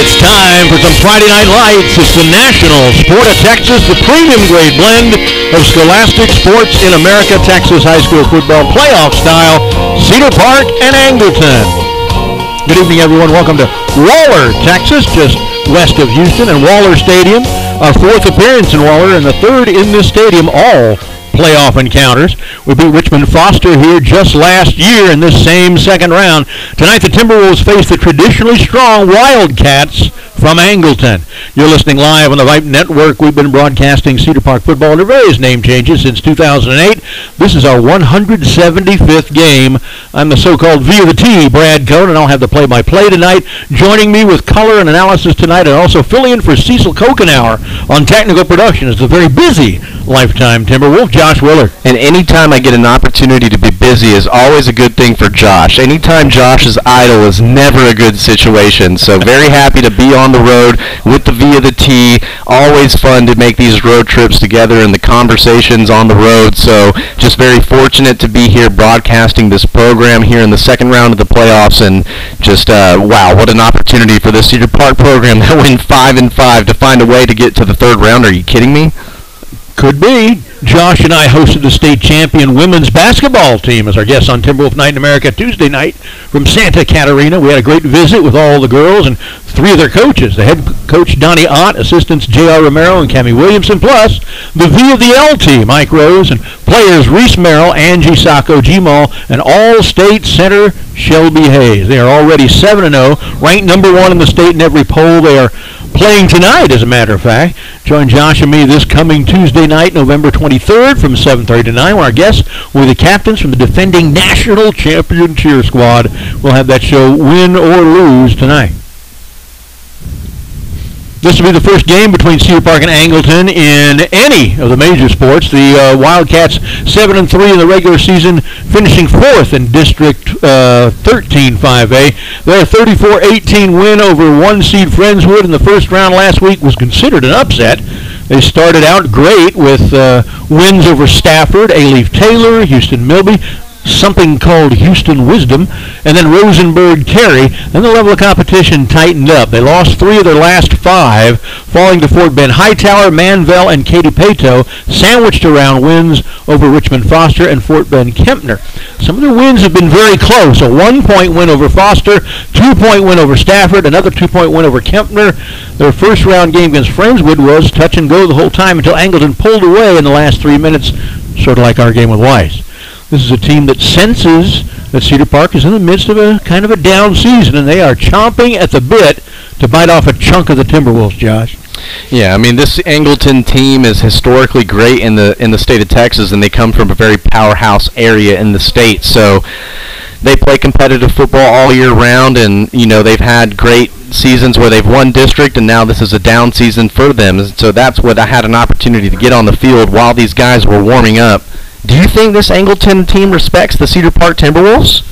It's time for some Friday Night Lights. It's the National Sport of Texas, the premium grade blend of scholastic sports in America, Texas high school football playoff style, Cedar Park and Angleton. Good evening, everyone. Welcome to Waller, Texas, just west of Houston and Waller Stadium. Our fourth appearance in Waller and the third in this stadium, all playoff encounters. We beat Richmond Foster here just last year in this same second round. Tonight, the Timberwolves face the traditionally strong Wildcats from Angleton. You're listening live on the VYPE Network. We've been broadcasting Cedar Park football under various name changes since 2008. This is our 175th game. I'm the so-called V of the T, Brad Cohn, and I'll have the play-by-play tonight. Joining me with color and analysis tonight, and also filling in for Cecil Kokenauer on technical production is the very busy lifetime Timberwolf, Josh Willard. And anytime I get an opportunity to be busy is always a good thing for Josh. Anytime Josh is idle is never a good situation. So very happy to be on the road with the V of the T. Always fun to make these road trips together and the conversations on the road. So just very fortunate to be here broadcasting this program here in the second round of the playoffs. And just uh, wow, what an opportunity for this Cedar Park program that went five and five to find a way to get to the third round. Are you kidding me? Could be. Josh and I hosted the state champion women's basketball team as our guests on Timberwolf Night in America Tuesday night from Santa Catarina. We had a great visit with all the girls and three of their coaches. The head coach Donnie Ott, assistants J.R. Romero and Cami Williamson, plus the V of the L team, Mike Rose, and players Reese Merrill, Angie Sacco, G-Mall, and all-state center Shelby Hayes. They are already 7-0, ranked number one in the state in every poll. They are playing tonight, as a matter of fact. Join Josh and me this coming Tuesday night, November 23rd from 7.30 to 9, where our guests will be the captains from the defending national champion cheer squad. We'll have that show win or lose tonight. This will be the first game between Cedar Park and Angleton in any of the major sports. The uh, Wildcats seven and three in the regular season, finishing fourth in District uh, 13 5A. Their 34-18 win over one seed Friendswood in the first round last week was considered an upset. They started out great with uh, wins over Stafford, Alief Taylor, Houston Milby, something called Houston Wisdom, and then Rosenberg Terry. Then the level of competition tightened up. They lost three of their last five, falling to Fort Bend Hightower, Manvel, and Katy Paetow, sandwiched around wins over Richmond Foster and Fort Bend Kempner. Some of their wins have been very close. A one-point win over Foster, two-point win over Stafford, another two-point win over Kempner. Their first round game against Friendswood was touch and go the whole time until Angleton pulled away in the last three minutes, sort of like our game with Weiss. This is a team that senses that Cedar Park is in the midst of a kind of a down season, and they are chomping at the bit to bite off a chunk of the Timberwolves, Josh. Yeah, I mean this Angleton team is historically great in the in the state of Texas, and they come from a very powerhouse area in the state. So they play competitive football all year round, and you know they've had great seasons where they've won district, and now this is a down season for them. So that's what I had an opportunity to get on the field while these guys were warming up. Do you think this Angleton team respects the Cedar Park Timberwolves?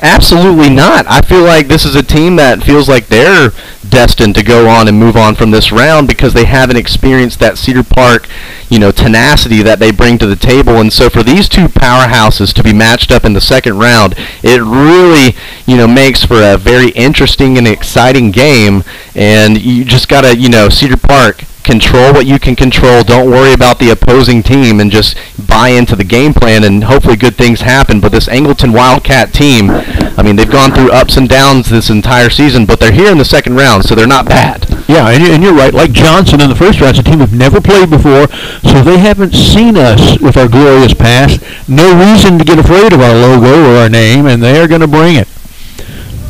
Absolutely not. I feel like this is a team that feels like they're destined to go on and move on from this round because they haven't experienced that Cedar Park, you know, tenacity that they bring to the table. And so for these two powerhouses to be matched up in the second round, it really, you know, makes for a very interesting and exciting game. And you just got to, you know, Cedar Park control what you can control. Don't worry about the opposing team and just buy into the game plan and hopefully good things happen. But this Angleton Wildcat team, I mean, they've gone through ups and downs this entire season, but they're here in the second round, so they're not bad. Yeah, and, you're right. Like Johnson in the first round, it's a team we've never played before, so they haven't seen us with our glorious past. No reason to get afraid of our logo or our name, and they are going to bring it.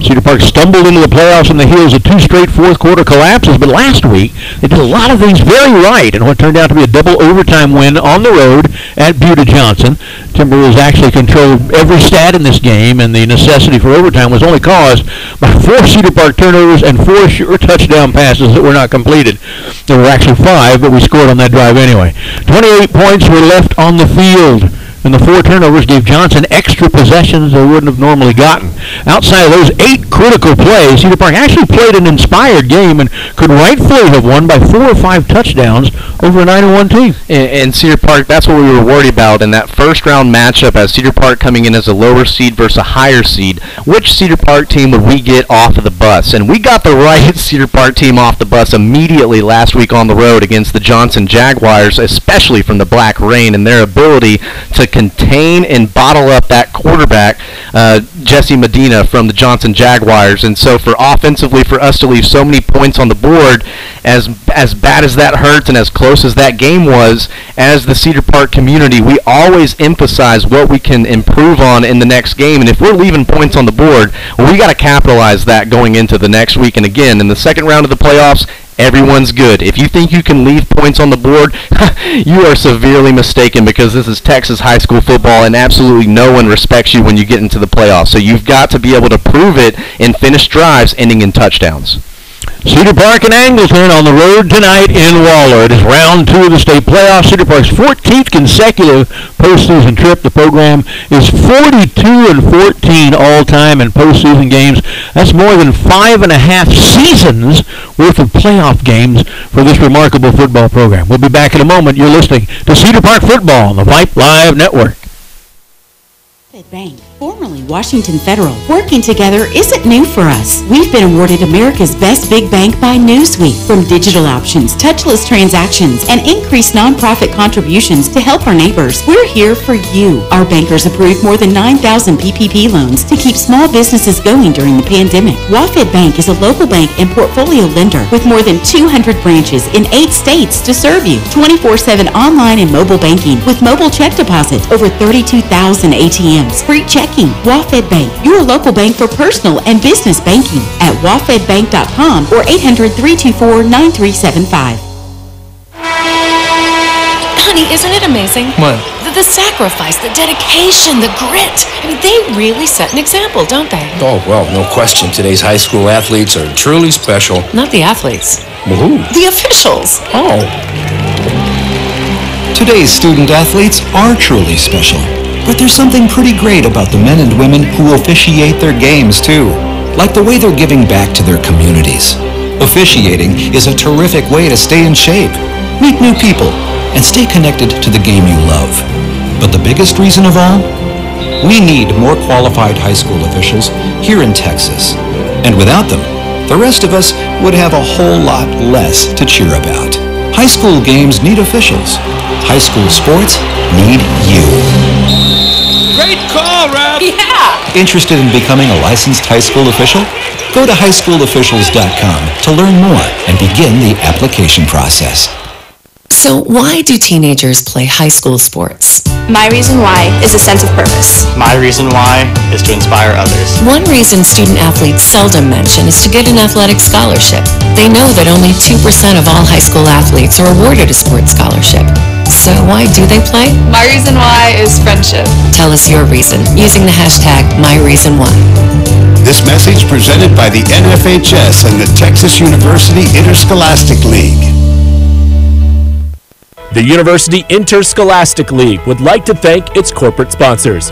Cedar Park stumbled into the playoffs on the heels of two straight fourth quarter collapses, but last week they did a lot of things very right in what turned out to be a double overtime win on the road at Buda Johnson. Timberwolves actually controlled every stat in this game, and the necessity for overtime was only caused by four Cedar Park turnovers and four sure touchdown passes that were not completed. There were actually five, but we scored on that drive anyway. 28 points were left on the field. And the four turnovers gave Johnson extra possessions they wouldn't have normally gotten. Outside of those eight critical plays, Cedar Park actually played an inspired game and could rightfully have won by four or five touchdowns over a 9-1 team. And, and Cedar Park, that's what we were worried about in that first round matchup as Cedar Park coming in as a lower seed versus a higher seed. Which Cedar Park team would we get off of the bus? And we got the right Cedar Park team off the bus immediately last week on the road against the Johnson Jaguars, especially from the Black Rain and their ability to contain and bottle up that quarterback, uh, Jesse Medina from the Johnson Jaguars. And so for offensively, for us to leave so many points on the board, as as bad as that hurts and as close as that game was, as the Cedar Park community, we always emphasize what we can improve on in the next game. And if we're leaving points on the board, well, we got to capitalize that going into the next week. And again, in the second round of the playoffs, everyone's good. If you think you can leave points on the board, you are severely mistaken because this is Texas high school football and absolutely no one respects you when you get into the playoffs. So you've got to be able to prove it in finished drives ending in touchdowns. Cedar Park and Angleton on the road tonight in Waller. It is round two of the state playoffs. Cedar Park's 14th consecutive postseason trip. The program is 42 and 14 all-time in postseason games. That's more than five and a half seasons worth of playoff games for this remarkable football program. We'll be back in a moment. You're listening to Cedar Park Football on the VYPE Live Network. Bank, formerly Washington Federal, working together isn't new for us. We've been awarded America's Best Big Bank by Newsweek. From digital options, touchless transactions, and increased nonprofit contributions to help our neighbors, we're here for you. Our bankers approved more than 9,000 PPP loans to keep small businesses going during the pandemic. WaFd Bank is a local bank and portfolio lender with more than 200 branches in eight states to serve you. 24-7 online and mobile banking with mobile check deposit, over 32,000 ATMs, free checking. WaFd Bank, your local bank for personal and business banking at wafdbank.com or 800-324-9375. Honey, isn't it amazing? What? The, the sacrifice, the dedication, the grit. I mean, they really set an example, don't they? Oh, well, no question. Today's high school athletes are truly special. Not the athletes. Well, who? The officials. Oh. Today's student athletes are truly special. But there's something pretty great about the men and women who officiate their games, too. Like the way they're giving back to their communities. Officiating is a terrific way to stay in shape, meet new people, and stay connected to the game you love. But the biggest reason of all? We need more qualified high school officials here in Texas. And without them, the rest of us would have a whole lot less to cheer about. High school games need officials. High school sports need you. Great call, Rob! Yeah. Interested in becoming a licensed high school official? Go to highschoolofficials.com to learn more and begin the application process. So why do teenagers play high school sports? My reason why is a sense of purpose. My reason why is to inspire others. One reason student athletes seldom mention is to get an athletic scholarship. They know that only 2% of all high school athletes are awarded a sports scholarship. So why do they play? My reason why is friendship. Tell us your reason using the hashtag MyReasonWhy. This message presented by the NFHS and the Texas University Interscholastic League. The University Interscholastic League would like to thank its corporate sponsors.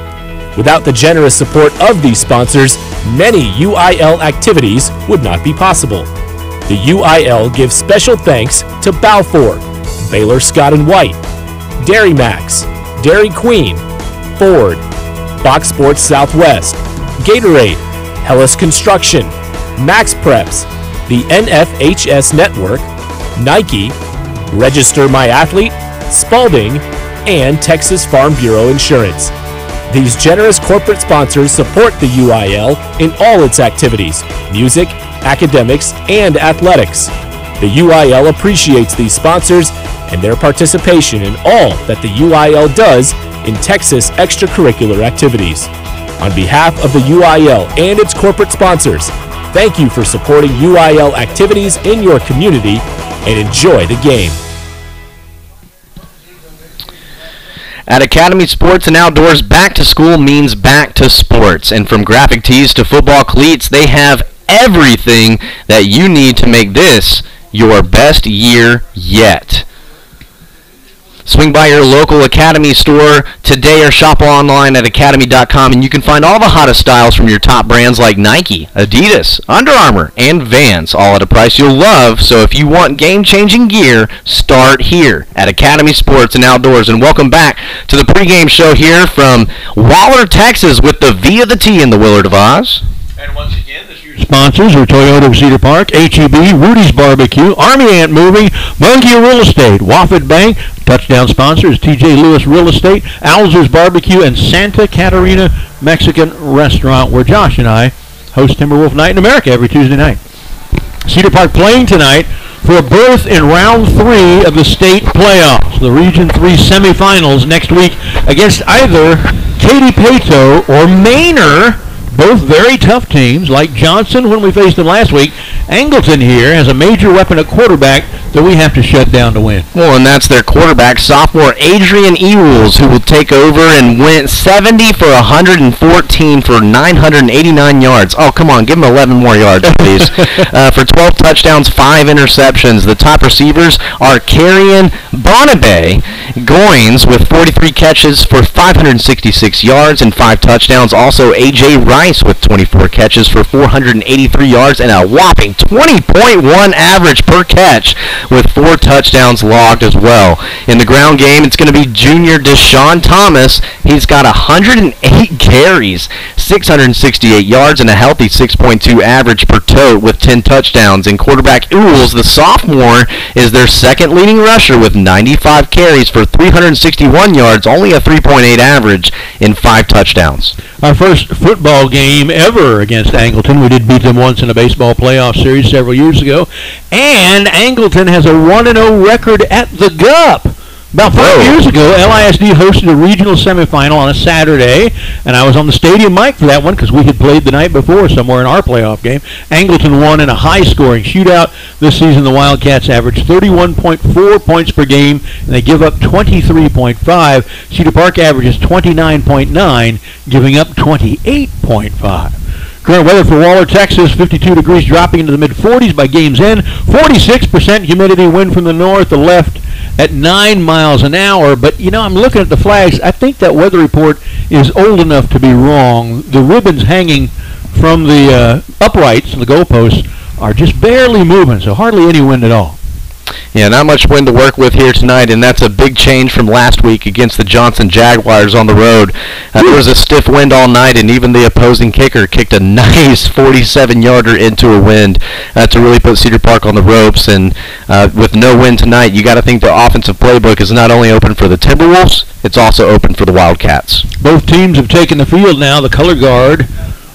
Without the generous support of these sponsors, many UIL activities would not be possible. The UIL gives special thanks to Balfour, Baylor Scott and White, Dairy Max, Dairy Queen, Ford, Fox Sports Southwest, Gatorade, Hellas Construction, Max Preps, the NFHS Network, Nike, Register My Athlete, Spalding, and Texas Farm Bureau Insurance. These generous corporate sponsors support the UIL in all its activities music, academics, and athletics. The UIL appreciates these sponsors and their participation in all that the UIL does in Texas extracurricular activities. On behalf of the UIL and its corporate sponsors, thank you for supporting UIL activities in your community and enjoy the game. At Academy Sports and Outdoors, back to school means back to sports. And from graphic tees to football cleats, they have everything that you need to make this your best year yet. Swing by your local Academy store today or shop online at academy.com and you can find all the hottest styles from your top brands like Nike, Adidas, Under Armour, and Vans, all at a price you'll love. So if you want game-changing gear, start here at Academy Sports and Outdoors. And welcome back to the pregame show here from Waller, Texas with the V of the T in the Willard of Oz. And once again, this year's sponsors are Toyota of Cedar Park, HEB, Rudy's Barbecue, Army Ant Moving, Monkey Real Estate, WaFd Bank. Touchdown sponsors TJ Lewis Real Estate, Alzer's Barbecue, and Santa Catarina Mexican Restaurant, where Josh and I host Timberwolf Night in America every Tuesday night. Cedar Park playing tonight for a berth in round three of the state playoffs, the Region 3 semifinals next week against either Katy Paetow or Manor both very tough teams, like Johnson when we faced them last week. Angleton here has a major weapon at quarterback that we have to shut down to win. Well, and that's their quarterback, sophomore Adrian Ewells, who will take over and went 70 for 114 for 989 yards. Oh, come on, give him 11 more yards, please. uh, for 12 touchdowns, 5 interceptions. The top receivers are Carrion Bonabe Goins with 43 catches for 566 yards and 5 touchdowns. Also, A.J. Rice with 24 catches for 483 yards and a whopping 20.1 average per catch with 4 touchdowns logged as well. In the ground game, it's going to be junior Deshaun Thomas. He's got 108 carries, 668 yards, and a healthy 6.2 average per tote with 10 touchdowns. And quarterback Ewells, the sophomore, is their second leading rusher with 95 carries for 361 yards, only a 3.8 average in 5 touchdowns. Our first football game ever against Angleton. We did beat them once in a baseball playoff series several years ago. And Angleton has a 1-0 record at the GUP. About five Whoa. years ago, LISD hosted a regional semifinal on a Saturday, and I was on the stadium mic for that one because we had played the night before somewhere in our playoff game. Angleton won in a high-scoring shootout. This season, the Wildcats average 31.4 points per game, and they give up 23.5. Cedar Park averages 29.9, giving up 28.5. Current weather for Waller, Texas, 52 degrees, dropping into the mid-40s by game's end. 46% humidity, wind from the north, the left at 9 miles an hour. But, you know, I'm looking at the flags. I think that weather report is old enough to be wrong. The ribbons hanging from the uh, uprights, the goalposts, are just barely moving, so hardly any wind at all. Yeah, not much wind to work with here tonight, and that's a big change from last week against the Johnson Jaguars on the road. Uh, there was a stiff wind all night, and even the opposing kicker kicked a nice 47-yarder into a wind uh, to really put Cedar Park on the ropes. And uh, with no wind tonight, you got to think the offensive playbook is not only open for the Timberwolves, it's also open for the Wildcats. Both teams have taken the field now. The color guard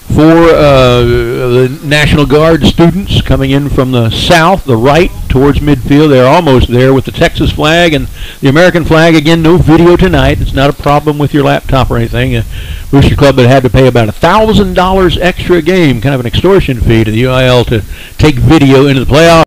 for uh, the National Guard students coming in from the south, the right towards midfield. They're almost there with the Texas flag and the American flag. Again, no video tonight. It's not a problem with your laptop or anything. Uh, Booster Club had had to pay about a thousand dollars extra a game, kind of an extortion fee to the UIL to take video into the playoffs.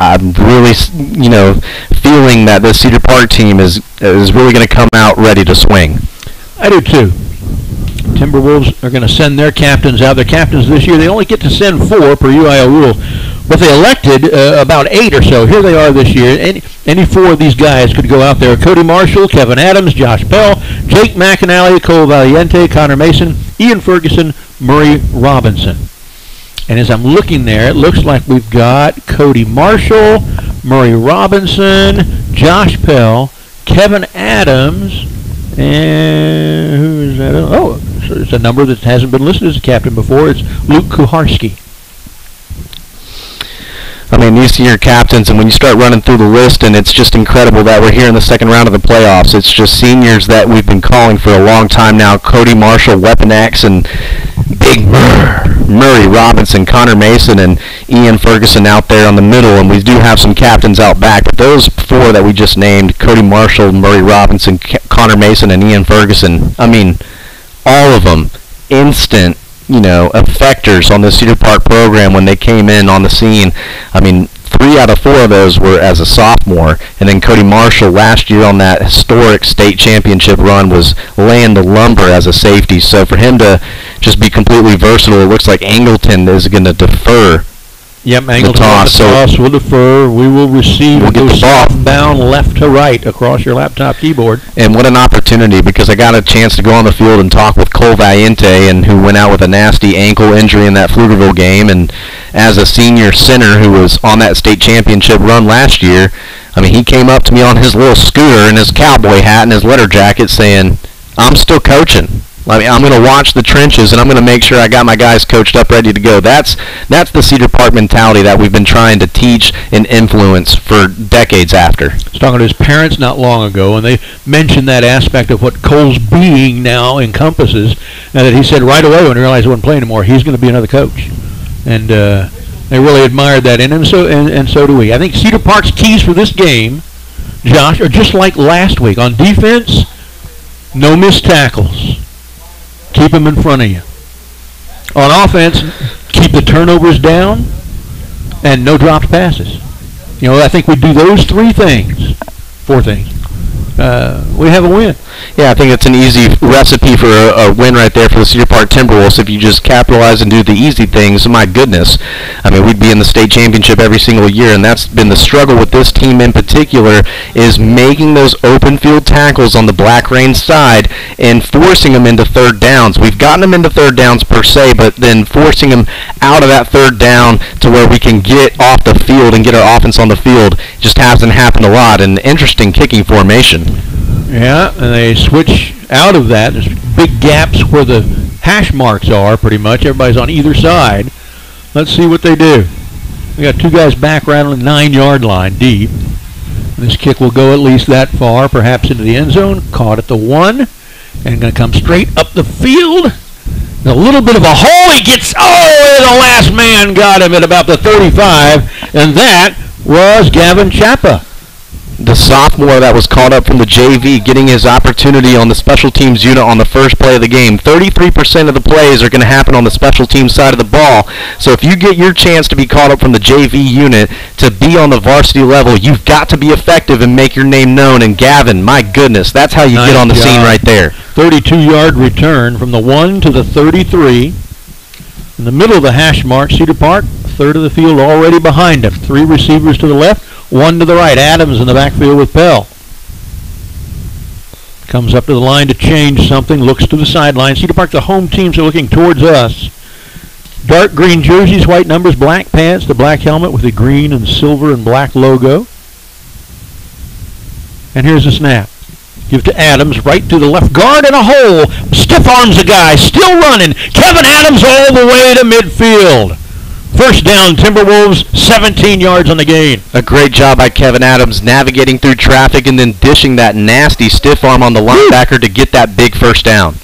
I'm really, you know, feeling that the Cedar Park team is is really going to come out ready to swing. I do too. Timberwolves are going to send their captains out. Their captains this year, they only get to send four per UIL rule, but they elected uh, about eight or so. Here they are this year. Any, any four of these guys could go out there. Cody Marshall, Kevin Adams, Josh Pell, Jake McAnally, Cole Valiente, Connor Mason, Ian Ferguson, Murray Robinson. And as I'm looking there, it looks like we've got Cody Marshall, Murray Robinson, Josh Pell, Kevin Adams, and who is that? Oh, so it's a number that hasn't been listed as a captain before. It's Luke Kuharski. I mean, these senior captains, and when you start running through the list, and it's just incredible that we're here in the second round of the playoffs. It's just seniors that we've been calling for a long time now. Cody Marshall, Weapon X, and Big Murr, Murray Robinson, Connor Mason, and Ian Ferguson out there on the middle, and we do have some captains out back. But those four that we just named, Cody Marshall, Murray Robinson, Connor Mason, and Ian Ferguson, I mean, all of them instant you know, effectors on the Cedar Park program when they came in on the scene. I mean, three out of four of those were as a sophomore, and then Cody Marshall last year on that historic state championship run was laying the lumber as a safety. So for him to just be completely versatile, it looks like Angleton is going to defer Yep, Angleton toss. The toss so will defer. We will receive. We'll get the ball bound left to right across your laptop keyboard. And what an opportunity because I got a chance to go on the field and talk with Cole Valiente, and who went out with a nasty ankle injury in that Pflugerville game. And as a senior center who was on that state championship run last year, I mean, he came up to me on his little scooter and his cowboy hat and his letter jacket saying, "I'm still coaching." I'm going to watch the trenches and I'm going to make sure I got my guys coached up, ready to go. That's that's the Cedar Park mentality that we've been trying to teach and influence for decades after. I was talking to his parents not long ago, and they mentioned that aspect of what Cole's being now encompasses, and that he said right away when he realized he wasn't playing anymore, he's going to be another coach, and uh, they really admired that in him. So and, and so do we. I think Cedar Park's keys for this game, Josh, are just like last week on defense. No missed tackles keep them in front of you. On offense, keep the turnovers down and no dropped passes. You know, I think we do those three things, four things uh, we have a win. Yeah, I think it's an easy recipe for a, a, win right there for the Cedar Park Timberwolves. If you just capitalize and do the easy things, my goodness, I mean, we'd be in the state championship every single year, and that's been the struggle with this team in particular is making those open field tackles on the Black Rain side and forcing them into third downs. We've gotten them into third downs per se, but then forcing them out of that third down to where we can get off the field and get our offense on the field just hasn't happened a lot. An interesting kicking formation. Yeah, and they switch out of that. There's big gaps where the hash marks are, pretty much. Everybody's on either side. Let's see what they do. We got two guys back around the nine-yard line, deep. This kick will go at least that far, perhaps into the end zone. Caught at the one, and going to come straight up the field. A little bit of a hole. He gets. Oh, the last man got him at about the 35, and that was Gavin Chappa the sophomore that was called up from the JV getting his opportunity on the special teams unit on the first play of the game. 33% of the plays are going to happen on the special teams side of the ball. So if you get your chance to be called up from the JV unit to be on the varsity level, you've got to be effective and make your name known. And Gavin, my goodness, that's how you nice get on the job. scene right there. 32-yard return from the 1 to the 33. In the middle of the hash mark, Cedar Park, third of the field already behind him. Three receivers to the left, one to the right. Adams in the backfield with Pell. Comes up to the line to change something. Looks to the sideline. Cedar Park, the home teams are looking towards us. Dark green jerseys, white numbers, black pants, the black helmet with the green and silver and black logo. And here's the snap. Give to Adams, right to the left guard in a hole. Stiff arms a guy, still running. Kevin Adams all the way to midfield. First down, Timberwolves, 17 yards on the gain. A great job by Kevin Adams navigating through traffic and then dishing that nasty stiff arm on the linebacker to get that big first down.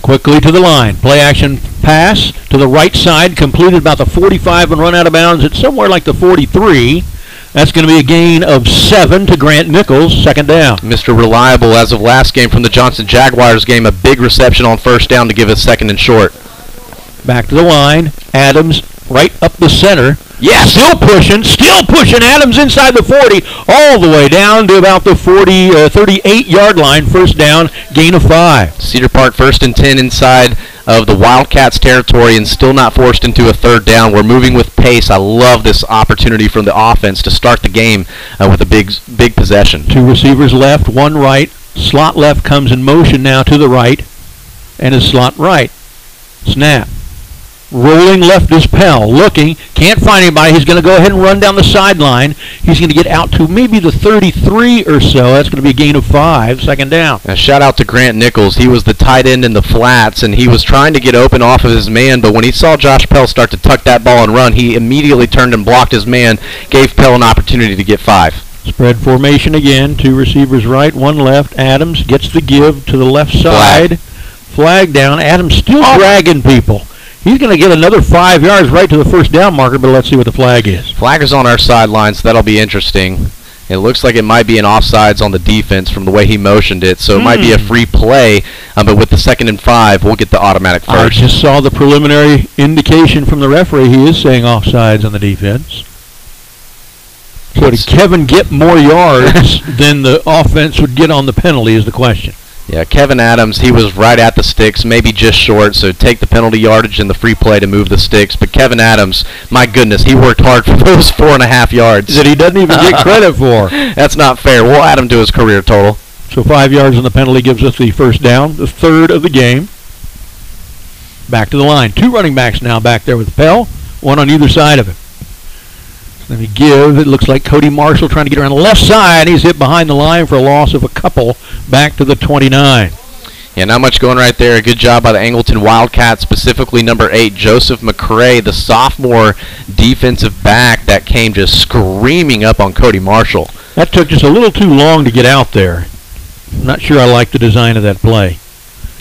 Quickly to the line. Play action pass to the right side, completed about the 45 and run out of bounds at somewhere like the 43. That's going to be a gain of seven to Grant Nichols, second down. Mr. Reliable, as of last game from the Johnson Jaguars game, a big reception on first down to give us second and short. Back to the line. Adams right up the center. Yeah, still pushing, still pushing Adams inside the 40, all the way down to about the 40, uh, 38 yard line. First down, gain of five. Cedar Park first and 10 inside of the Wildcats territory and still not forced into a third down. We're moving with pace. I love this opportunity from the offense to start the game uh, with a big, big possession. Two receivers left, one right. Slot left comes in motion now to the right, and is slot right. Snap. Rolling left is Pell. Looking. Can't find anybody. He's going to go ahead and run down the sideline. He's going to get out to maybe the 33 or so. That's going to be a gain of five. Second down. A shout out to Grant Nichols. He was the tight end in the flats, and he was trying to get open off of his man, but when he saw Josh Pell start to tuck that ball and run, he immediately turned and blocked his man, gave Pell an opportunity to get five. Spread formation again. Two receivers right, one left. Adams gets the give to the left side. Flag, Flag down. Adams still oh. dragging people. He's going to get another five yards right to the first down marker, but let's see what the flag is. Flag is on our sideline, so that'll be interesting. It looks like it might be an offsides on the defense from the way he motioned it, so it mm. might be a hmm. free play. Um, but with the second and five, we'll get the automatic first. I just saw the preliminary indication from the referee. He is saying offsides on the defense. So did Kevin get more yards than the offense would get on the penalty? Is the question. Yeah, Kevin Adams, he was right at the sticks, maybe just short, so take the penalty yardage and the free play to move the sticks. But Kevin Adams, my goodness, he worked hard for those four and a half yards. That he doesn't even get credit for. That's not fair. We'll add him to his career total. So five yards on the penalty gives us the first down, the third of the game. Back to the line. Two running backs now back there with Pell, one on either side of him. Let me give. It looks like Cody Marshall trying to get around the left side. He's hit behind the line for a loss of a couple back to the 29. Yeah, not much going right there. Good job by the Angleton Wildcats, specifically number eight, Joseph McCray, the sophomore defensive back that came just screaming up on Cody Marshall. That took just a little too long to get out there. I'm not sure I like the design of that play.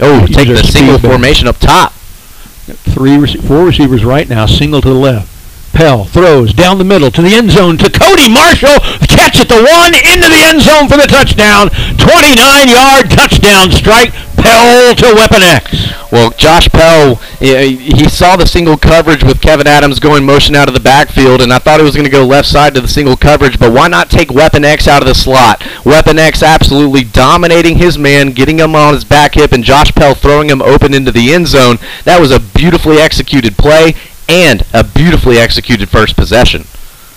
Oh, take the single formation up top. Three, four receivers right now, single to the left. Pell throws down the middle to the end zone to Cody Marshall. Catch at the one into the end zone for the touchdown. 29-yard touchdown strike. Pell to Weapon X. Well, Josh Pell, he saw the single coverage with Kevin Adams going motion out of the backfield, and I thought he was going to go left side to the single coverage, but why not take Weapon X out of the slot? Weapon X absolutely dominating his man, getting him on his back hip, and Josh Pell throwing him open into the end zone. That was a beautifully executed play and a beautifully executed first possession.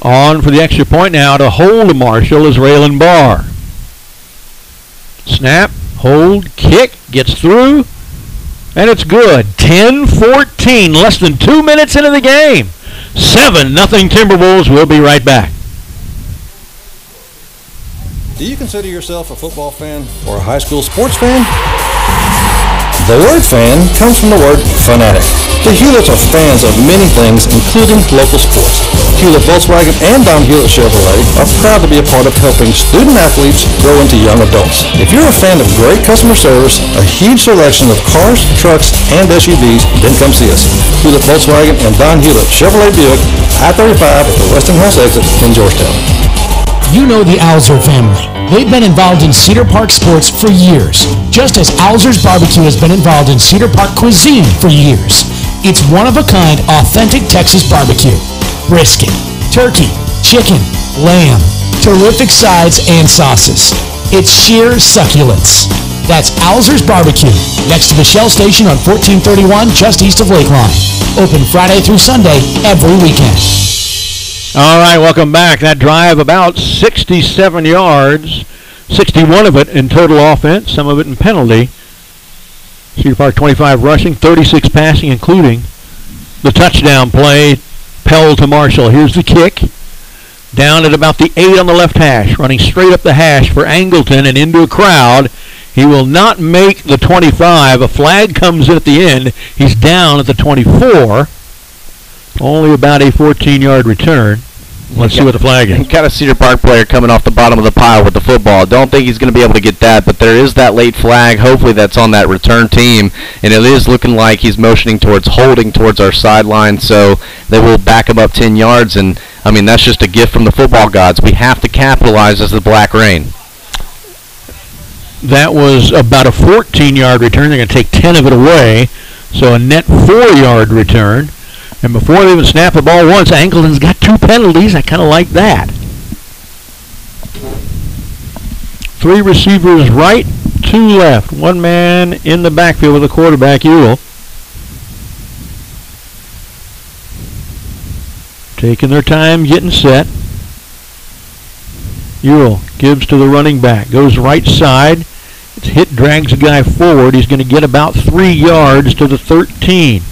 On for the extra point now to hold Marshall is Raylan Barr. Snap, hold, kick, gets through, and it's good. 10-14, less than two minutes into the game. 7 nothing Timberwolves. We'll be right back. Do you consider yourself a football fan or a high school sports fan? The word fan comes from the word fanatic. The Hewletts are fans of many things, including local sports. Hewlett Volkswagen and Don Hewlett Chevrolet are proud to be a part of helping student athletes grow into young adults. If you're a fan of great customer service, a huge selection of cars, trucks, and SUVs, then come see us. Hewlett Volkswagen and Don Hewlett Chevrolet Buick, I-35 at the Westinghouse exit in Georgetown. You know the Alzer family. They've been involved in Cedar Park sports for years, just as Alzer's Barbecue has been involved in Cedar Park cuisine for years. It's one-of-a-kind, authentic Texas barbecue. Brisket, turkey, chicken, lamb, terrific sides and sauces. It's sheer succulence. That's Alzer's Barbecue, next to the Shell Station on 1431, just east of Lakeline. Open Friday through Sunday, every weekend. All right, welcome back. That drive about 67 yards, 61 of it in total offense, some of it in penalty. Cedar Park 25 rushing, 36 passing, including the touchdown play. Pell to Marshall. Here's the kick. Down at about the 8 on the left hash, running straight up the hash for Angleton and into a crowd. He will not make the 25. A flag comes in at the end. He's down at the 24. Only about a 14-yard return. Let's see what the flag is. Got a Cedar Park player coming off the bottom of the pile with the football. Don't think he's going to be able to get that, but there is that late flag. Hopefully that's on that return team, and it is looking like he's motioning towards holding towards our sideline, so they will back him up 10 yards, and, I mean, that's just a gift from the football gods. We have to capitalize as the Black Rain. That was about a 14-yard return. They're going to take 10 of it away, so a net four-yard return. And before they even snap the ball once, Angleton's got two penalties. I kind of like that. Three receivers right, two left. One man in the backfield with the quarterback, Ewell. Taking their time getting set. Ewell gives to the running back. Goes right side. It's hit, drags the guy forward. He's going to get about three yards to the 13.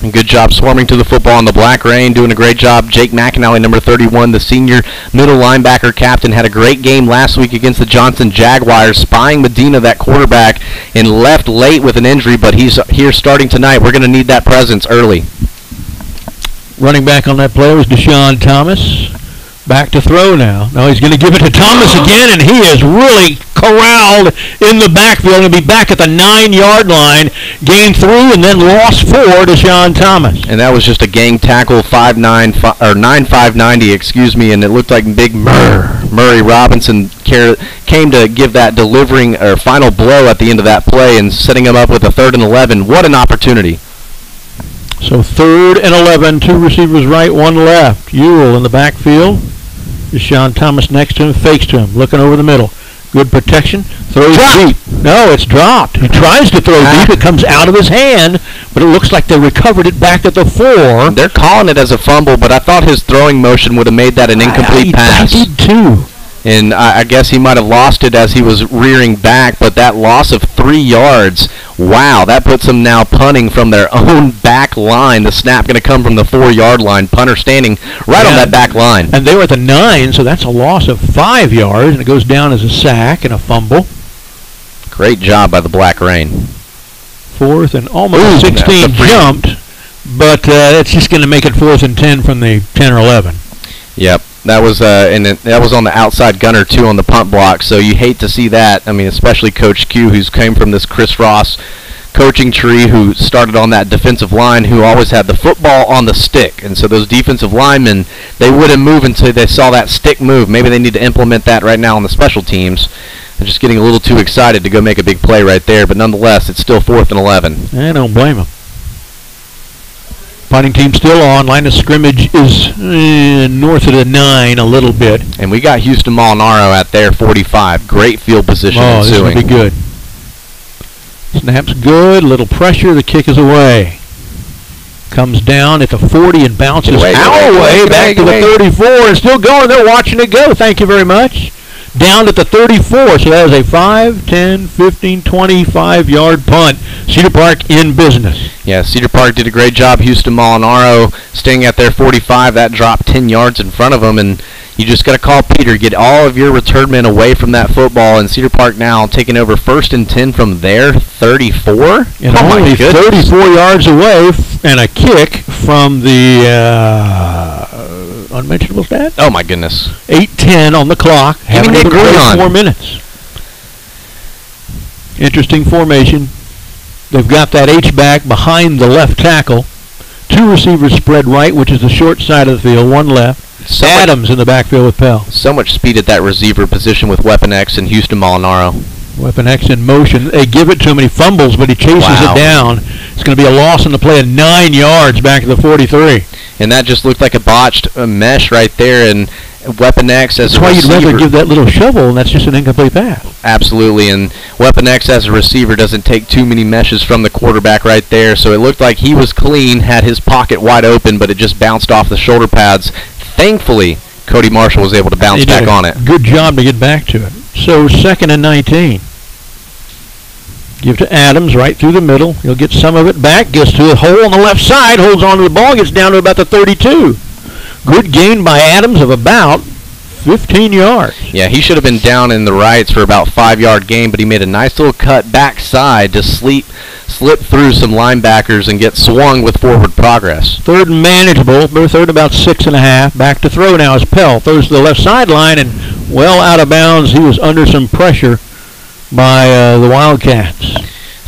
Good job swarming to the football in the Black Rain, doing a great job. Jake McAnally, number 31, the senior middle linebacker captain, had a great game last week against the Johnson Jaguars, spying Medina, that quarterback, and left late with an injury, but he's here starting tonight. We're going to need that presence early. Running back on that play was Deshaun Thomas. Back to throw now. Now he's going to give it to Thomas again, and he is really corralled in the backfield. He'll be back at the nine-yard line, gained three and then lost four to Sean Thomas. And that was just a gang tackle, five nine five, or nine five ninety, excuse me, and it looked like Big Murr, Murray Robinson came to give that delivering or final blow at the end of that play and setting him up with a third and eleven. What an opportunity! So third and 11, two receivers right, one left. Ewell in the backfield. Deshaun Thomas next to him, fakes to him, looking over the middle. Good protection. Throws deep. No, it's dropped. He tries to throw ah. deep. It comes out of his hand, but it looks like they recovered it back at the four. They're calling it as a fumble, but I thought his throwing motion would have made that an incomplete I, I, pass. I did too and I, I guess he might have lost it as he was rearing back. But that loss of three yards, wow, that puts them now punting from their own back line. The snap going to come from the four-yard line. Punter standing right yeah. on that back line. And they were at the nine, so that's a loss of five yards, and it goes down as a sack and a fumble. Great job by the Black Rain. Fourth and almost Ooh, 16 jumped, but uh, it's just going to make it fourth and 10 from the 10 or 11. Yep. That was uh, and it, that was on the outside gunner too on the punt block. So you hate to see that. I mean, especially Coach Q, who's came from this Chris Ross coaching tree, who started on that defensive line, who always had the football on the stick. And so those defensive linemen, they wouldn't move until they saw that stick move. Maybe they need to implement that right now on the special teams. They're just getting a little too excited to go make a big play right there. But nonetheless, it's still fourth and 11. I don't blame them. Punting team still on. Line of scrimmage is uh, north of the nine a little bit. And we got Houston Molinaro at their 45. Great field position oh, ensuing. this will be good. Snap's good. Little pressure. The kick is away. Comes down at the 40 and bounces away, our way, way back to the 34 and still going. They're watching it go. Thank you very much down at the 34. So that is a 5, 10, 15, 25 yard punt. Cedar Park in business. Yeah, Cedar Park did a great job. Houston Molinaro staying at their 45. That dropped 10 yards in front of them. And you just got to call Peter, get all of your return men away from that football. And Cedar Park now taking over first and 10 from their 34. And oh only 34 yards away and a kick from the. Uh, unmentionable stat? Oh my goodness. 8-10 on the clock. Having to four minutes. Interesting formation. They've got that H-back behind the left tackle. Two receivers spread right, which is the short side of the field, one left. So Adams in the backfield with Pell. So much speed at that receiver position with Weapon X and Houston Molinaro. Weapon X in motion. They give it to him and he fumbles, but he chases wow. it down. It's going to be a loss in the play of nine yards back to the 43 and that just looked like a botched uh, mesh right there. And Weapon X as that's why receiver, you'd rather give that little shovel, and that's just an incomplete pass. Absolutely, and Weapon X as a receiver doesn't take too many meshes from the quarterback right there. So it looked like he was clean, had his pocket wide open, but it just bounced off the shoulder pads. Thankfully, Cody Marshall was able to bounce back on it. Good job to get back to it. So second and 19. Give to Adams right through the middle. He'll get some of it back. Gets to a hole on the left side. Holds on to the ball. Gets down to about the 32. Good gain by Adams of about 15 yards. Yeah, he should have been down in the rights for about five-yard gain, but he made a nice little cut backside to sleep, slip through some linebackers and get swung with forward progress. Third manageable. Third about six and a half. Back to throw now is Pell. Throws to the left sideline and well out of bounds. He was under some pressure by uh, the Wildcats.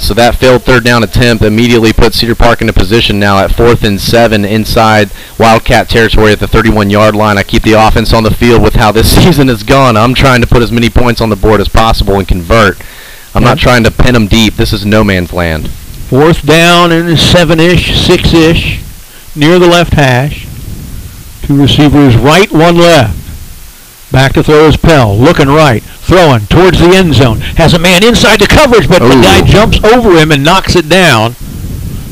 So that failed third down attempt immediately put Cedar Park into position now at fourth and seven inside Wildcat territory at the 31-yard line. I keep the offense on the field with how this season has gone. I'm trying to put as many points on the board as possible and convert. I'm not trying to pin them deep. This is no man's land. Fourth down and seven-ish, six-ish. near the left hash. Two receivers right, one left. Back to throw is Pell, looking right, throwing towards the end zone. Has a man inside the coverage, but the guy jumps over him and knocks it down.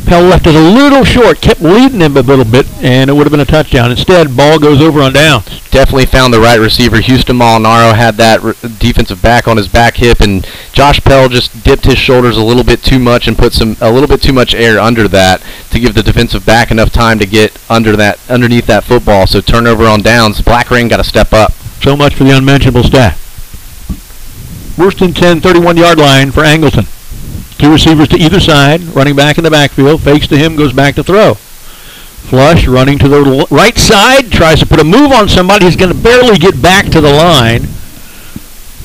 Pell left it a little short, kept leading him a little bit, and it would have been a touchdown. Instead, ball goes over on downs. Definitely found the right receiver. Houston Molinaro had that re- defensive back on his back hip, and Josh Pell just dipped his shoulders a little bit too much and put some a little bit too much air under that to give the defensive back enough time to get under that underneath that football. So turnover on downs. Black Rain got to step up. So much for the unmentionable stat. Worst and 10, 31-yard line for Angleton. Two receivers to either side, running back in the backfield, fakes to him, goes back to throw. Flush running to the right side, tries to put a move on somebody. He's going to barely get back to the line.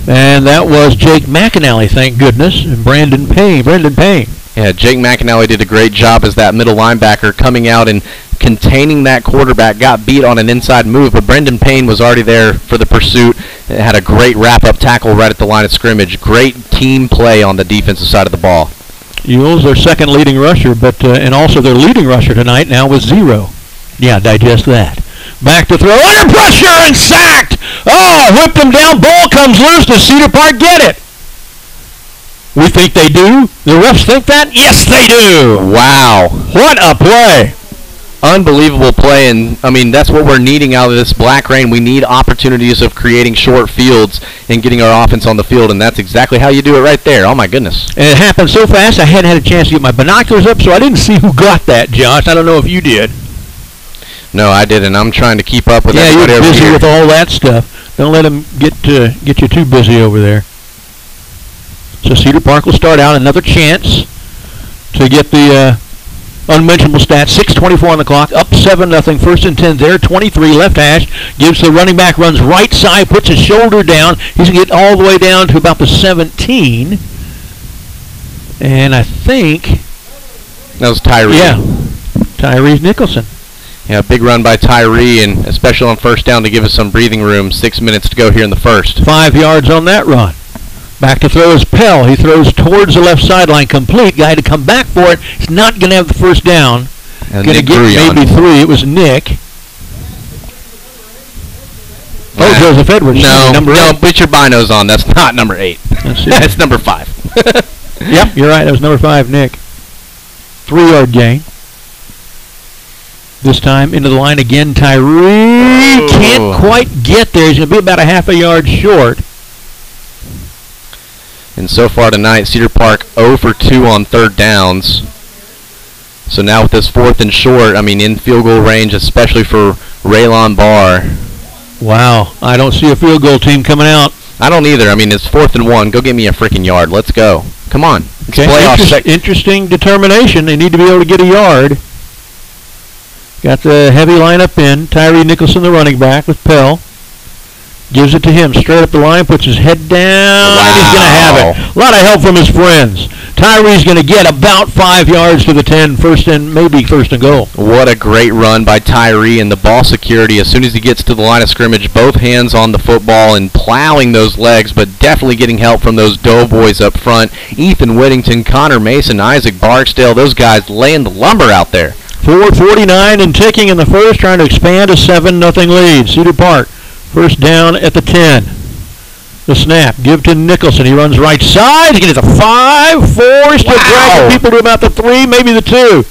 And that was Jake McAnally, thank goodness, and Brandon Payne. Brendan Payne. Yeah, Jake McAnally did a great job as that middle linebacker coming out and containing that quarterback. Got beat on an inside move, but Brendan Payne was already there for the pursuit. Had a great wrap-up tackle right at the line of scrimmage. Great team play on the defensive side of the ball. Ewell's their second leading rusher, but uh, and also their leading rusher tonight now with zero. Yeah, digest that. Back to throw under pressure and sacked. Oh, whipped him down. Ball comes loose. Does Cedar Park get it? We think they do. The refs think that. Yes, they do. Wow. What a play! Unbelievable play, and I mean that's what we're needing out of this black rain. We need opportunities of creating short fields and getting our offense on the field, and that's exactly how you do it right there. Oh my goodness! And it happened so fast I hadn't had a chance to get my binoculars up, so I didn't see who got that, Josh. I don't know if you did. No, I didn't. I'm trying to keep up with yeah, you're busy with all that stuff. Don't let them get uh, get you too busy over there. So Cedar Park will start out another chance to get the uh, unmentionable stat. 6:24 on the clock. Up seven nothing. First and ten there. 23 left hash gives the running back runs right side. Puts his shoulder down. He's gonna get all the way down to about the 17. And I think That was Tyree. yeah, Tyrese Nicholson. Yeah, big run by Tyree, and especially on first down to give us some breathing room. Six minutes to go here in the first. Five yards on that run. Back to throw is Pell. He throws towards the left sideline, complete. Guy had to come back for it. He's not going to have the first down. Going to get maybe three. It was Nick. Oh. Joseph Edwards. No, number no, eight. put your binos on. That's not number eight. That's. That's number five. Yep, you're right. That was number five, Nick. Three yard gain. This time into the line again. Tyree Oh. can't quite get there. He's going to be about a half a yard short. And so far tonight, Cedar Park 0 for 2 on third downs. So now with this fourth and short, I mean, in field goal range, especially for Raylon Barr. Wow, I don't see a field goal team coming out. I don't either. I mean, it's fourth and one. Go get me a freaking yard. Let's go. Come on. Okay, playoff interest- sec- interesting determination. They need to be able to get a yard. Got the heavy lineup in. Tyree Nicholson, the running back, with Pell. Gives it to him straight up the line, puts his head down. and He's going to have it. A lot of help from his friends. Tyree's going to get about five yards to the 10, first and maybe first and goal. What a great run by Tyree and the ball security as soon as he gets to the line of scrimmage, both hands on the football and plowing those legs, but definitely getting help from those Doughboys up front. Ethan Whittington, Connor Mason, Isaac Barksdale, those guys laying the lumber out there. 449 and ticking in the first, trying to expand a 7 nothing lead. Cedar Park, first down at the 10. The snap, give to Nicholson. He runs right side. He gets a 5, 4, still dragging people to about the 3, maybe the 2.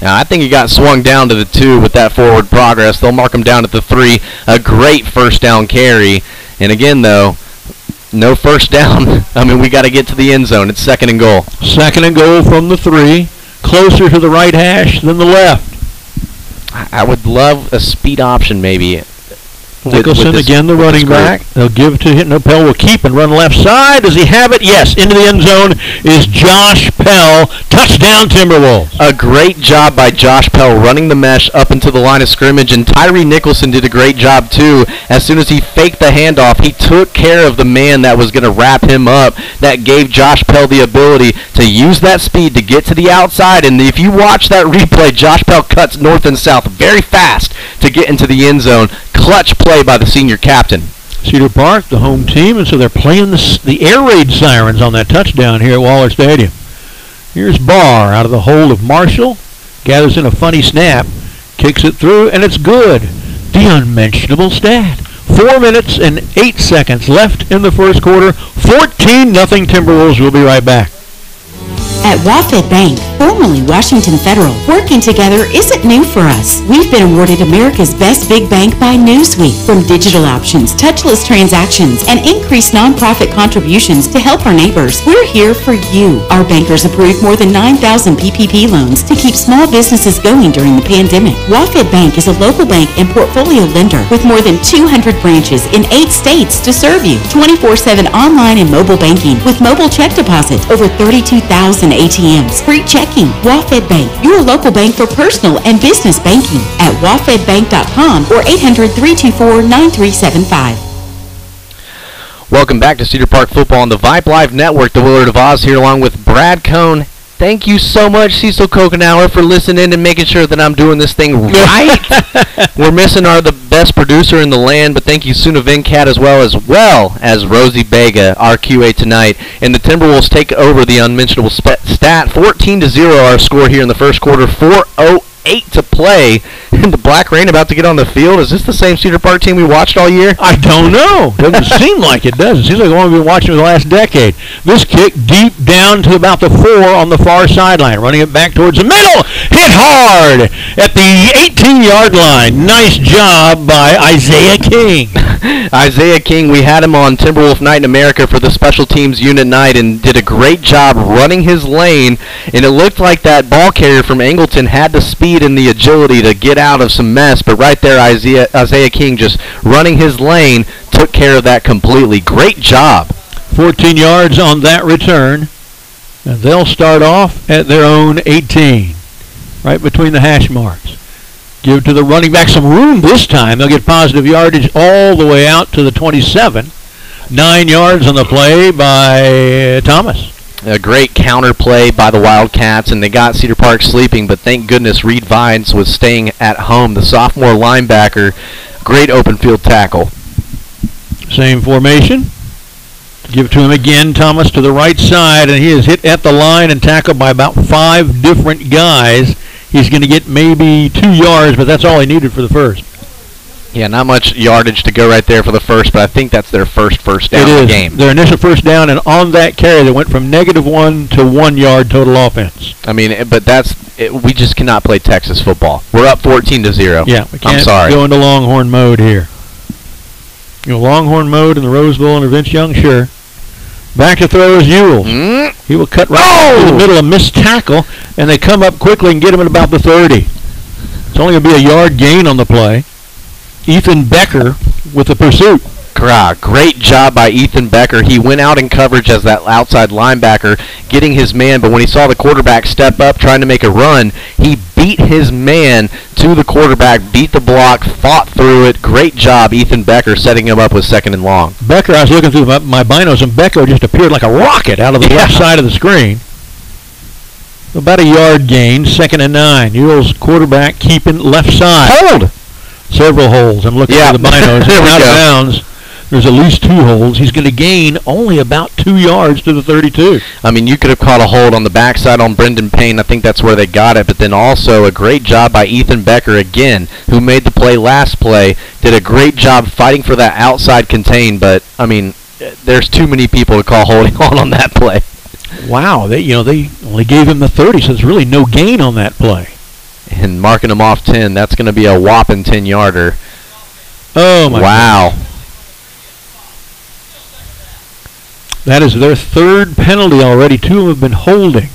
Now, I think he got swung down to the two with that forward progress. They'll mark him down at the three. A great first down carry. And again, though, no first down. I mean, we got to get to the end zone. It's second and goal. Second and goal from the 3, closer to the right hash than the left. I would love a speed option, maybe. Nicholson again, the running back. They'll give to him. No, Pell will keep and run left side. Does he have it? Yes. Into the end zone is Josh Pell. Touchdown Timberwolves. A great job by Josh Pell running the mesh up into the line of scrimmage, and Tyree Nicholson did a great job too. As soon as he faked the handoff, he took care of the man that was going to wrap him up. That gave Josh Pell the ability to use that speed to get to the outside. And if you watch that replay, Josh Pell cuts north and south very fast to get into the end zone. Clutch play by the senior captain. Cedar Park, the home team, and so they're playing the, the air raid sirens on that touchdown here at Waller Stadium. Here's Barr out of the hold of Marshall, gathers in a funny snap, Kicks it through, and it's good. The unmentionable stat. Four minutes and eight seconds left in the first quarter. 14 nothing Timberwolves. We'll be right back. At WaFd Bank, formerly Washington Federal, working together isn't new for us. We've been awarded America's Best Big Bank by Newsweek. From digital options, touchless transactions, and increased nonprofit contributions to help our neighbors, we're here for you. Our bankers approved more than 9,000 PPP loans to keep small businesses going during the pandemic. WaFd Bank is a local bank and portfolio lender with more than 200 branches in eight states to serve you. 24-7 online and mobile banking with mobile check deposit. Over 32,000 ATMs. Free checking. WaFd Bank, your local bank for personal and business banking at wafdbank.com or 800-324-9375. Welcome back to Cedar Park Football on the VYPE Live Network. The Willard of Oz here along with Brad Cohn. Thank you so much, Cecil Kokenauer, for listening and making sure that I'm doing this thing right. We're missing our the best producer in the land, but thank you, Suna Vincat, as well as well as Rosie Vega, our QA tonight. And the Timberwolves take over the unmentionable stat, 14 to zero. Our score here in the first quarter, 4-0 to play, and the Black Rain about to get on the field. Is this the same Cedar Park team we watched all year? I don't know. Doesn't seem like it does. It seems like the one we've been watching for the last decade. This kick deep down to about the four on the far sideline, running it back towards the middle. Hit hard at the 18-yard line. Nice job by Isaiah King. Isaiah King, we had him on Timberwolf Night in America for the special teams unit night and did a great job running his lane. And it looked like that ball carrier from Angleton had the speed and the agility to get out of some mess. But right there, Isaiah, Isaiah King just running his lane took care of that completely. Great job. 14 yards on that return. And they'll start off at their own 18, right between the hash marks give to the running back some room this time. They'll get positive yardage all the way out to the 27. Nine yards on the play by Thomas. A great counter play by the Wildcats, and they got Cedar Park sleeping, but thank goodness Reed Vines was staying at home. The sophomore linebacker, great open field tackle. Same formation. Give it to him again, Thomas to the right side, and he is hit at the line and tackled by about five different guys he's going to get maybe two yards, but that's all he needed for the first. Yeah, not much yardage to go right there for the first, but I think that's their first first down it of is. the game. Their initial first down, and on that carry, they went from negative one to one yard total offense. I mean, but that's it, we just cannot play Texas football. We're up 14 to zero. Yeah, we can't I'm sorry. go into Longhorn mode here. You know, Longhorn mode in the Rose Bowl under Vince Young, sure. Back to throw is Ewell. Mm. He will cut right oh! in the middle, of missed tackle, and they come up quickly and get him at about the 30. It's only going to be a yard gain on the play. Ethan Becker with the pursuit. Great job by Ethan Becker. He went out in coverage as that outside linebacker, getting his man, but when he saw the quarterback step up trying to make a run, he beat his man to the quarterback, beat the block, fought through it. Great job, Ethan Becker, setting him up with second and long. Becker, I was looking through my, my binos, and Becker just appeared like a rocket out of the yeah. left side of the screen. About a yard gain, second and nine. Ewell's quarterback keeping left side. Hold! Several holes. I'm looking yeah. the binos. there out go. of bounds there's at least two holes. He's going to gain only about two yards to the 32. I mean, you could have caught a hold on the backside on Brendan Payne. I think that's where they got it. But then also a great job by Ethan Becker again, who made the play last play. Did a great job fighting for that outside contain. But I mean, there's too many people to call holding on on that play. Wow, they you know they only gave him the 30, so there's really no gain on that play. And marking him off 10, that's going to be a whopping 10 yarder. Oh my! Wow. God. That is their third penalty already. Two of them have been holding.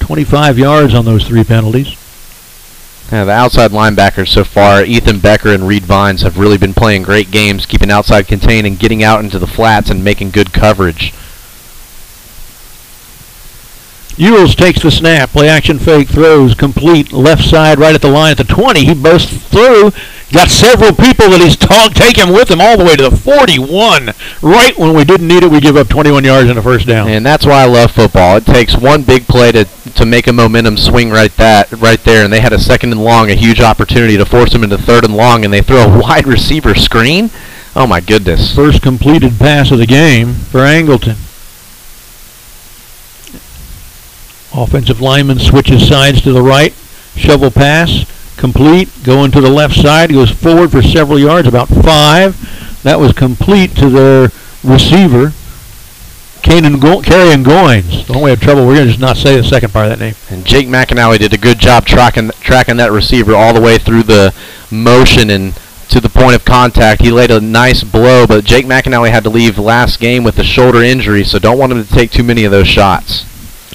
25 yards on those three penalties. Yeah, the outside linebackers so far, Ethan Becker and Reed Vines, have really been playing great games, keeping outside contain and getting out into the flats and making good coverage. Ewells takes the snap, play action fake, throws, complete, left side, right at the line at the 20. He bursts through, got several people that he's talk, taken with him all the way to the 41. Right when we didn't need it, we give up 21 yards and a first down. And that's why I love football. It takes one big play to to make a momentum swing right that right there, and they had a second and long, a huge opportunity to force them into third and long, and they throw a wide receiver screen. Oh my goodness! First completed pass of the game for Angleton. Offensive lineman switches sides to the right. Shovel pass. Complete. Going to the left side. Goes forward for several yards, about five. That was complete to their receiver. Kanan Go- Carrion Goins. Only way have trouble, we're going to just not say the second part of that name. And Jake McAnally did a good job tracking tracking that receiver all the way through the motion and to the point of contact. He laid a nice blow, but Jake McAnally had to leave last game with a shoulder injury, so don't want him to take too many of those shots.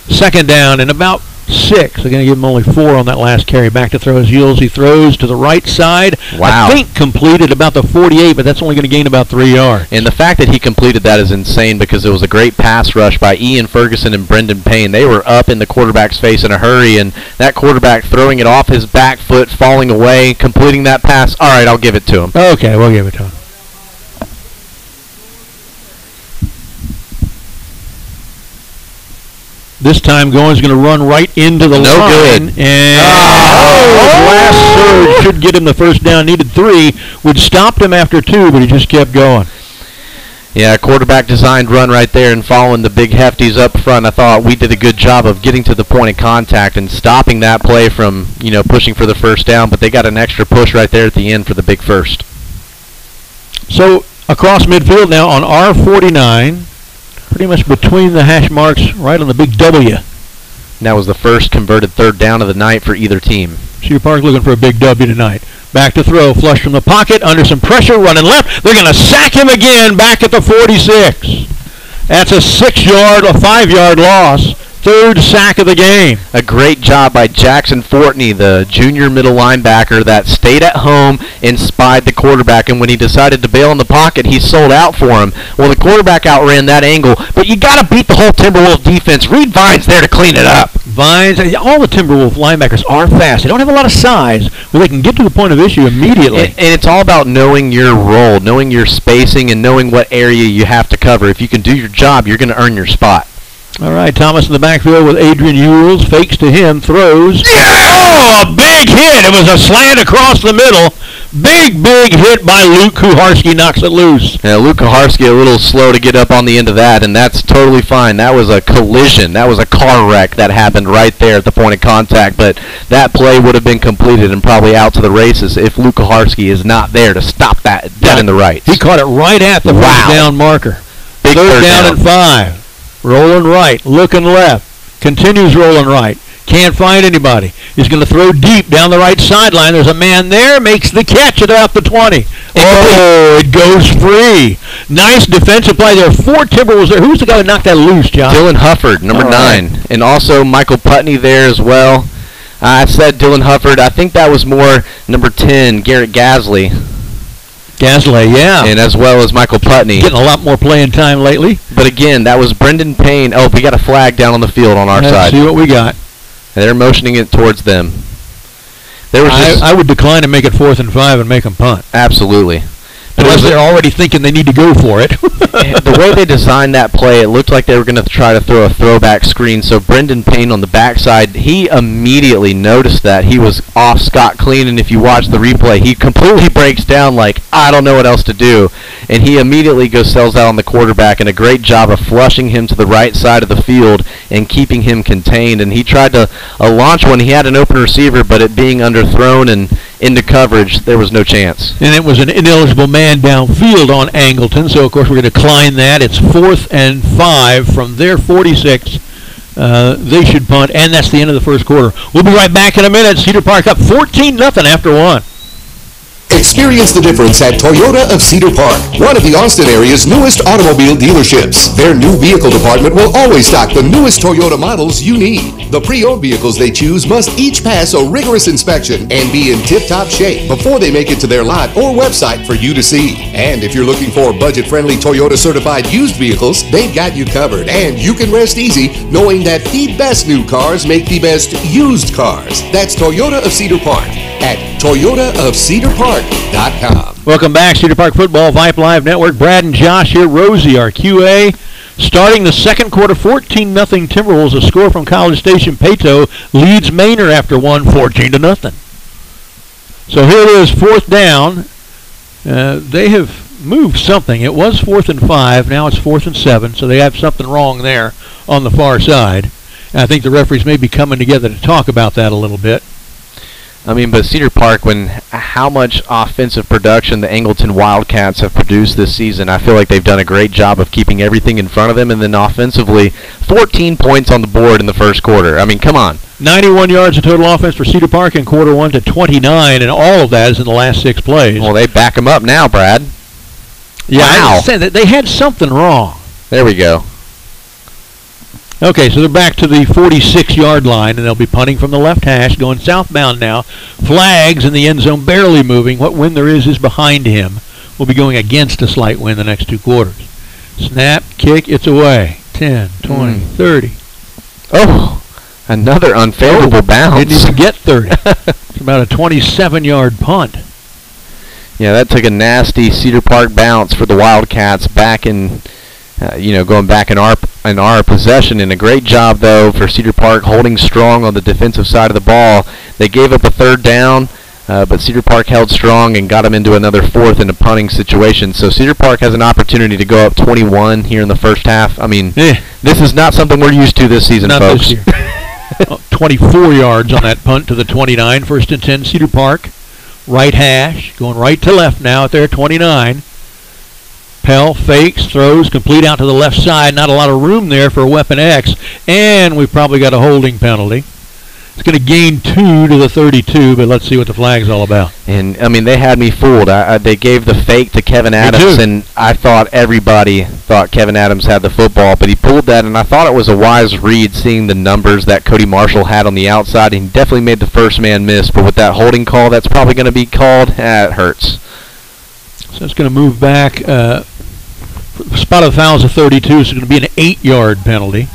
Second down and about six. They're going to give him only four on that last carry. Back to throw is Ewells. He throws to the right side. Wow. I think completed about the 48, but that's only going to gain about three yards. And the fact that he completed that is insane because it was a great pass rush by Ian Ferguson and Brendan Payne. They were up in the quarterback's face in a hurry, and that quarterback throwing it off his back foot, falling away, completing that pass. All right, I'll give it to him. Okay, we'll give it to him. This time Goins is going to run right into the No line. good. And oh, last surge oh. should get him the first down. Needed three. Would stopped him after two, but he just kept going. Yeah, quarterback designed run right there and following the big hefties up front. I thought we did a good job of getting to the point of contact and stopping that play from, you know, pushing for the first down, but they got an extra push right there at the end for the big first. So across midfield now on R49, pretty much between the hash marks, right on the big W. And that was the first converted third down of the night for either team. Cedar Park looking for a big W tonight. Back to throw, flush from the pocket, under some pressure, running left. They're going to sack him again back at the 46. That's a six-yard, a five-yard loss. Third sack of the game. A great job by Jackson Fortney, the junior middle linebacker that stayed at home and spied the quarterback. And when he decided to bail in the pocket, he sold out for him. Well, the quarterback outran that angle, but you got to beat the whole Timberwolf defense. Reed Vines there to clean it up. Vines, all the Timberwolf linebackers are fast. They don't have a lot of size, but they can get to the point of issue immediately. And, and it's all about knowing your role, knowing your spacing, and knowing what area you have to cover. If you can do your job, you're going to earn your spot. All right, Thomas in the backfield with Adrian Ewells. Fakes to him, throws. Oh, a big hit. It was a slant across the middle. Big, big hit by Luke Kuharski. Knocks it loose. Yeah, Luke Kaharski a little slow to get up on the end of that, and that's totally fine. That was a collision. That was a car wreck that happened right there at the point of contact, but that play would have been completed and probably out to the races if Luke Kaharski is not there to stop that dead in the right. He caught it right at the Wow. first down marker. Big third, third down, down. and five. Rolling right, looking left. Continues rolling right. Can't find anybody. He's going to throw deep down the right sideline. There's a man there. Makes the catch at about the 20. Oh, it goes free. Nice defensive play there. Four Timberwolves there. Who's the guy that knocked that loose, John? Dylan Hufford, number All right. nine, and also Michael Putney there as well. I said Dylan Hufford. I think that was more number ten, Garrett Gasley, Gasly, yeah. and as well as Michael Putney. Getting a lot more playing time lately. But again, that was Brendan Payne. Oh, we got a flag down on the field on our Let's side. see what we got. And they're motioning it towards them. There was I, I would decline to make it fourth and five and make them punt. absolutely. Unless they're already thinking they need to go for it. the way they designed that play, it looked like they were going to try to throw a throwback screen. So Brendan Payne on the backside, he immediately noticed that he was off scot clean. And if you watch the replay, he completely breaks down like I don't know what else to do, and he immediately goes sells out on the quarterback. And a great job of flushing him to the right side of the field and keeping him contained. And he tried to uh, launch one. He had an open receiver, but it being underthrown and into coverage, there was no chance. and it was an ineligible man downfield on Angleton. So of course we're going to decline that. It's fourth and five from their 46. Uh, they should punt, and that's the end of the first quarter. We'll be right back in a minute. Cedar Park up 14 nothing after one. Experience the difference at Toyota of Cedar Park, one of the Austin area's newest automobile dealerships. Their new vehicle department will always stock the newest Toyota models you need. The pre-owned vehicles they choose must each pass a rigorous inspection and be in tip-top shape before they make it to their lot or website for you to see. And if you're looking for budget-friendly Toyota certified used vehicles, they've got you covered and you can rest easy knowing that the best new cars make the best used cars. That's Toyota of Cedar Park at toyotaofcedarpark.com. Welcome back, Cedar Park Football VYPE Live Network. Brad and Josh here. Rosie, our QA. Starting the second quarter, 14 nothing Timberwolves. A score from College Station. Paetow leads Manor after one, 14 to nothing. So here it is, fourth down. Uh, they have moved something. It was fourth and five. Now it's fourth and seven. So they have something wrong there on the far side. And I think the referees may be coming together to talk about that a little bit. I mean, but Cedar Park, when how much offensive production the Angleton Wildcats have produced this season, I feel like they've done a great job of keeping everything in front of them, and then offensively, 14 points on the board in the first quarter. I mean, come on. 91 yards of total offense for Cedar Park in quarter one to 29, and all of that is in the last six plays. Well, they back them up now, Brad. Yeah, wow. I said that they had something wrong. There we go. Okay, so they're back to the 46-yard line, and they'll be punting from the left hash, going southbound now. Flags in the end zone, barely moving. What wind there is is behind him. We'll be going against a slight wind the next two quarters. Snap, kick, it's away. 10, 20, Mm. 30. Oh, another unfavorable bounce. Didn't even get 30. it's about a 27-yard punt. Yeah, that took a nasty Cedar Park bounce for the Wildcats back in, uh, you know, going back in our in our possession. And a great job though for Cedar Park holding strong on the defensive side of the ball. They gave up a third down, uh, but Cedar Park held strong and got them into another fourth in a punting situation. So Cedar Park has an opportunity to go up 21 here in the first half. I mean, Eh. this is not something we're used to this season, Not folks. this year. Oh, 24 yards on that punt to the 29. First and 10, Cedar Park. Right hash, going right to left now at their 29. Pell fakes, throws, complete out to the left side. Not a lot of room there for a Weapon X. And we've probably got a holding penalty. It's going to gain two to the 32, but let's see what the flag's all about. And I mean, they had me fooled. I, I, they gave the fake to Kevin Adams, and I thought everybody thought Kevin Adams had the football, but he pulled that, and I thought it was a wise read, seeing the numbers that Cody Marshall had on the outside. He definitely made the first man miss, but with that holding call, that's probably going to be called. Eh, it hurts. So it's going to move back. Uh, spot of the foul is a 32, so it's going to be an eight-yard penalty.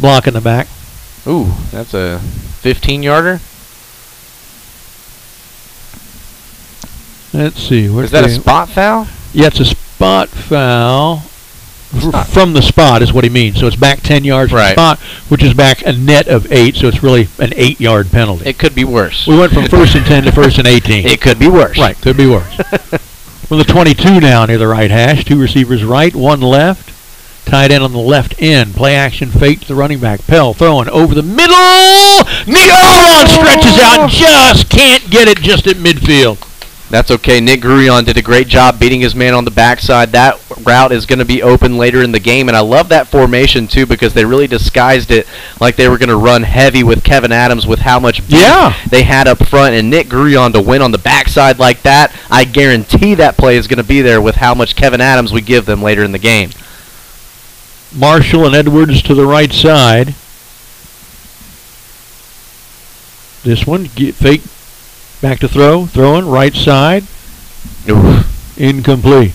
Block in the back. Ooh, that's a 15-yarder. Let's see. Is that a spot foul? Yeah, it's a spot foul. From the spot is what he means. So it's back 10 yards from the spot, which is back a net of eight, so it's really an eight-yard penalty. It could be worse. we went from first and 10 to first and 18. It could be worse. Right, could be worse. From the 22 now near the right hash, two receivers right, one left. Tight end on the left end. Play action fake to the running back. Pell throwing over the middle. Gruyon stretches out just can't get it just at midfield. That's okay. Nick Gruyon did a great job beating his man on the backside. That route is going to be open later in the game, and I love that formation too because they really disguised it like they were going to run heavy with Kevin Adams with how much Yeah. they had up front, and Nick Gruyon to win on the backside like that. I guarantee that play is going to be there with how much Kevin Adams we give them later in the game. Marshall and Edwards to the right side. This one, get fake, back to throw, throwing, right side, Oof. incomplete.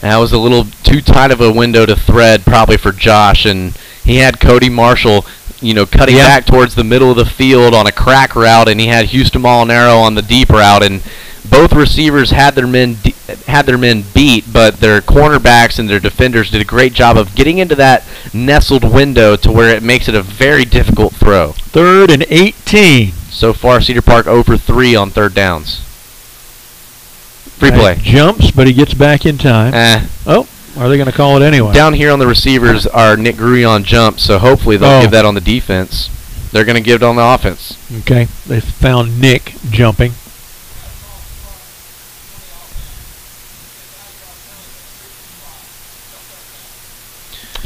That was a little too tight of a window to thread, probably for Josh, and he had Cody Marshall, you know, cutting Yeah. back towards the middle of the field on a crack route, and he had Houston Molinaro on the deep route, and both receivers had their men de- had their men beat, but their cornerbacks and their defenders did a great job of getting into that nestled window to where it makes it a very difficult throw. Third and 18. So far, Cedar Park over three on third downs. Free play. Jumps, but he gets back in time. Eh. Oh, are they going to call it anyway? Down here on the receivers are Nick Gruyon jumps, so hopefully they'll Oh. give that on the defense. They're going to give it on the offense. Okay, they found Nick jumping.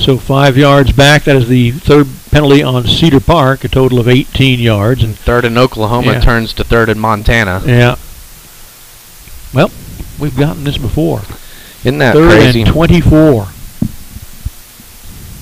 So five yards back. That is the third penalty on Cedar Park. A total of 18 yards. And Third in Oklahoma Yeah. turns to third in Montana. yeah, well, we've gotten this before. Isn't that Third crazy? and 24.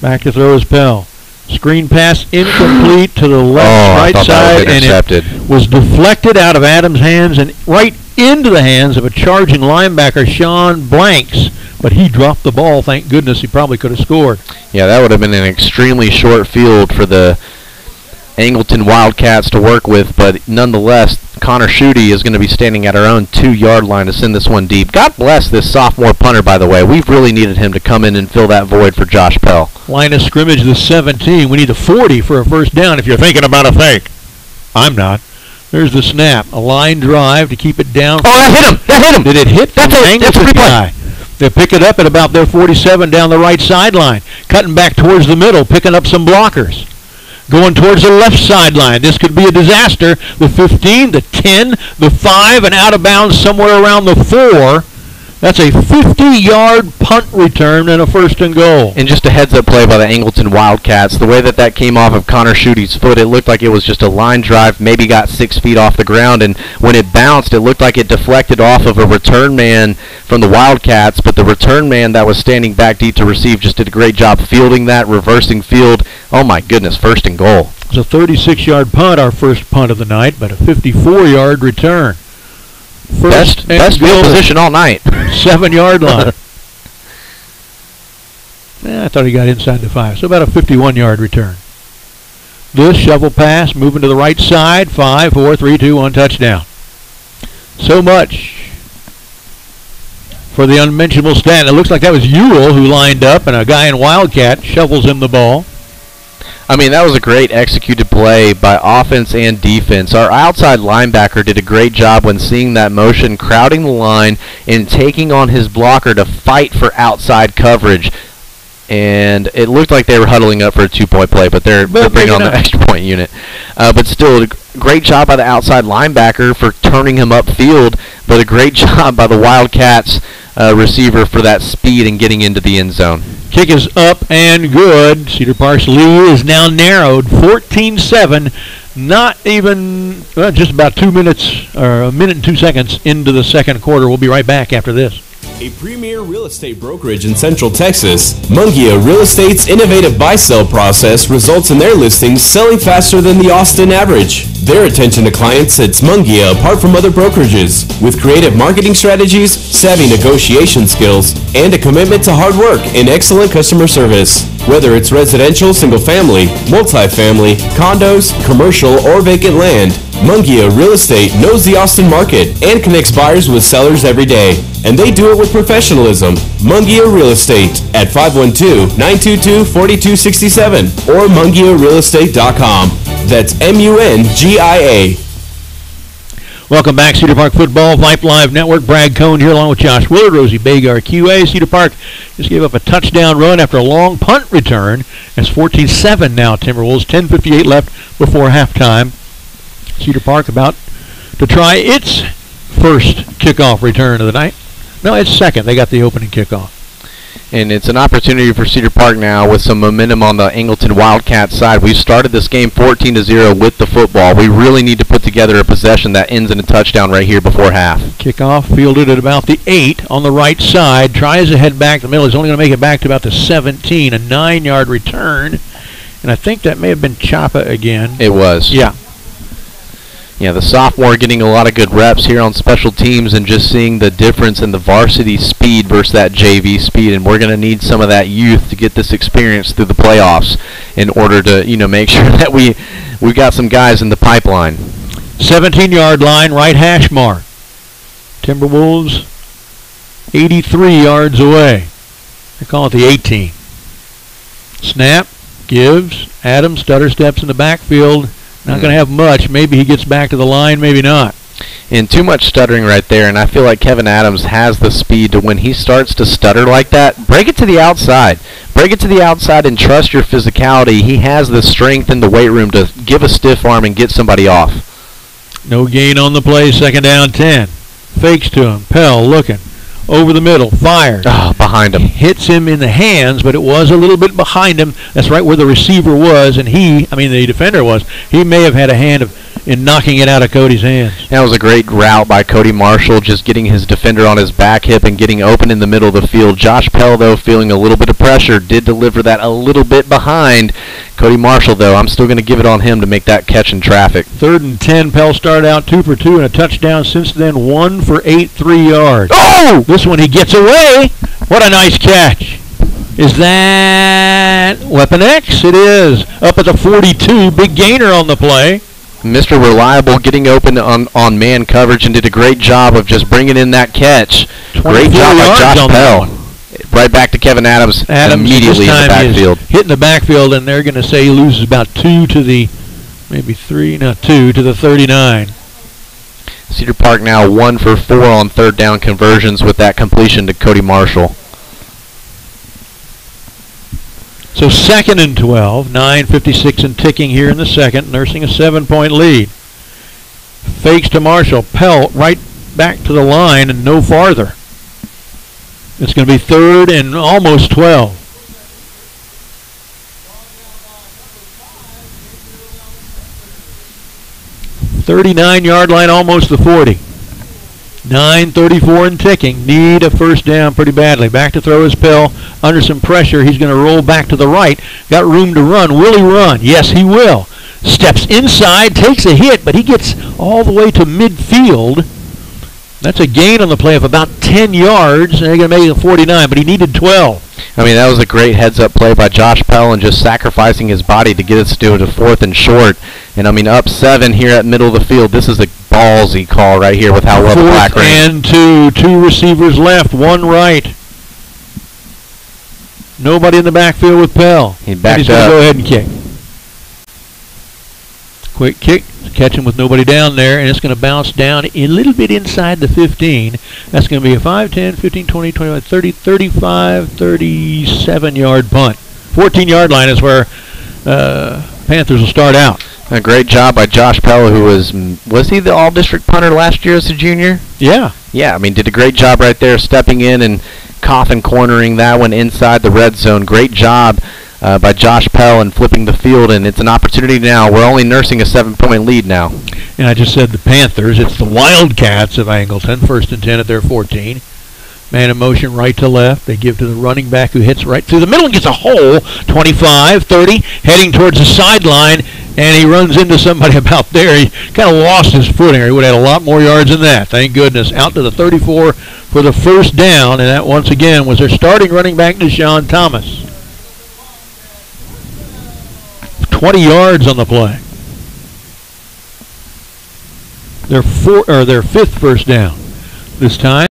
Back to throw is Pell. Screen pass incomplete to the left, Oh, right side, and it was deflected out of Adams' hands and right into the hands of a charging linebacker, Sean Blanks. But he dropped the ball. Thank goodness. He probably could have scored. Yeah, that would have been an extremely short field for the Angleton Wildcats to work with, but nonetheless, Connor Schutte is going to be standing at our own two-yard line to send this one deep. God bless this sophomore punter, by the way. We've really needed him to come in and fill that void for Josh Pell. Line of scrimmage the 17. We need a 40 for a first down if you're thinking about a fake. I'm not. There's the snap. A line drive to keep it down. Oh, that hit him! That hit him! Did it hit That's the a- that's a Angleton play. guy? They pick it up at about their 47 down the right sideline, cutting back towards the middle, picking up some blockers. Going towards the left sideline. This could be a disaster. The 15, the 10, the 5, and out of bounds somewhere around the 4. That's a 50-yard punt return and a first and goal. And just a heads-up play by the Angleton Wildcats. The way that that came off of Connor Schute's foot, it looked like it was just a line drive, maybe got six feet off the ground. And when it bounced, it looked like it deflected off of a return man from the Wildcats. But the return man that was standing back deep to receive just did a great job fielding that, reversing field. Oh my goodness, first and goal. It's a 36-yard punt, our first punt of the night, but a 54-yard return. First best best field position all night. Seven yard line. yeah, I thought he got inside the five. So about a 51 yard return. This shovel pass, moving to the right side. Five, four, three, two, one touchdown. So much for the unmentionable stat. It looks like that was Ewell who lined up, and a guy in Wildcat shovels him the ball. I mean, that was a great executed play by offense and defense. Our outside linebacker did a great job when seeing that motion, crowding the line, and taking on his blocker to fight for outside coverage. And it looked like they were huddling up for a two-point play, but they're, they're bringing on the extra point unit. Uh, but still, a great job by the outside linebacker for turning him upfield, but a great job by the Wildcats uh, receiver for that speed and getting into the end zone. Kick is up and good. Cedar Park's lead is now narrowed 14-7. Not even, well, just about two minutes, or a minute and two seconds into the second quarter. We'll be right back after this. A premier real estate brokerage in Central Texas, Mungia Real Estate's innovative buy-sell process results in their listings selling faster than the Austin average. Their attention to clients sets Mungia apart from other brokerages. With creative marketing strategies, savvy negotiation skills, and a commitment to hard work and excellent customer service. Whether it's residential, single family, multifamily, condos, commercial, or vacant land, Mungia Real Estate knows the Austin market and connects buyers with sellers every day. And they do it with professionalism. Mungia Real Estate at 512-922-4267 or mungiarealestate.com. That's M-U-N-G-I-A. Welcome back, Cedar Park Football VYPE Live Network. Brad Cohn here along with Josh Willard, Rosie Bagar, QA. Cedar Park just gave up a touchdown run after a long punt return. It's 14-7 now, Timberwolves. 10.58 left before halftime. Cedar Park about to try its first kickoff return of the night. No, it's second. They got the opening kickoff. And it's an opportunity for Cedar Park now with some momentum on the Angleton Wildcats side. We started this game 14 to 0 with the football. We really need to put together a possession that ends in a touchdown right here before half. Kickoff fielded at about the 8 on the right side. Tries to head back the middle. He's only going to make it back to about the 17. A 9-yard return. And I think that may have been Chapa again. It was. Yeah. Yeah, the sophomore getting a lot of good reps here on special teams and just seeing the difference in the varsity speed versus that JV speed. And we're going to need some of that youth to get this experience through the playoffs in order to, you know, make sure that we we got some guys in the pipeline. 17-yard line, right hash mark. Timberwolves 83 yards away. They call it the 18. Snap, gives, Adams stutter steps in the backfield. Not going to have much. Maybe he gets back to the line, maybe not. And too much stuttering right there, and I feel like Kevin Adams has the speed to when he starts to stutter like that, break it to the outside. Break it to the outside and trust your physicality. He has the strength in the weight room to give a stiff arm and get somebody off. No gain on the play, second down 10. Fakes to him. Pell looking. Over the middle, fired. Oh, ah, behind him. Hits him in the hands, but it was a little bit behind him. That's right where the receiver was, and he, I mean the defender was, he may have had a hand of in knocking it out of Cody's hands. That was a great route by Cody Marshall, just getting his defender on his back hip and getting open in the middle of the field. Josh Pell, though, feeling a little bit of pressure, did deliver that a little bit behind. Cody Marshall, though, I'm still going to give it on him to make that catch in traffic. Third and 10, Pell started out two for two and a touchdown. Since then, one for eight, three yards. Oh! This one he gets away. What a nice catch. Is that Weapon X? It is. Up at the 42. Big gainer on the play. Mr. Reliable getting open on, on man coverage and did a great job of just bringing in that catch. Great job by Josh Pell. Right back to Kevin Adams, Adams immediately in the backfield. Hitting the backfield, and they're going to say he loses about two to the, maybe three, no, two to the 39. Cedar Park now one for four on third down conversions with that completion to Cody Marshall. So second and 12, 9.56 and ticking here in the second, nursing a seven-point lead. Fakes to Marshall. Pell right back to the line and no farther. It's going to be third and almost 12. 39 yard line, almost the 40. 9.34 and ticking. Need a first down pretty badly. Back to throw his Pell. Under some pressure, he's going to roll back to the right. Got room to run. Will he run? Yes, he will. Steps inside, takes a hit, but he gets all the way to midfield. That's a gain on the play of about 10 yards. They're going to make it 49, but he needed 12. I mean, that was a great heads-up play by Josh Pell and just sacrificing his body to get us to a fourth and short. And I mean, up seven here at middle of the field. This is a ballsy call right here with how well the black ran. and two. Two receivers left, one right. Nobody in the backfield with Pell. He And backed he's going to up. go ahead and kick. Quick kick, catch him with nobody down there, and it's going to bounce down a little bit inside the 15. That's going to be a 5, 10, 15, 20, 25, 30, 35, 37 yard punt. 14 yard line is where uh, Panthers will start out. A great job by Josh Pell, who was was he the All District punter last year as a junior? Yeah. Yeah, I mean, did a great job right there, stepping in and coffin cornering that one inside the red zone. Great job uh, by Josh Pell and flipping the field, and it's an opportunity now. We're only nursing a seven-point lead now. And I just said the Panthers. It's the Wildcats of Angleton. First and 10 at their 14. Man in motion right to left. They give to the running back who hits right through the middle and gets a hole. 25, 30, heading towards the sideline. And he runs into somebody about there. He kind of lost his footing, or he would have had a lot more yards than that. Thank goodness. Out to the 34 for the first down. And that, once again, was their starting running back, Deshaun Thomas. 20 yards on the play. Their four or their fifth first down this time.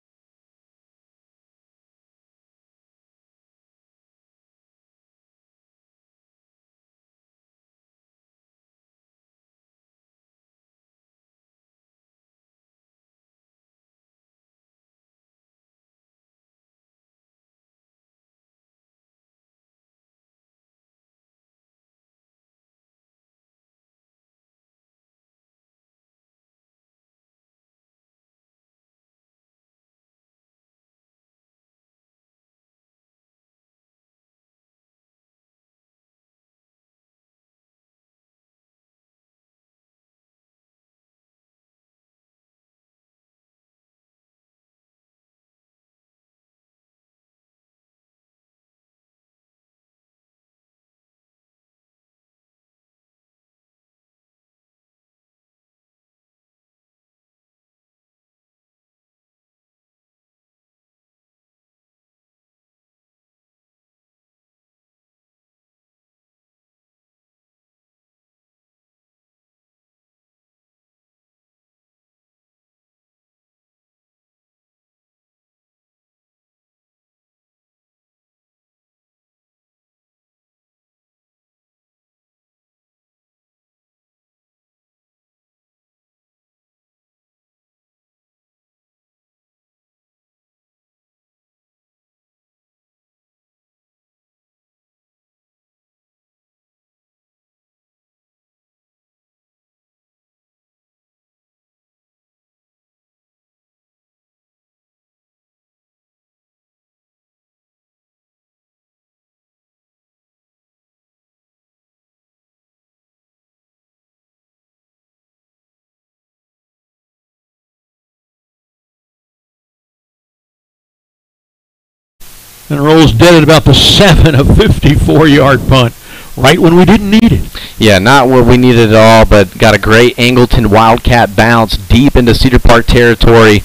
And rolls dead at about the seven, a 54-yard punt, right when we didn't need it. Yeah, not where we needed at all, but got a great Angleton Wildcat bounce deep into Cedar Park territory.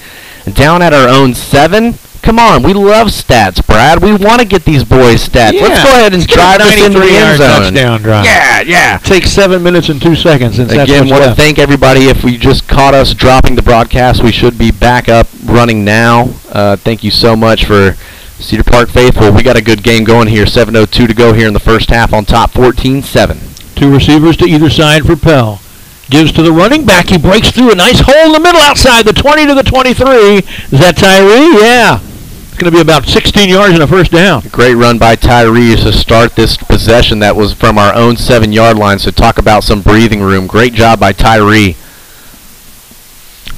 Down at our own seven. Come on, we love stats, Brad. We want to get these boys stats. Let's go ahead and Let's drive this into the 93-yard end zone. touchdown drive. Yeah, yeah. Takes seven minutes and two seconds. Since that's Again, want to thank everybody. If we just caught us dropping the broadcast, we should be back up running now. Uh, thank you so much for Cedar Park faithful. We got a good game going here. 7:02 to go here in the first half on top 14-7. Two receivers to either side for Pell. Gives to the running back. He breaks through a nice hole in the middle outside the 20 to the 23. Is that Tyree? Yeah. It's going to be about 16 yards and a first down. Great run by Tyree to start this possession that was from our own seven yard line. So talk about some breathing room. Great job by Tyree.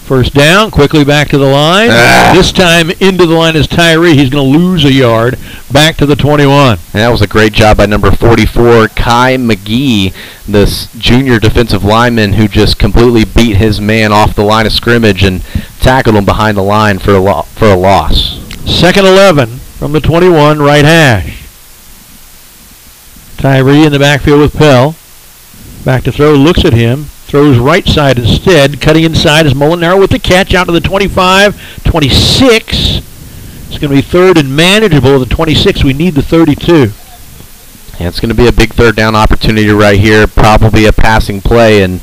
First down, quickly back to the line. Ah. This time into the line is Tyree. He's going to lose a yard. Back to the 21. And that was a great job by number 44, Kai McGee, this junior defensive lineman who just completely beat his man off the line of scrimmage and tackled him behind the line for a, lo- for a loss. Second 11 from the 21, right hash. Tyree in the backfield with Pell. Back to throw, looks at him, Throws right side instead. Cutting inside is Molinaro with the catch out to the 25, 26. It's going to be third and manageable. The 26, we need the 32. Yeah, it's going to be a big third down opportunity right here. Probably a passing play. And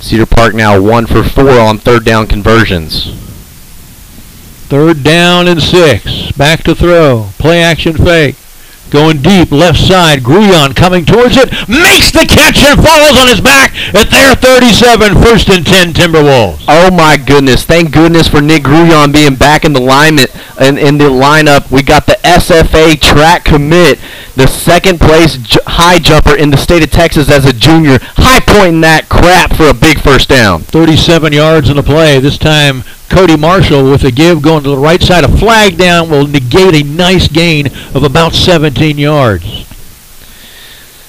Cedar Park now one for four on third down conversions. Third down and six. Back to throw. Play action fake. Going deep, left side. Gruyon coming towards it. Makes the catch and falls on his back at their 37. First and 10 Timberwolves. Oh my goodness. Thank goodness for Nick Gruyon being back in the alignment in, in the lineup. We got the SFA track commit, the second place j- high jumper in the state of Texas as a junior. High pointing that crap for a big first down. 37 yards in the play. This time Cody Marshall with a give going to the right side. A flag down will negate a nice gain of about 17 yards.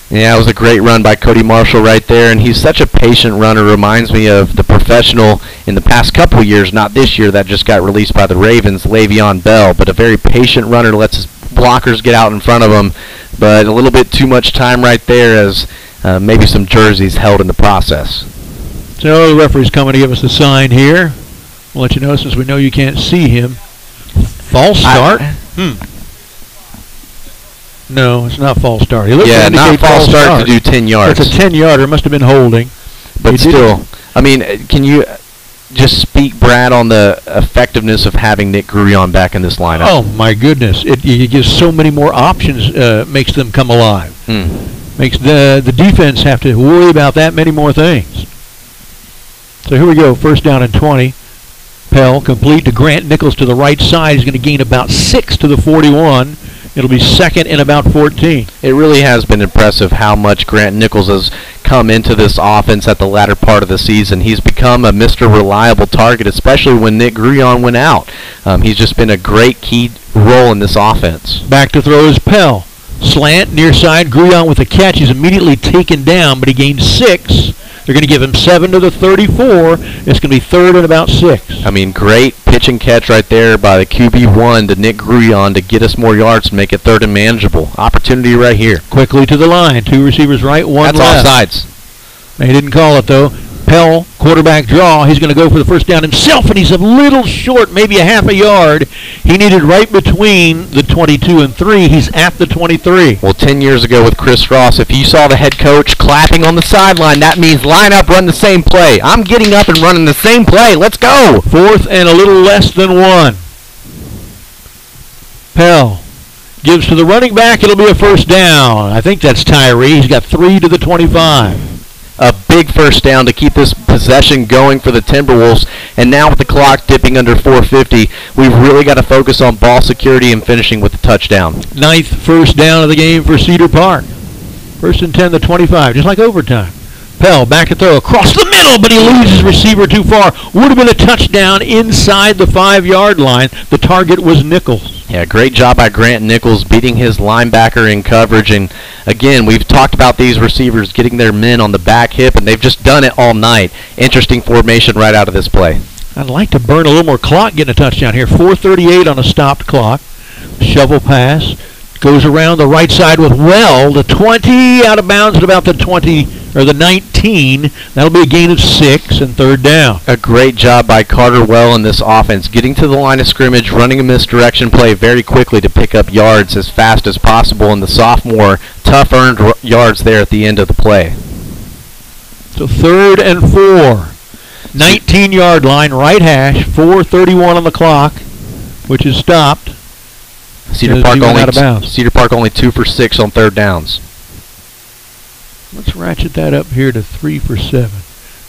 Yeah, it was a great run by Cody Marshall right there, and he's such a patient runner. Reminds me of the professional in the past couple years, not this year, that just got released by the Ravens, Le'Veon Bell. But a very patient runner, lets his blockers get out in front of him, but a little bit too much time right there as uh, maybe some jerseys held in the process. So the referee's coming to give us the sign here. We'll let you know since we know you can't see him. False start. I, hmm. No, it's not false start. He looked yeah, not false start, start, to do 10 yards. It's a 10 yarder. Must have been holding. But he still, I mean, uh, can you just speak, Brad, on the effectiveness of having Nick Gruyon back in this lineup? Oh my goodness! It, it gives so many more options. Uh, makes them come alive. Hmm. Makes the the defense have to worry about that many more things. So here we go. First down and 20. Pell complete to Grant Nichols to the right side. He's going to gain about six to the 41. It'll be second and about 14. It really has been impressive how much Grant Nichols has come into this offense at the latter part of the season. He's become a Mr. Reliable target, especially when Nick Gruyon went out. Um, he's just been a great key role in this offense. Back to throw is Pell. Slant, near side, Gruyon with a catch. He's immediately taken down, but he gained six. They're going to give him seven to the 34. It's going to be third and about six. I mean, great pitch and catch right there by the QB one to Nick Gruyon to get us more yards and make it third and manageable. Opportunity right here. Quickly to the line. Two receivers right, one That's left. That's offsides. They didn't call it though. Pell, quarterback draw. He's going to go for the first down himself, and he's a little short, maybe a half a yard. He needed right between the 22 and 3. He's at the 23. Well, 10 years ago with Chris Ross, if you saw the head coach clapping on the sideline, that means line up, run the same play. I'm getting up and running the same play. Let's go. Fourth and a little less than one. Pell gives to the running back. It'll be a first down. I think that's Tyree. He's got three to the 25 a big first down to keep this possession going for the Timberwolves. And now with the clock dipping under 450, we've really got to focus on ball security and finishing with the touchdown. Ninth first down of the game for Cedar Park. First and 10 to 25, just like overtime. Pell back to throw across the middle, but he loses receiver too far. Would have been a touchdown inside the five-yard line. The target was Nichols. Yeah, great job by Grant Nichols beating his linebacker in coverage. And again, we've talked about these receivers getting their men on the back hip, and they've just done it all night. Interesting formation right out of this play. I'd like to burn a little more clock getting a touchdown here. 4:38 on a stopped clock. Shovel pass goes around the right side with well the 20 out of bounds at about the 20 or the 19 that'll be a gain of six and third down. A great job by carter well in this offense getting to the line of scrimmage running a misdirection play very quickly to pick up yards as fast as possible and the sophomore tough earned r- yards there at the end of the play. So third and four. 19 yard line right hash 431 on the clock which is stopped Cedar Park only Cedar Park only two for six on third downs. Let's ratchet that up here to three for seven.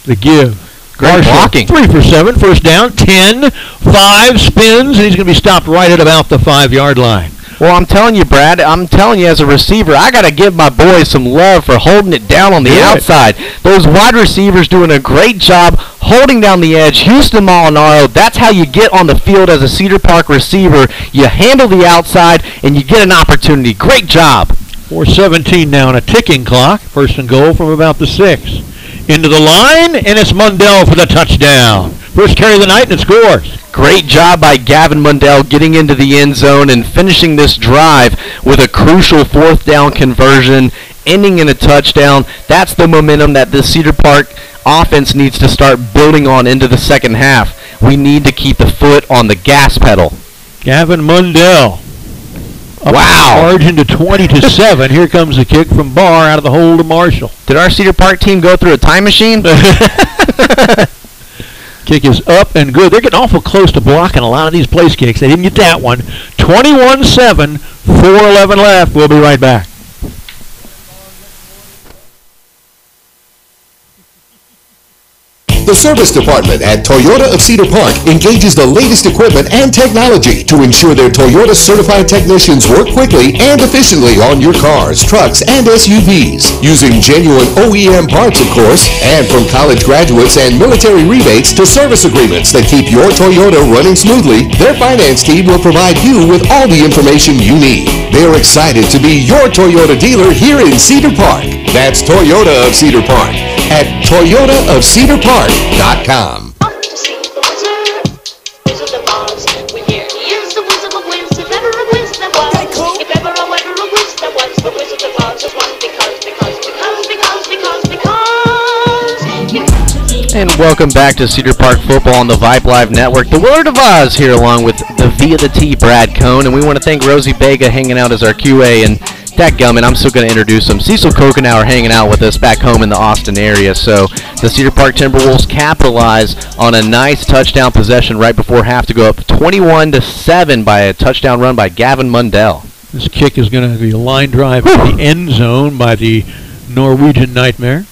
The give. Great Marshall, blocking. Three for seven. First down. Ten. Five spins, and he's going to be stopped right at about the five-yard line. Well, I'm telling you, Brad. I'm telling you, as a receiver, I got to give my boys some love for holding it down on the outside. Those wide receivers doing a great job holding down the edge. Houston Molinaro, that's how you get on the field as a Cedar Park receiver. You handle the outside, and you get an opportunity. Great job. 417 now on a ticking clock. First and goal from about the six. Into the line, and it's Mundell for the touchdown. First carry of the night, and it scores. Great job by Gavin Mundell getting into the end zone and finishing this drive with a crucial fourth down conversion, ending in a touchdown. That's the momentum that the Cedar Park offense needs to start building on into the second half. We need to keep the foot on the gas pedal. Gavin Mundell. Wow. Margin to 20 to 7. Here comes the kick from Barr out of the hole to Marshall. Did our Cedar Park team go through a time machine? Kick is up and good. They're getting awful close to blocking a lot of these place kicks. They didn't get that one. 21 7, 4 11 left. We'll be right back. The service department at Toyota of Cedar Park engages the latest equipment and technology to ensure their Toyota certified technicians work quickly and efficiently on your cars, trucks, and SUVs. Using genuine OEM parts, of course, and from college graduates and military rebates to service agreements that keep your Toyota running smoothly, their finance team will provide you with all the information you need. They're excited to be your Toyota dealer here in Cedar Park. That's Toyota of Cedar Park at And welcome back to Cedar Park Football on the VYPE Live Network. The Willard of Oz here along with the Via the T Brad Cohn. And we want to thank Rosie Vega hanging out as our QA. And Dadgummit, I'm still going to introduce him. Cecil Kokenauer hanging out with us back home in the Austin area. So the Cedar Park Timberwolves capitalize on a nice touchdown possession right before half to go up 21 to 7 by a touchdown run by Gavin Mundell. This kick is going to be a line drive to the end zone by the Norwegian Nightmare.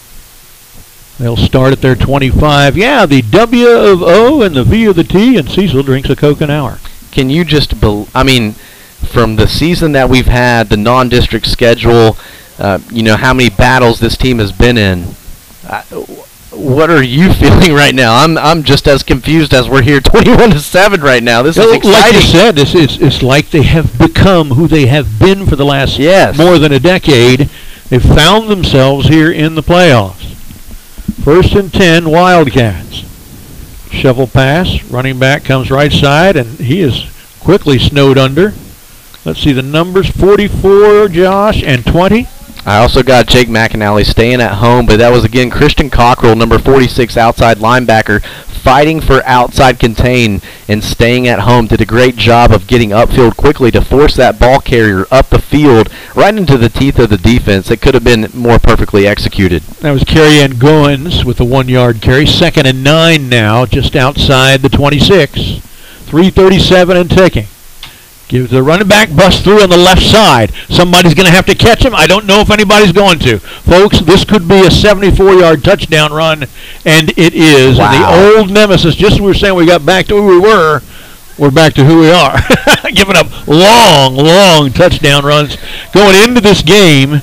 They'll start at their 25. Yeah, the W of O and the V of the T, and Cecil drinks a Coke an hour. Can you just, bel I mean, from the season that we've had, the non-district schedule, uh, you know how many battles this team has been in. Uh, what are you feeling right now? I'm I'm just as confused as we're here, 21 to seven right now. This is exciting. Like you said, it's, it's, it's like they have become who they have been for the last Yes. more than a decade. They've found themselves here in the playoffs. First and 10, Wildcats. Shovel pass, running back comes right side, and he is quickly snowed under. Let's see the numbers 44, Josh, and 20. I also got Jake McAnally staying at home, but that was again Christian Cockrell, number 46 outside linebacker, fighting for outside contain and staying at home. Did a great job of getting upfield quickly to force that ball carrier up the field right into the teeth of the defense. It could have been more perfectly executed. That was Kerry and Goins with the one yard carry. Second and nine now, just outside the 26. 337 and ticking. Gives the running back bust through on the left side. Somebody's going to have to catch him. I don't know if anybody's going to. Folks, this could be a 74-yard touchdown run, and it is. And the old nemesis, just as we were saying we got back to who we were, we're back to who we are. Giving up long, long touchdown runs. Going into this game,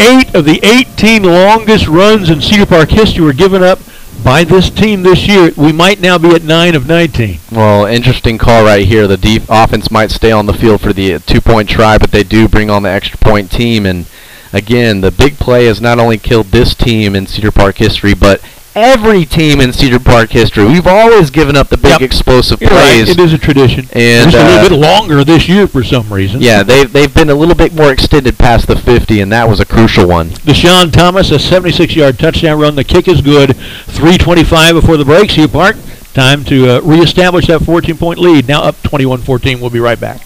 eight of the 18 longest runs in Cedar Park history were given up by this team this year. We might now be at 9 of 19. Well, interesting call right here. The deep offense might stay on the field for the uh, two-point try, but they do bring on the extra point team. And again, the big play has not only killed this team in Cedar Park history, but every team in Cedar Park history. We've always given up the big Yep. explosive You're right. plays. It is a tradition. And, Just a uh, little bit longer this year for some reason. Yeah, they've they've been a little bit more extended past the 50, and that was a crucial one. Deshaun Thomas, a 76-yard touchdown run. The kick is good. 3:25 before the break. Cedar Park, time to uh, reestablish that 14-point lead. Now up 21-14. We'll be right back.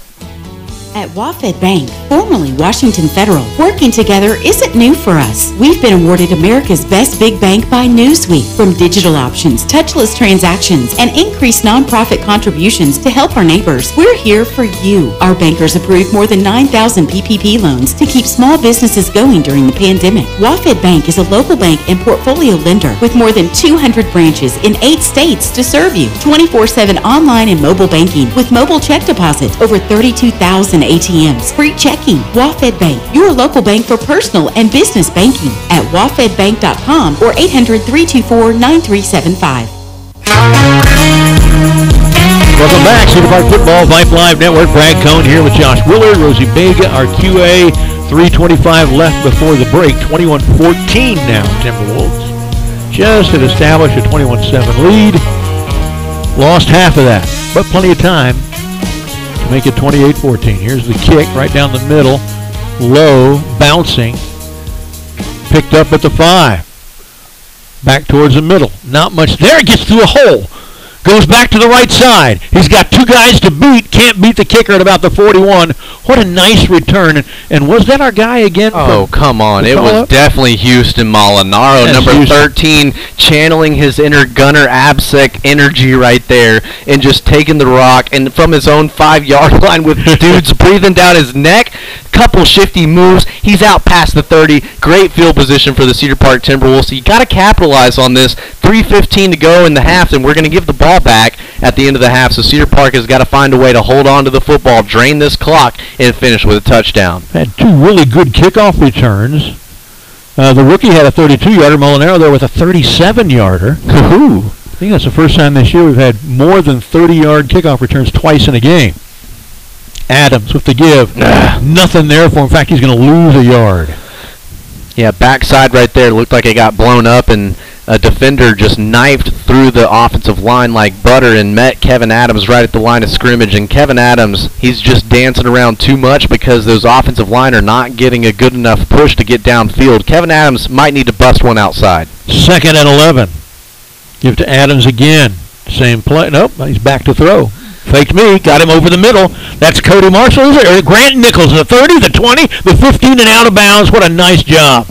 At WaFd Bank, formerly Washington Federal, working together isn't new for us. We've been awarded America's Best Big Bank by Newsweek. From digital options, touchless transactions, and increased nonprofit contributions to help our neighbors, we're here for you. Our bankers approved more than 9,000 PPP loans to keep small businesses going during the pandemic. WaFd Bank is a local bank and portfolio lender with more than 200 branches in eight states to serve you. 24-7 online and mobile banking with mobile check deposit. Over 32,000 ATMs. Free checking. WaFd Bank, your local bank for personal and business banking. At wafdbank.com or 800-324-9375. Welcome back, Cedar Park Football VYPE Live Network. Brad Cohn here with Josh Willard, Rosie Vega, our QA. 325 left before the break. 21-14 now, Timberwolves. Just had established a 21-7 lead. Lost half of that, but plenty of time make it 28-14. Here's the kick right down the middle. Low, bouncing. Picked up at the five. Back towards the middle. Not much there. It Gets through a hole. Goes back to the right side. He's got two guys to beat. Can't beat the kicker at about the 41. What a nice return. And, and was that our guy again? Oh, come on. It was up? definitely Houston Molinaro, That's number Houston. 13, channeling his inner Gunner Absec energy right there and just taking the rock and from his own five-yard line with dudes breathing down his neck. Couple shifty moves. He's out past the 30. Great field position for the Cedar Park Timberwolves. So you got to capitalize on this. 3.15 to go in the half, and we're going to give the ball back at the end of the half. So Cedar Park has got to find a way to hold on to the football, drain this clock, and finish with a touchdown. Had two really good kickoff returns. Uh, the rookie had a 32-yarder. Molinaro there with a 37-yarder. I think that's the first time this year we've had more than 30-yard kickoff returns twice in a game. Adams with the give. Nothing there for him. In fact, he's going to lose a yard. Yeah, backside right there looked like it got blown up, and a defender just knifed through the offensive line like butter and met Kevin Adams right at the line of scrimmage. And Kevin Adams, he's just dancing around too much because those offensive line are not getting a good enough push to get downfield. Kevin Adams might need to bust one outside. Second and 11. Give to Adams again. Same play. Nope, he's back to throw. Faked me, got him over the middle. That's Cody Marshall. Grant Nichols, the 30, the 20, the 15, and out of bounds. What a nice job.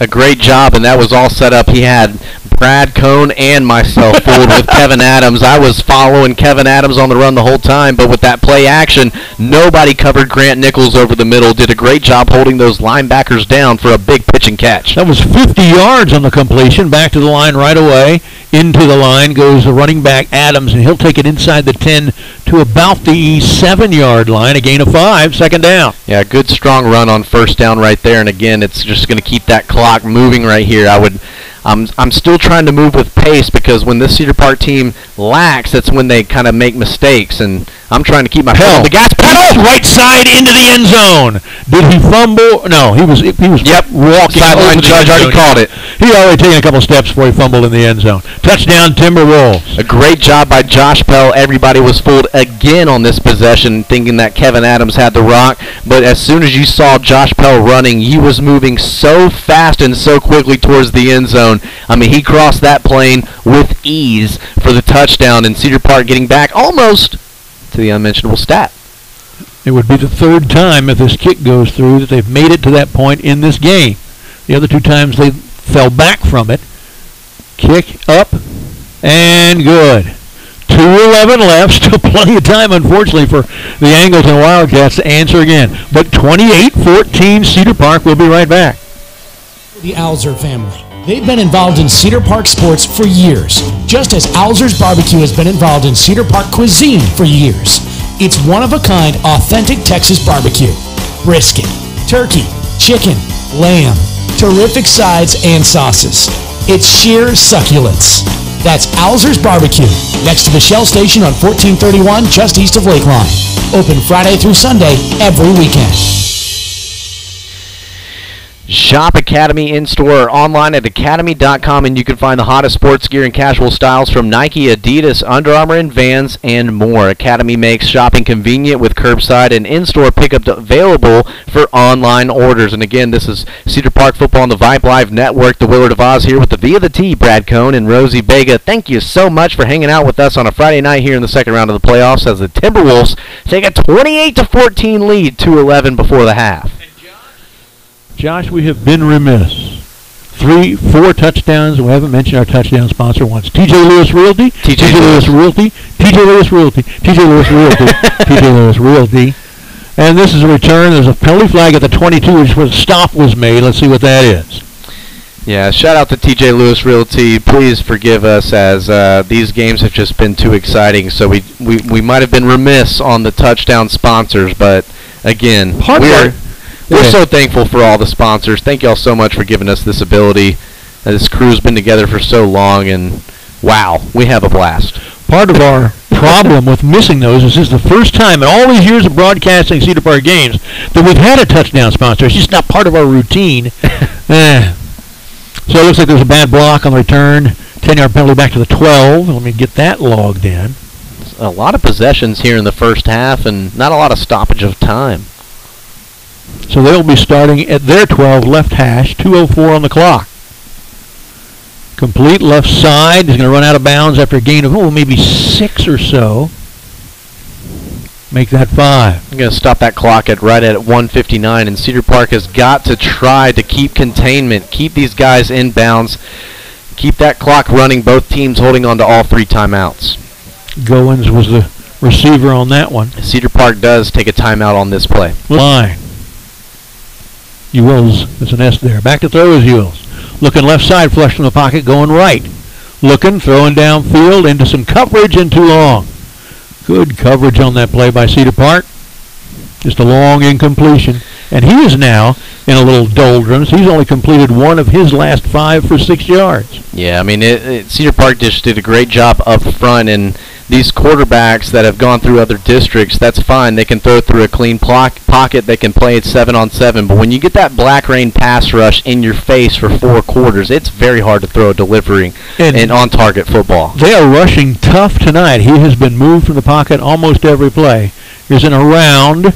A great job, and that was all set up. He had Brad Cohn and myself fooled with Kevin Adams. I was following Kevin Adams on the run the whole time, but with that play action, nobody covered Grant Nichols over the middle. Did a great job holding those linebackers down for a big pitch and catch. That was 50 yards on the completion. Back to the line right away. Into the line goes the running back Adams, and he'll take it inside the 10 to about the seven-yard line. A gain of five. Second down. Yeah, good strong run on first down right there, and again, it's just going to keep that clock moving right here. I would, I'm, I'm still trying to move with pace because when this Cedar Park team lacks, that's when they kind of make mistakes, and I'm trying to keep my on the gas pedal. right side into the end zone. Did he fumble? No, he was he was Yep, walking. sideline judge already called it. He already taken a couple steps before he fumbled in the end zone. Touchdown, Timberwolves. A great job by Josh Pell. Everybody was fooled again on this possession, thinking that Kevin Adams had the rock. But as soon as you saw Josh Pell running, he was moving so fast and so quickly towards the end zone. I mean, he crossed that plane with ease for the touchdown, and Cedar Park getting back almost to the unmentionable stat. It would be the third time if this kick goes through that they've made it to that point in this game. The other two times they fell back from it. Kick up and good. 2.11 left. Still plenty of time, unfortunately, for the Angleton Wildcats to answer again. But 28-14 Cedar Park. We'll be right back. The Alzer family. They've been involved in Cedar Park sports for years, just as Alzer's Barbecue has been involved in Cedar Park cuisine for years. It's one of a kind, authentic Texas barbecue. Brisket, turkey, chicken, lamb, terrific sides and sauces. It's sheer succulence. That's Alzer's Barbecue, next to the Shell Station on 1431, just east of Lakeline. Open Friday through Sunday, every weekend. Shop Academy in store or online at academy.com, and you can find the hottest sports gear and casual styles from Nike, Adidas, Under Armour, and Vans, and more. Academy makes shopping convenient with curbside and in store pickup available for online orders. And again, this is Cedar Park Football on the VYPE Live Network. The Willard of Oz here with the Via the T, Brad Cohn and Rosie Vega. Thank you so much for hanging out with us on a Friday night here in the second round of the playoffs as the Timberwolves take a 28 14 lead, 2 11 before the half. Josh, we have been remiss. Three, four touchdowns. We haven't mentioned our touchdown sponsor once. TJ Lewis Realty. TJ Lewis Realty. TJ Lewis Realty. TJ Lewis Realty. TJ Lewis Realty. And this is a return. There's a penalty flag at the 22, which was stop was made. Let's see what that is. Yeah, shout out to TJ Lewis Realty. Please forgive us as uh, these games have just been too exciting. So we we, we might have been remiss on the touchdown sponsors, but again, Part we of are our- we're Yeah. so thankful for all the sponsors. Thank y'all so much for giving us this ability. Uh, this crew's been together for so long, and wow, we have a blast. Part of our problem with missing those is this is the first time in all these years of broadcasting Cedar Park games that we've had a touchdown sponsor. It's just not part of our routine. Eh. So it looks like there's a bad block on the return. 10-yard penalty back to the 12. Let me get that logged in. A lot of possessions here in the first half, and not a lot of stoppage of time. So they'll be starting at their 12 left hash, 204 on the clock. Complete left side. He's going to run out of bounds after a gain of, oh, maybe six or so. Make that five. I'm going to stop that clock at right at 159, and Cedar Park has got to try to keep containment, keep these guys in bounds, keep that clock running. Both teams holding on to all three timeouts. Goins was the receiver on that one. Cedar Park does take a timeout on this play. Line. Ewells, there's an S there. Back to throw is Ewells. Looking left side, flush from the pocket, going right. Looking, throwing downfield into some coverage and too long. Good coverage on that play by Cedar Park. Just a long incompletion. And he is now in a little doldrums. He's only completed one of his last five for six yards. Yeah, I mean, it, it, Cedar Park just did a great job up front, and these quarterbacks that have gone through other districts, that's fine. They can throw through a clean plock, pocket. They can play it seven on seven. But when you get that black rain pass rush in your face for four quarters, it's very hard to throw a delivery And- and on target football. They are rushing tough tonight. He has been moved from the pocket almost every play. Here's an around.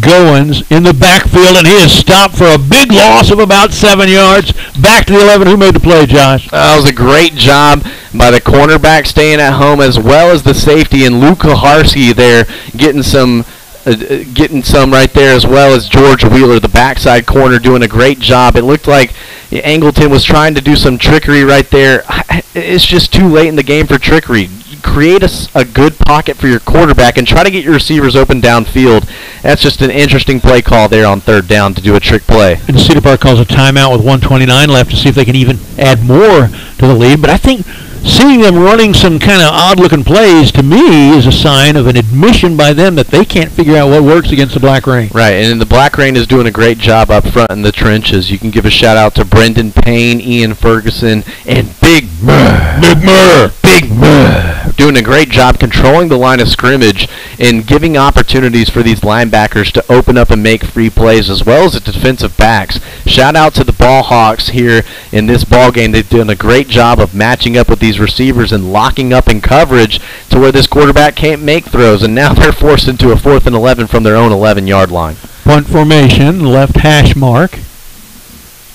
Goins in the backfield, and he is stopped for a big loss of about seven yards. Back to the 11. Who made the play, Josh? That was a great job by the cornerback staying at home as well as the safety and Luke Kaharski there getting some uh, uh, getting some right there as well as George Wheeler, the backside corner, doing a great job. It looked like Angleton was trying to do some trickery right there. It's just too late in the game for trickery. Create a good pocket for your quarterback and try to get your receivers open downfield. That's just an interesting play call there on third down to do a trick play. And Cedar Park calls a timeout with 129 left to see if they can even add more to the lead. But I think seeing them running some kind of odd-looking plays to me is a sign of an admission by them that they can't figure out what works against the Black Rain. Right, and the Black Rain is doing a great job up front in the trenches. You can give a shout out to Brendan Payne, Ian Ferguson, and Big Murr. Big Murr. Big Murr. Doing a great job controlling the line of scrimmage and giving opportunities for these linebackers to open up and make free plays as well as the defensive backs. Shout out to the Ball Hawks here in this ball game. They've done a great job of matching up with these receivers and locking up in coverage to where this quarterback can't make throws, and now they're forced into a fourth and 11 from their own 11-yard line. Punt formation, left hash mark.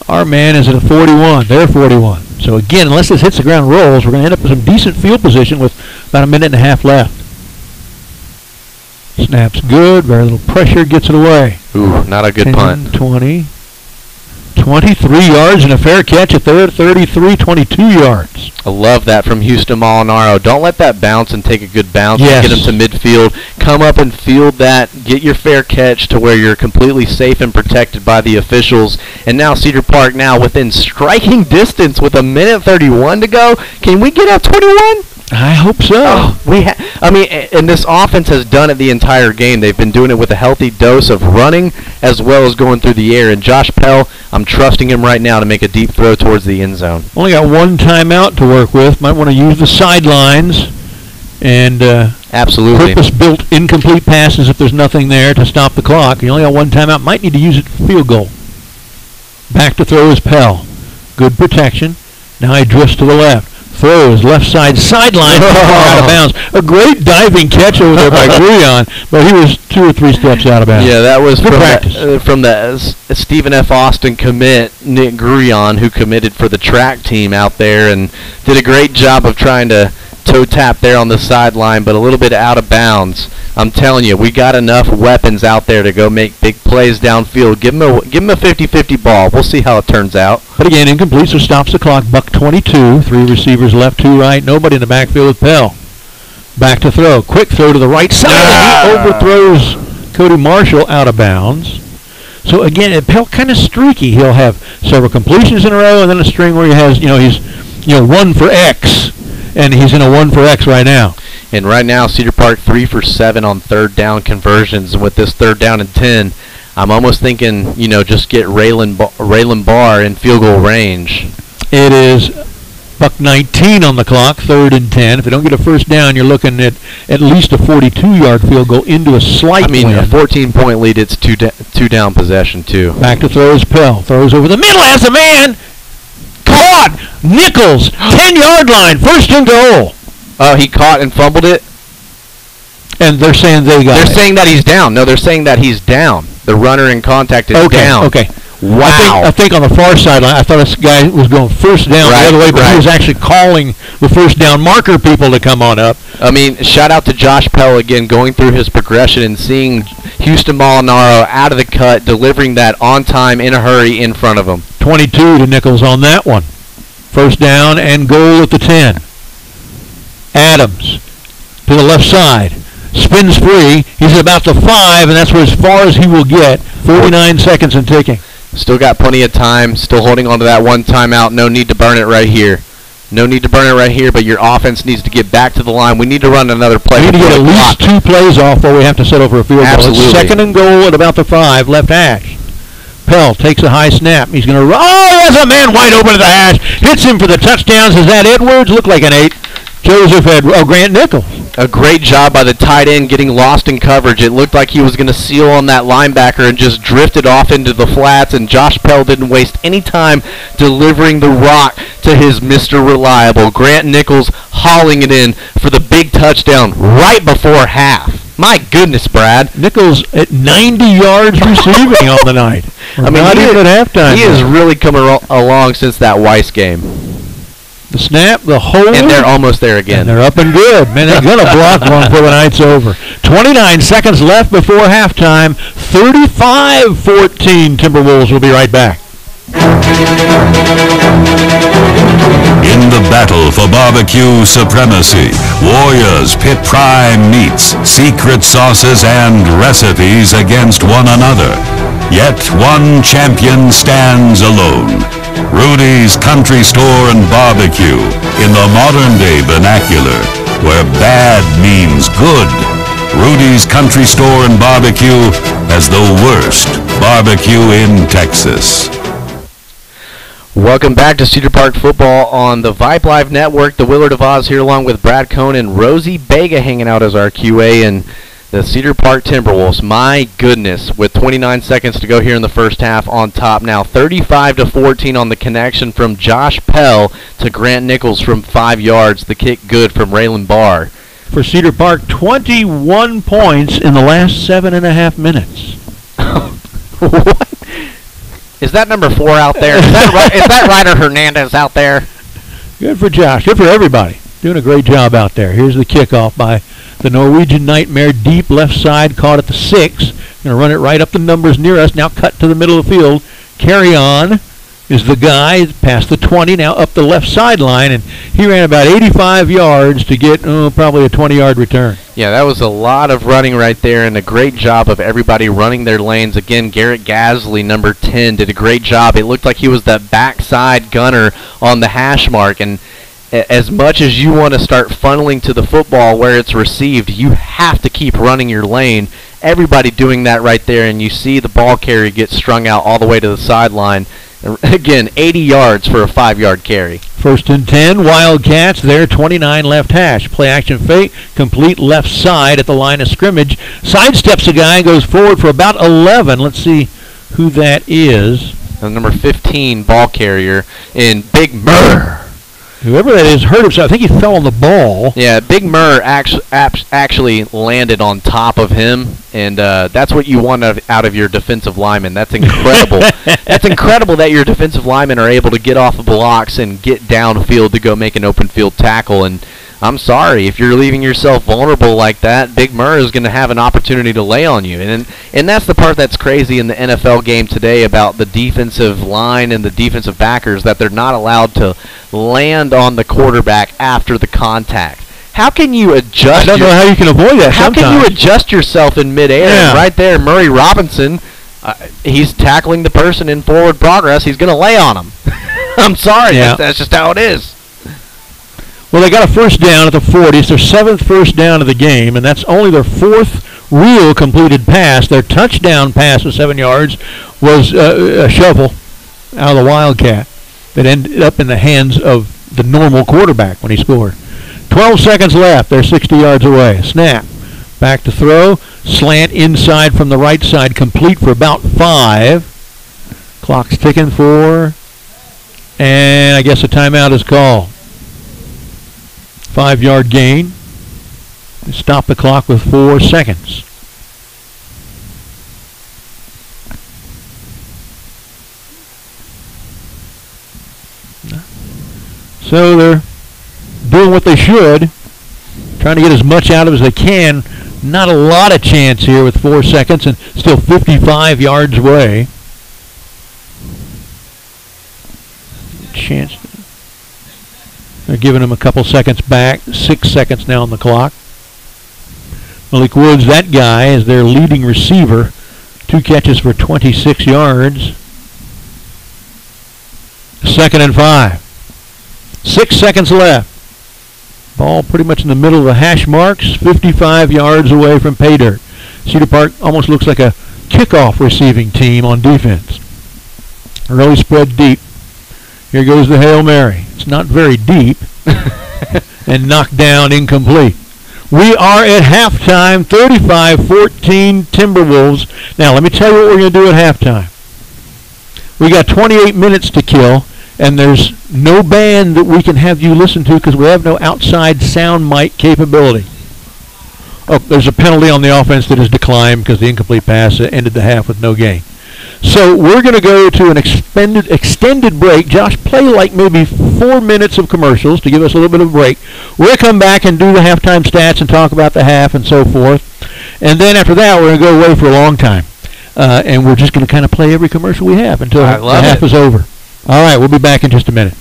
Our man is at a 41. They're 41. So again, unless this hits the ground and rolls, we're going to end up with some decent field position with about a minute and a half left. Snaps good. Very little pressure. Gets it away. Ooh, not a good 10, punt. 20. 23 yards and a fair catch at their 33, 22 yards. I love that from Houston Molinaro. Don't let that bounce and take a good bounce Yes. get him to midfield. Come up and field that. Get your fair catch to where you're completely safe and protected by the officials. And now Cedar Park now within striking distance with a minute 31 to go. Can we get up 21? I hope so. Oh, we ha- I mean, and this offense has done it the entire game. They've been doing it with a healthy dose of running as well as going through the air. And Josh Pell, I'm trusting him right now to make a deep throw towards the end zone. Only got one timeout to work with. Might want to use the sidelines and uh, Absolutely. purpose-built incomplete passes if there's nothing there to stop the clock. You only got one timeout. Might need to use it for field goal. Back to throw is Pell. Good protection. Now he drifts to the left. Throws left side sideline out of bounds. A great diving catch over there by Gruyon, but he was two or three steps out of bounds. Yeah, that was Good from practice. the, uh, from the uh, S- Stephen F. Austin commit, Nick Gruyon, who committed for the track team out there and did a great job of trying to toe tap there on the sideline, but a little bit out of bounds. I'm telling you, we got enough weapons out there to go make big plays downfield. Give him a give him a 50-50 ball. We'll see how it turns out. But again, incomplete, so stops the clock. Buck 22. Three receivers left, two right. Nobody in the backfield with Pell. Back to throw. Quick throw to the right side. and He overthrows Cody Marshall out of bounds. So again, Pell kind of streaky. He'll have several completions in a row, and then a string where he has, you know, he's, you know, one for X, and he's in a one for X right now. And right now, Cedar Park three for seven on third down conversions. And with this third down and ten, I'm almost thinking, you know, just get Raylan, Ba- Raylan Barr in field goal range. It is buck 19 on the clock, third and 10. If they don't get a first down, you're looking at at least a 42-yard field goal into a slight I mean, win. a 14 point lead. It's two da- two down possession too. Back to throws Pell. Throws over the middle as a man. Caught. Nichols. 10-yard line. First and goal. Oh, he caught and fumbled it. And they're saying they got They're it. saying that he's down. No, they're saying that he's down. The runner in contact is okay, down. Okay. Wow. I think, I think on the far sideline, I thought this guy was going first down Right, the other way, but right. he was actually calling the first down marker people to come on up. I mean, shout out to Josh Pell again, going through his progression and seeing Houston Molinaro out of the cut, delivering that on time in a hurry in front of him. 22 to Nichols on that one. First down and goal at the 10. Adams to the left side. Spins free. He's about the 5, and that's where as far as he will get. 49 seconds and ticking. Still got plenty of time. Still holding on to that one timeout. No need to burn it right here. No need to burn it right here, but your offense needs to get back to the line. We need to run another play. We need to get at least two plays off or we have to settle for a field goal. It's second and goal at about the 5, left hash. Pell takes a high snap. He's going to run. Oh, he has a man wide open to the hash. Hits him for the touchdowns. Is that Edwards? Looked like an 8. Joseph had Oh, Grant Nichols. A great job by the tight end getting lost in coverage. It looked like he was going to seal on that linebacker and just drifted off into the flats, and Josh Pell didn't waste any time delivering the rock to his Mr. Reliable. Grant Nichols hauling it in for the big touchdown right before half. My goodness, Brad. Nichols at 90 yards receiving on the night. I mean, not even is- at halftime. He has really come along since that Weiss game. The snap, the hold, And they're almost there and again. they're up and good. Man, they're going to block one before the night's over. 29 seconds left before halftime. 35-14 Timberwolves will be right back. In the battle for barbecue supremacy, warriors pit prime meats, secret sauces, and recipes against one another. Yet one champion stands alone. Rudy's Country Store and Barbecue, in the modern day vernacular, where bad means good. Rudy's Country Store and Barbecue has the worst barbecue in Texas. Welcome back to Cedar Park Football on the VYPE Live Network. The Willard of Oz here along with Brad Cohn and Rosie Vega hanging out as our QA and the Cedar Park Timberwolves. My goodness, with 29 seconds to go here in the first half on top now. 35 to 14 on the connection from Josh Pell to Grant Nichols from 5 yards. The kick good from Raylan Barr. For Cedar Park, 21 points in the last seven and a half minutes. what? Is that number 4 out there? Is that, right, is that Ryder Hernandez out there? Good for Josh. Good for everybody. Doing a great job out there. Here's the kickoff by the Norwegian Nightmare. Deep left side, caught at the six. Going to run it right up the numbers near us. Now cut to the middle of the field. Carry on is the guy past the 20, now up the left sideline, and he ran about 85 yards to get oh, probably a 20-yard return. Yeah, that was a lot of running right there and a great job of everybody running their lanes. Again, Garrett Gasley, number 10, did a great job. It looked like he was that backside gunner on the hash mark. And as much as you want to start funneling to the football where it's received, you have to keep running your lane. Everybody doing that right there, and you see the ball carrier get strung out all the way to the sideline. Again, 80 yards for a five-yard carry. First and 10, Wildcats there, 29 left hash. Play action fake, complete left side at the line of scrimmage. Sidesteps a guy, goes forward for about 11. Let's see who that is. the number 15 ball carrier in Big Murr. Whoever that is hurt himself. I think he fell on the ball. Yeah, Big Murr actually, actually landed on top of him, and uh, that's what you want out of, out of your defensive lineman. That's incredible. that's incredible that your defensive linemen are able to get off of blocks and get downfield to go make an open field tackle. And I'm sorry if you're leaving yourself vulnerable like that. Big Murr is going to have an opportunity to lay on you, and and that's the part that's crazy in the NFL game today about the defensive line and the defensive backers that they're not allowed to land on the quarterback after the contact. How can you adjust? I don't know how you can avoid that. How sometimes. can you adjust yourself in midair? Yeah. Right there, Murray Robinson. Uh, he's tackling the person in forward progress. He's going to lay on him. I'm sorry. Yeah. That's, that's just how it is. Well, they got a first down at the 40. It's their seventh first down of the game, and that's only their fourth real completed pass. Their touchdown pass of seven yards was uh, a shovel out of the Wildcat that ended up in the hands of the normal quarterback when he scored. 12 seconds left. They're 60 yards away. Snap. Back to throw. Slant inside from the right side, complete for about five. Clock's ticking for, and I guess a timeout is called. Five yard gain. Stop the clock with four seconds. So they're doing what they should, trying to get as much out of it as they can. Not a lot of chance here with four seconds and still 55 yards away. Chance. They're giving him a couple seconds back. Six seconds now on the clock. Malik Woods, that guy, is their leading receiver. Two catches for 26 yards. Second and five. Six seconds left. Ball pretty much in the middle of the hash marks, 55 yards away from pay dirt. Cedar Park almost looks like a kickoff receiving team on defense. Early spread deep. Here goes the Hail Mary. It's not very deep and knocked down incomplete. We are at halftime, 35-14 Timberwolves. Now, let me tell you what we're going to do at halftime. We got 28 minutes to kill, and there's no band that we can have you listen to because we have no outside sound mic capability. Oh, there's a penalty on the offense that is declined because the incomplete pass ended the half with no gain. So we're going to go to an expended, extended break. Josh, play like maybe four minutes of commercials to give us a little bit of a break. We're going to come back and do the halftime stats and talk about the half and so forth. And then after that, we're going to go away for a long time. Uh, and we're just going to kind of play every commercial we have until the half it. is over. All right, we'll be back in just a minute.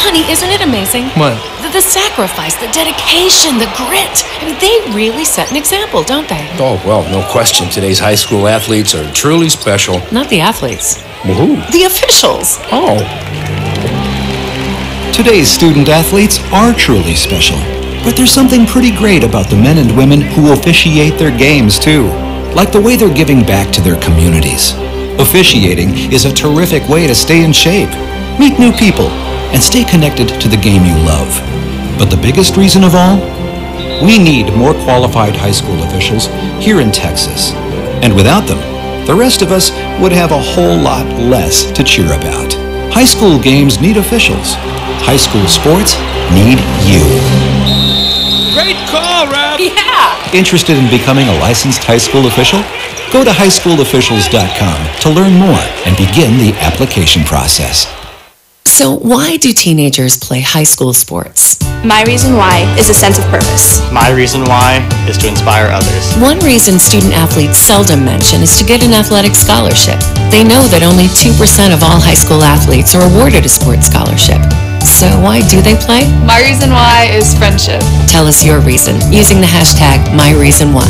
Honey, isn't it amazing? What? The, sacrifice, the dedication, the grit. I mean, they really set an example, don't they? Oh, well, no question. Today's high school athletes are truly special. Not the athletes, Well, who? the officials. Oh. Today's student athletes are truly special. But there's something pretty great about the men and women who officiate their games, too. Like the way they're giving back to their communities. Officiating is a terrific way to stay in shape, meet new people, and stay connected to the game you love. But the biggest reason of all? We need more qualified high school officials here in Texas. And without them, the rest of us would have a whole lot less to cheer about. High school games need officials. High school sports need you. Great call, Ralph. Yeah. Interested in becoming a licensed high school official? Go to highschoolofficials.com to learn more and begin the application process. So, why do teenagers play high school sports? My reason why is a sense of purpose. My reason why is to inspire others. One reason student athletes seldom mention is to get an athletic scholarship. They know that only 2% of all high school athletes are awarded a sports scholarship. So, why do they play? My reason why is friendship. Tell us your reason using the hashtag MyReasonWhy.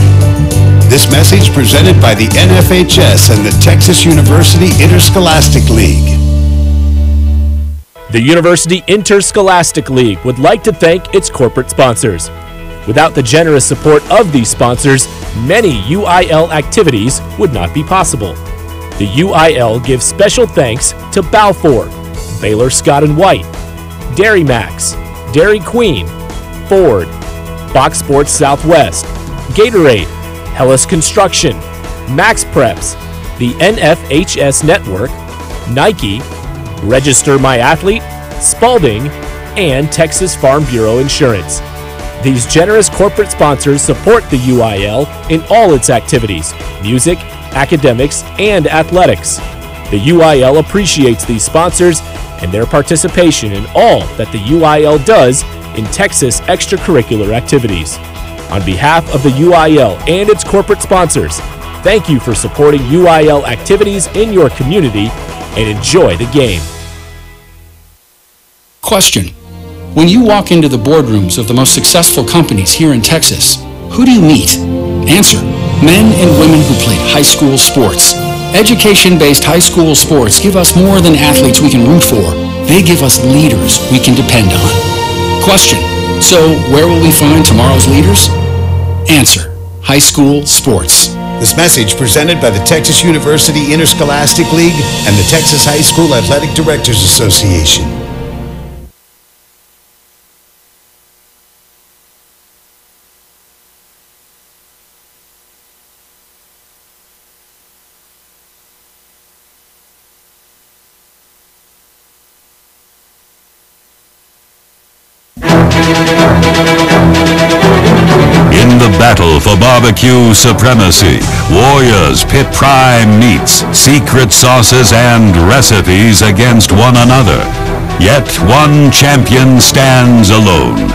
This message presented by the NFHS and the Texas University Interscholastic League. The University Interscholastic League would like to thank its corporate sponsors. Without the generous support of these sponsors, many UIL activities would not be possible. The UIL gives special thanks to Balfour, Baylor Scott and White, Dairy Max, Dairy Queen, Ford, Fox Sports Southwest, Gatorade, Hellas Construction, MaxPreps, the NFHS Network, Nike, Register My Athlete, Spalding, and Texas Farm Bureau Insurance. These generous corporate sponsors support the UIL in all its activities music, academics, and athletics. The UIL appreciates these sponsors and their participation in all that the UIL does in Texas extracurricular activities. On behalf of the UIL and its corporate sponsors, thank you for supporting UIL activities in your community and enjoy the game. Question. When you walk into the boardrooms of the most successful companies here in Texas, who do you meet? Answer. Men and women who played high school sports. Education-based high school sports give us more than athletes we can root for. They give us leaders we can depend on. Question. So, where will we find tomorrow's leaders? Answer. High school sports. This message presented by the Texas University Interscholastic League and the Texas High School Athletic Directors Association. Barbecue supremacy, warriors pit prime meats, secret sauces, and recipes against one another. Yet one champion stands alone.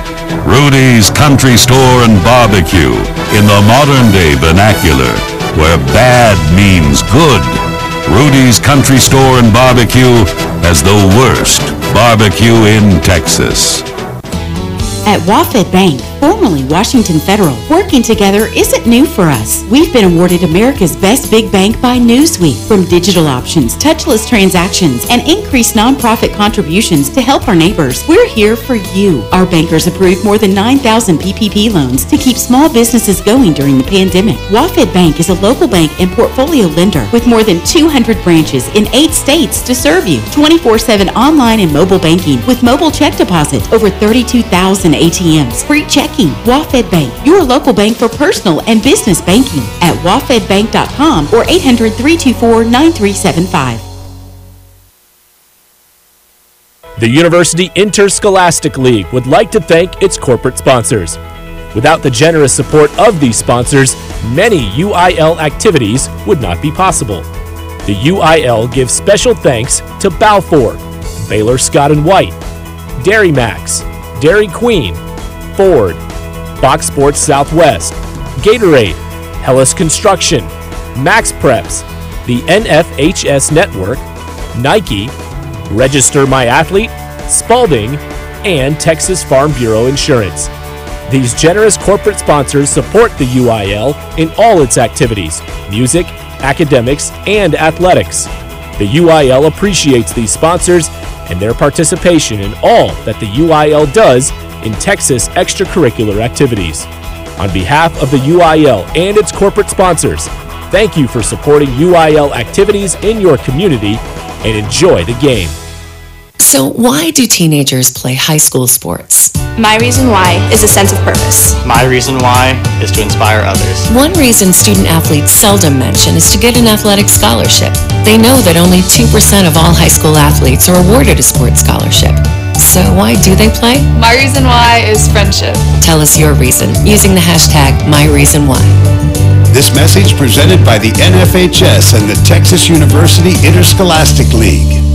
Rudy's Country Store and Barbecue, in the modern day vernacular, where bad means good. Rudy's Country Store and Barbecue has the worst barbecue in Texas. At WaFd Bank, formerly Washington Federal, working together isn't new for us. We've been awarded America's Best Big Bank by Newsweek. From digital options, touchless transactions, and increased nonprofit contributions to help our neighbors, we're here for you. Our bankers approved more than 9,000 PPP loans to keep small businesses going during the pandemic. WaFd Bank is a local bank and portfolio lender with more than 200 branches in eight states to serve you. 24-7 online and mobile banking with mobile check deposit, over 32,000 ATMs, free checking. WaFd Bank, your local bank for personal and business banking at wafdbank.com or 800-324-9375. The University Interscholastic League would like to thank its corporate sponsors. Without the generous support of these sponsors, many UIL activities would not be possible. The UIL gives special thanks to Balfour, Baylor Scott and White, Dairy Max, Dairy Queen, Ford, Fox Sports Southwest, Gatorade, Hellas Construction, MaxPreps, the NFHS Network, Nike, Register My Athlete, Spalding, and Texas Farm Bureau Insurance. These generous corporate sponsors support the UIL in all its activities music, academics, and athletics. The UIL appreciates these sponsors and their participation in all that the UIL does in Texas extracurricular activities. On behalf of the UIL and its corporate sponsors, thank you for supporting UIL activities in your community and enjoy the game. So, why do teenagers play high school sports? My reason why is a sense of purpose. My reason why is to inspire others. One reason student athletes seldom mention is to get an athletic scholarship. They know that only 2% of all high school athletes are awarded a sports scholarship. So, why do they play? My reason why is friendship. Tell us your reason using the hashtag MyReasonWhy. This message presented by the NFHS and the Texas University Interscholastic League.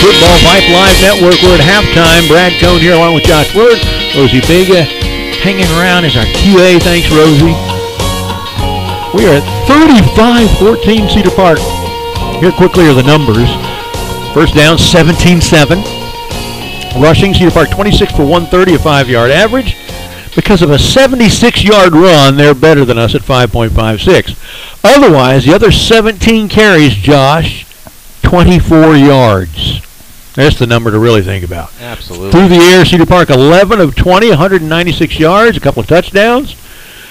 Football VYPE Live Network. We're at halftime. Brad Cohn here along with Josh Willard. Rosie Vega hanging around as our QA. Thanks, Rosie. We are at 35-14 Cedar Park. Here quickly are the numbers. First down, 17-7. Rushing, Cedar Park 26 for 130, a five-yard average. Because of a 76-yard run, they're better than us at 5.56. Otherwise, the other 17 carries, Josh, 24 yards. That's the number to really think about. Absolutely. Through the air, Cedar Park 11 of 20, 196 yards, a couple of touchdowns.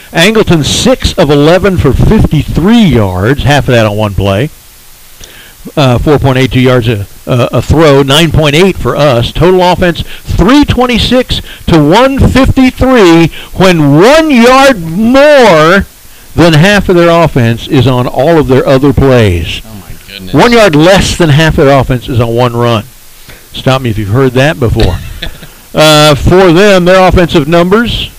Angleton 6 of 11 for 53 yards, half of that on one play. Uh, 4.82 yards a, uh, a throw, 9.8 for us. Total offense 326 to 153 when one yard more than half of their offense is on all of their other plays. Oh goodness. One yard less than half their offense is on one run. Stop me if you've heard that before. uh, for them, their offensive numbers.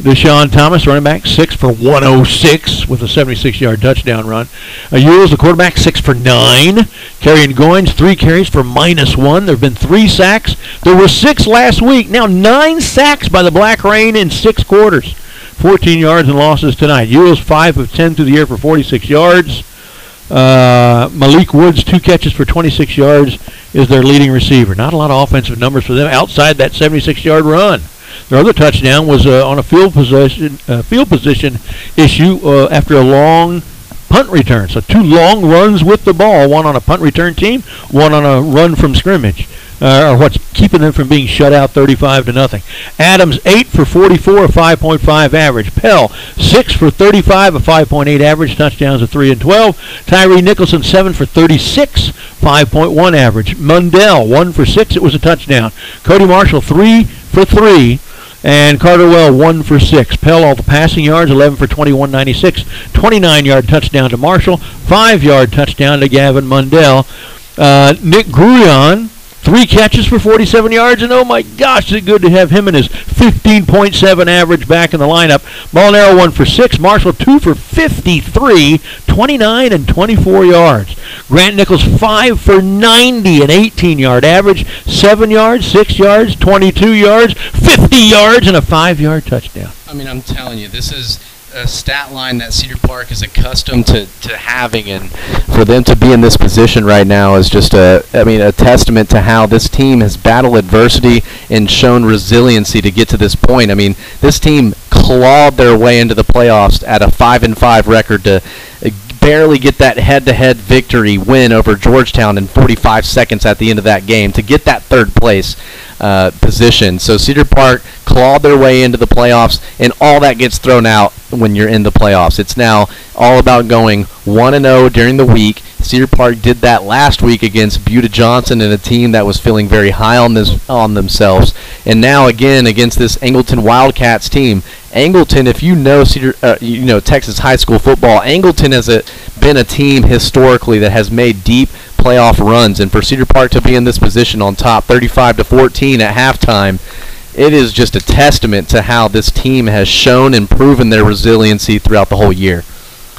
Deshaun Thomas, running back, six for 106 with a 76-yard touchdown run. Uh, Ewers, the quarterback, six for nine. Carrying Goins, three carries for minus one. There have been three sacks. There were six last week. Now nine sacks by the Black Rain in six quarters. 14 yards and losses tonight. Ewers, five of 10 through the air for 46 yards. Uh, Malik Woods, two catches for 26 yards, is their leading receiver. Not a lot of offensive numbers for them outside that 76-yard run. Their other touchdown was uh, on a field position uh, field position issue uh, after a long punt return. So two long runs with the ball, one on a punt return team, one on a run from scrimmage. Uh, or what's keeping them from being shut out 35 to nothing. Adams 8 for 44, a 5.5 average. Pell 6 for 35, a 5.8 average. Touchdowns of 3 and 12. Tyree Nicholson 7 for 36, 5.1 average. Mundell 1 for 6, it was a touchdown. Cody Marshall 3 for 3, and Carterwell, one for six. Pell all the passing yards, 11 for 21, 96. 29 yard touchdown to Marshall, five yard touchdown to Gavin Mundell. Uh, Nick Gruyon, three catches for 47 yards, and oh my gosh, is it good to have him and his 15.7 average back in the lineup. Molinaro one for six, Marshall two for 53, 29 and 24 yards. Grant Nichols five for 90, an 18 yard average, seven yards, six yards, 22 yards, 50 yards, and a five yard touchdown. I mean, I'm telling you, this is a stat line that Cedar Park is accustomed to, to having, and for them to be in this position right now is just a, I mean, a testament to how this team has battled adversity and shown resiliency to get to this point. I mean, this team clawed their way into the playoffs at a five and five record to barely get that head-to-head victory win over Georgetown in 45 seconds at the end of that game to get that third place uh, position. So Cedar Park clawed their way into the playoffs, and all that gets thrown out when you're in the playoffs. It's now all about going 1 and 0 during the week. Cedar Park did that last week against Buda Johnson and a team that was feeling very high on this on themselves, and now again against this Angleton Wildcats team. Angleton, if you know Cedar, uh, you know Texas high school football, Angleton has a, been a team historically that has made deep playoff runs, and for Cedar Park to be in this position on top, 35 to 14 at halftime, it is just a testament to how this team has shown and proven their resiliency throughout the whole year.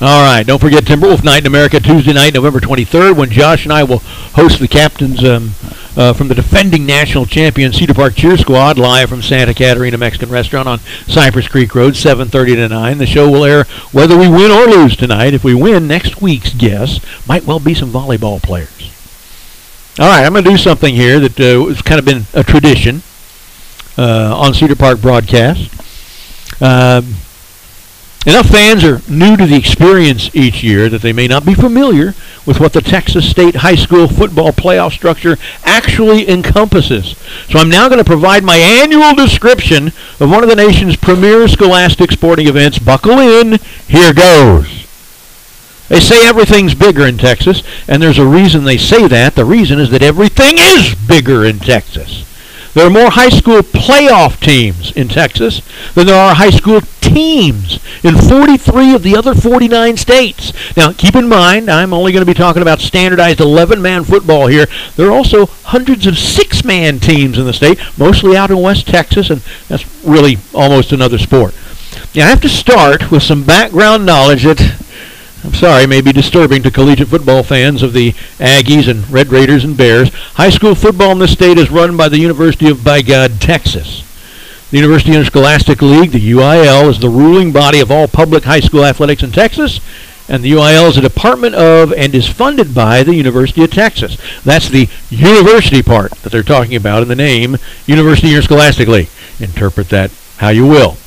All right. Don't forget Timberwolf Night in America Tuesday night, November 23rd, when Josh and I will host the captains um, uh, from the defending national champion Cedar Park Cheer Squad live from Santa Catarina Mexican Restaurant on Cypress Creek Road, 7:30 to 9. The show will air whether we win or lose tonight. If we win, next week's guests might well be some volleyball players. All right, I'm going to do something here that uh, has kind of been a tradition uh, on Cedar Park broadcast. Um, Enough fans are new to the experience each year that they may not be familiar with what the Texas State High School football playoff structure actually encompasses. So I'm now going to provide my annual description of one of the nation's premier scholastic sporting events. Buckle in, here goes. They say everything's bigger in Texas, and there's a reason they say that. The reason is that everything is bigger in Texas. There are more high school playoff teams in Texas than there are high school teams in 43 of the other 49 states. Now, keep in mind, I'm only going to be talking about standardized 11-man football here. There are also hundreds of six-man teams in the state, mostly out in West Texas, and that's really almost another sport. Now, I have to start with some background knowledge that I'm sorry, may be disturbing to collegiate football fans of the Aggies and Red Raiders and Bears. High school football in this state is run by the University of By God, Texas. The University Interscholastic League, the UIL, is the ruling body of all public high school athletics in Texas, and the UIL is a department of and is funded by the University of Texas. That's the university part that they're talking about in the name University Interscholastic League. Interpret that how you will.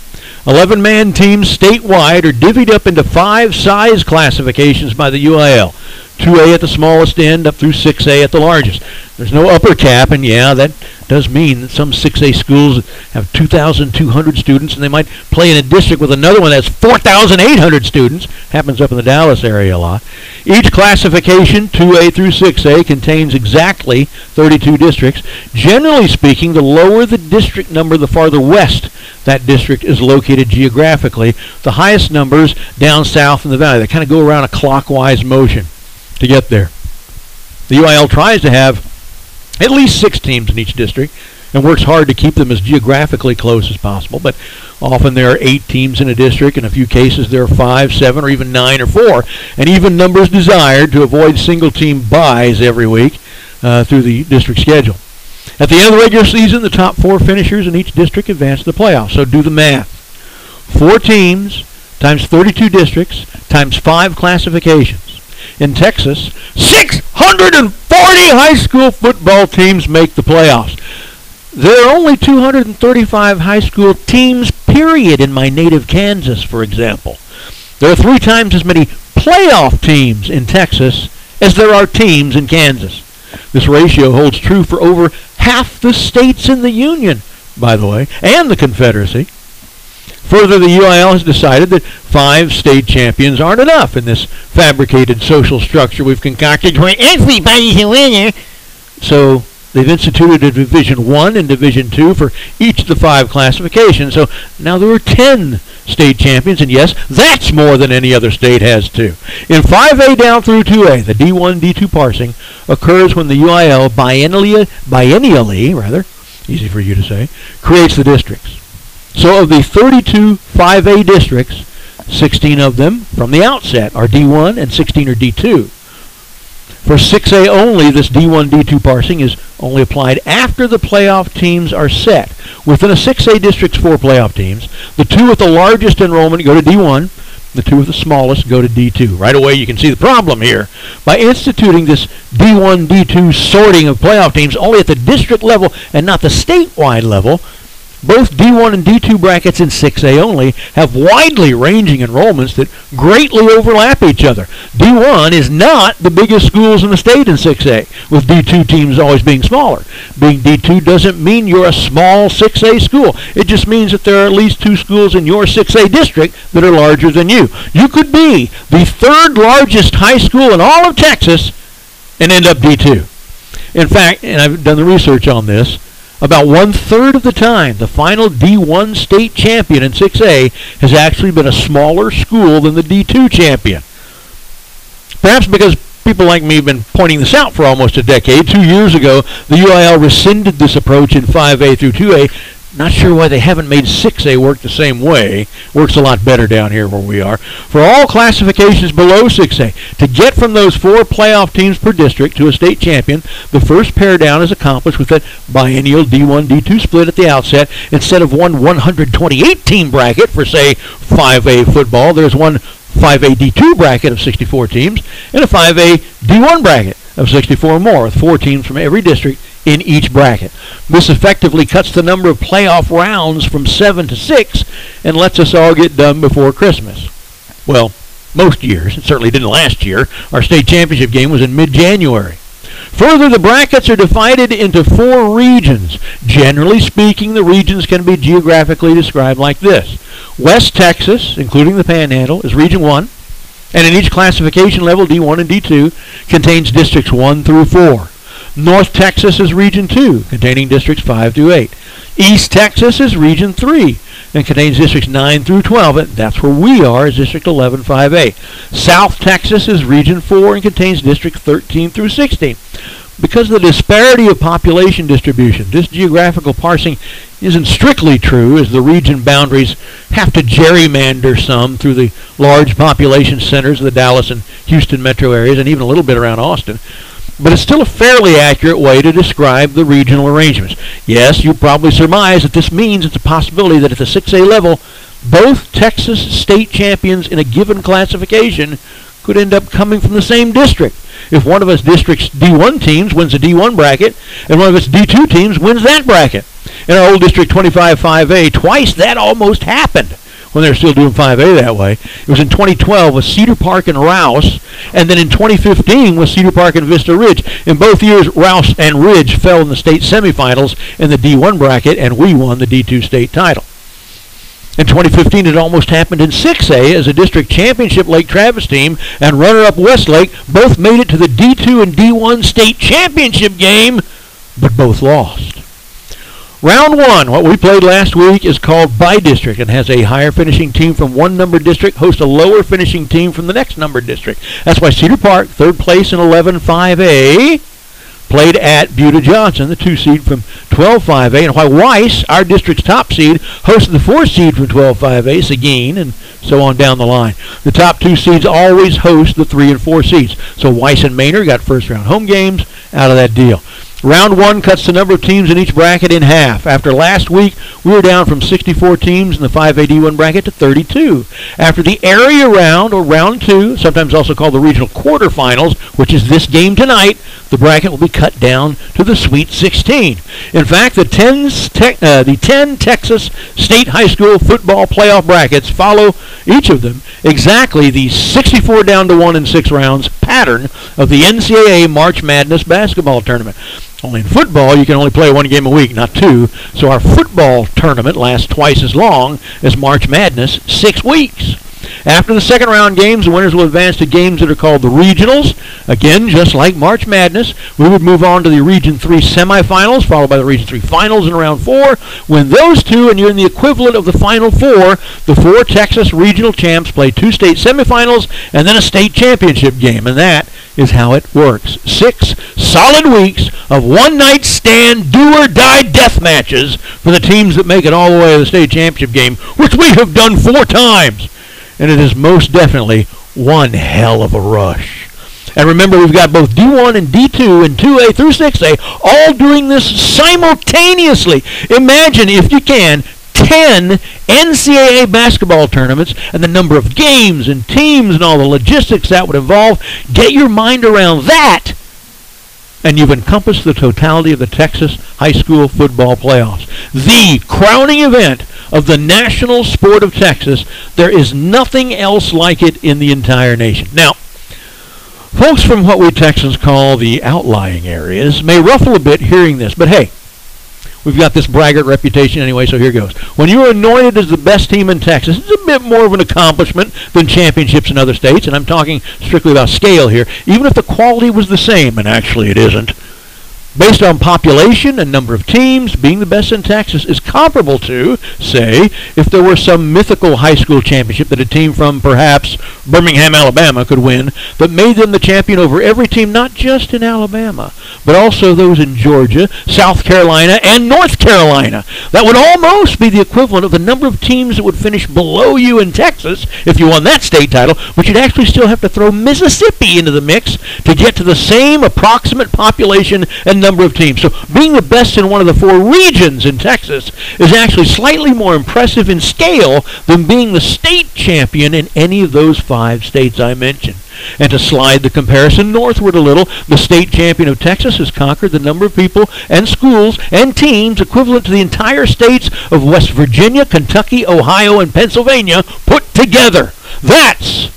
11 man teams statewide are divvied up into five size classifications by the UIL 2A at the smallest end up through 6A at the largest. There's no upper cap, and yeah, that does mean that some 6A schools have 2,200 students, and they might play in a district with another one that's 4,800 students. Happens up in the Dallas area a lot. Each classification, 2A through 6A, contains exactly 32 districts. Generally speaking, the lower the district number, the farther west that district is located geographically. The highest numbers down south in the valley. They kind of go around a clockwise motion to get there. The UIL tries to have at least six teams in each district and works hard to keep them as geographically close as possible. But often there are eight teams in a district. In a few cases, there are five, seven, or even nine or four. And even numbers desired to avoid single team buys every week uh, through the district schedule. At the end of the regular season, the top four finishers in each district advance to the playoffs. So do the math. Four teams times 32 districts times five classifications. In Texas, 640 high school football teams make the playoffs. There are only 235 high school teams, period, in my native Kansas, for example. There are three times as many playoff teams in Texas as there are teams in Kansas. This ratio holds true for over half the states in the Union, by the way, and the Confederacy. Further, the UIL has decided that five state champions aren't enough in this fabricated social structure we've concocted where everybody's a winner. So they've instituted a Division One and Division Two for each of the five classifications. So now there are ten state champions, and yes, that's more than any other state has too. In 5A down through 2A, the D1, D2 parsing occurs when the UIL biennially, biennially rather, easy for you to say, creates the districts. So of the 32 5A districts, 16 of them from the outset are D1 and 16 are D2. For 6A only, this D1, D2 parsing is only applied after the playoff teams are set. Within a 6A district's four playoff teams, the two with the largest enrollment go to D1, the two with the smallest go to D2. Right away, you can see the problem here. By instituting this D1, D2 sorting of playoff teams only at the district level and not the statewide level, both D1 and D2 brackets in 6A only have widely ranging enrollments that greatly overlap each other. D1 is not the biggest schools in the state in 6A, with D2 teams always being smaller. Being D2 doesn't mean you're a small 6A school. It just means that there are at least two schools in your 6A district that are larger than you. You could be the third largest high school in all of Texas and end up D2. In fact, and I've done the research on this, about one third of the time, the final D1 state champion in 6A has actually been a smaller school than the D2 champion. Perhaps because people like me have been pointing this out for almost a decade. Two years ago, the UIL rescinded this approach in 5A through 2A not sure why they haven't made 6A work the same way. Works a lot better down here where we are. For all classifications below 6A, to get from those four playoff teams per district to a state champion, the first pair down is accomplished with that biennial D1 D2 split at the outset. Instead of one 128 team bracket for, say, 5A football, there's one 5A D2 bracket of 64 teams and a 5A D1 bracket of 64 more, with four teams from every district in each bracket. This effectively cuts the number of playoff rounds from seven to six and lets us all get done before Christmas. Well, most years. It certainly didn't last year. Our state championship game was in mid-January. Further, the brackets are divided into four regions. Generally speaking, the regions can be geographically described like this. West Texas, including the Panhandle, is Region 1, and in each classification level, D1 and D2, contains districts 1 through 4. North Texas is Region 2, containing districts 5 through 8. East Texas is Region 3 and contains districts 9 through 12. And that's where we are, is District 11 5A. South Texas is Region 4 and contains districts 13 through 16. Because of the disparity of population distribution, this geographical parsing isn't strictly true as the region boundaries have to gerrymander some through the large population centers of the Dallas and Houston metro areas and even a little bit around Austin but it's still a fairly accurate way to describe the regional arrangements. Yes, you probably surmise that this means it's a possibility that at the 6A level, both Texas state champions in a given classification could end up coming from the same district. If one of us district's D1 teams wins a D1 bracket, and one of its D2 teams wins that bracket. In our old District 25 5A, twice that almost happened when they were still doing 5A that way. It was in 2012 with Cedar Park and Rouse, and then in 2015 with Cedar Park and Vista Ridge. In both years, Rouse and Ridge fell in the state semifinals in the D1 bracket, and we won the D2 state title. In 2015, it almost happened in 6A as a district championship Lake Travis team and runner-up Westlake both made it to the D2 and D1 state championship game, but both lost. Round one, what we played last week, is called by district and has a higher finishing team from one number district host a lower finishing team from the next number district. That's why Cedar Park, third place in 11-5A, played at Buda Johnson, the two seed from 12-5A, and why Weiss, our district's top seed, hosted the four seed from 12-5A, Seguin, and so on down the line. The top two seeds always host the three and four seeds. So Weiss and Manor got first round home games out of that deal. Round one cuts the number of teams in each bracket in half. After last week, we were down from 64 teams in the 5AD1 bracket to 32. After the area round, or round two, sometimes also called the regional quarterfinals, which is this game tonight, the bracket will be cut down to the Sweet 16. In fact, the 10, te- uh, the 10 Texas State High School football playoff brackets follow each of them exactly the 64 down to 1 in 6 rounds pattern of the NCAA March Madness basketball tournament. Only in football, you can only play one game a week, not two. So our football tournament lasts twice as long as March Madness, six weeks. After the second round games, the winners will advance to games that are called the regionals. Again, just like March Madness, we would move on to the Region 3 semifinals, followed by the Region 3 finals in round 4. When those two, and you're in the equivalent of the Final Four, the four Texas regional champs play two state semifinals and then a state championship game. And that is how it works. Six solid weeks of one night stand, do or die death matches for the teams that make it all the way to the state championship game, which we have done four times and it is most definitely one hell of a rush. And remember, we've got both D1 and D2 and 2A through 6A all doing this simultaneously. Imagine, if you can, 10 NCAA basketball tournaments and the number of games and teams and all the logistics that would involve. Get your mind around that and you've encompassed the totality of the Texas high school football playoffs. The crowning event of the national sport of Texas. There is nothing else like it in the entire nation. Now, folks from what we Texans call the outlying areas may ruffle a bit hearing this, but hey, we've got this braggart reputation anyway, so here goes. When you're anointed as the best team in Texas, it's a bit more of an accomplishment than championships in other states, and I'm talking strictly about scale here, even if the quality was the same, and actually it isn't based on population and number of teams, being the best in Texas is comparable to, say, if there were some mythical high school championship that a team from perhaps Birmingham, Alabama could win that made them the champion over every team, not just in Alabama, but also those in Georgia, South Carolina, and North Carolina. That would almost be the equivalent of the number of teams that would finish below you in Texas if you won that state title, but you'd actually still have to throw Mississippi into the mix to get to the same approximate population and number of teams. So being the best in one of the four regions in Texas is actually slightly more impressive in scale than being the state champion in any of those five states I mentioned. And to slide the comparison northward a little, the state champion of Texas has conquered the number of people and schools and teams equivalent to the entire states of West Virginia, Kentucky, Ohio, and Pennsylvania put together. That's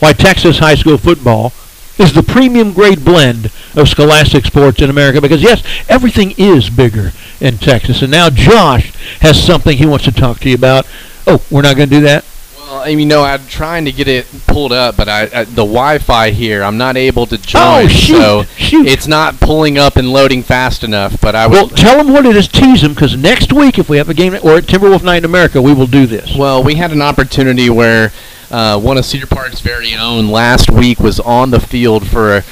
why Texas high school football is the premium grade blend of scholastic sports in America because, yes, everything is bigger in Texas. And now Josh has something he wants to talk to you about. Oh, we're not going to do that? Well, you know, I'm trying to get it pulled up, but I, I the Wi-Fi here, I'm not able to join, oh, shoot, so shoot. it's not pulling up and loading fast enough. But I well, tell them what it is, tease them, because next week, if we have a game or at Timberwolf Night in America, we will do this. Well, we had an opportunity where uh, one of Cedar Park's very own last week was on the field for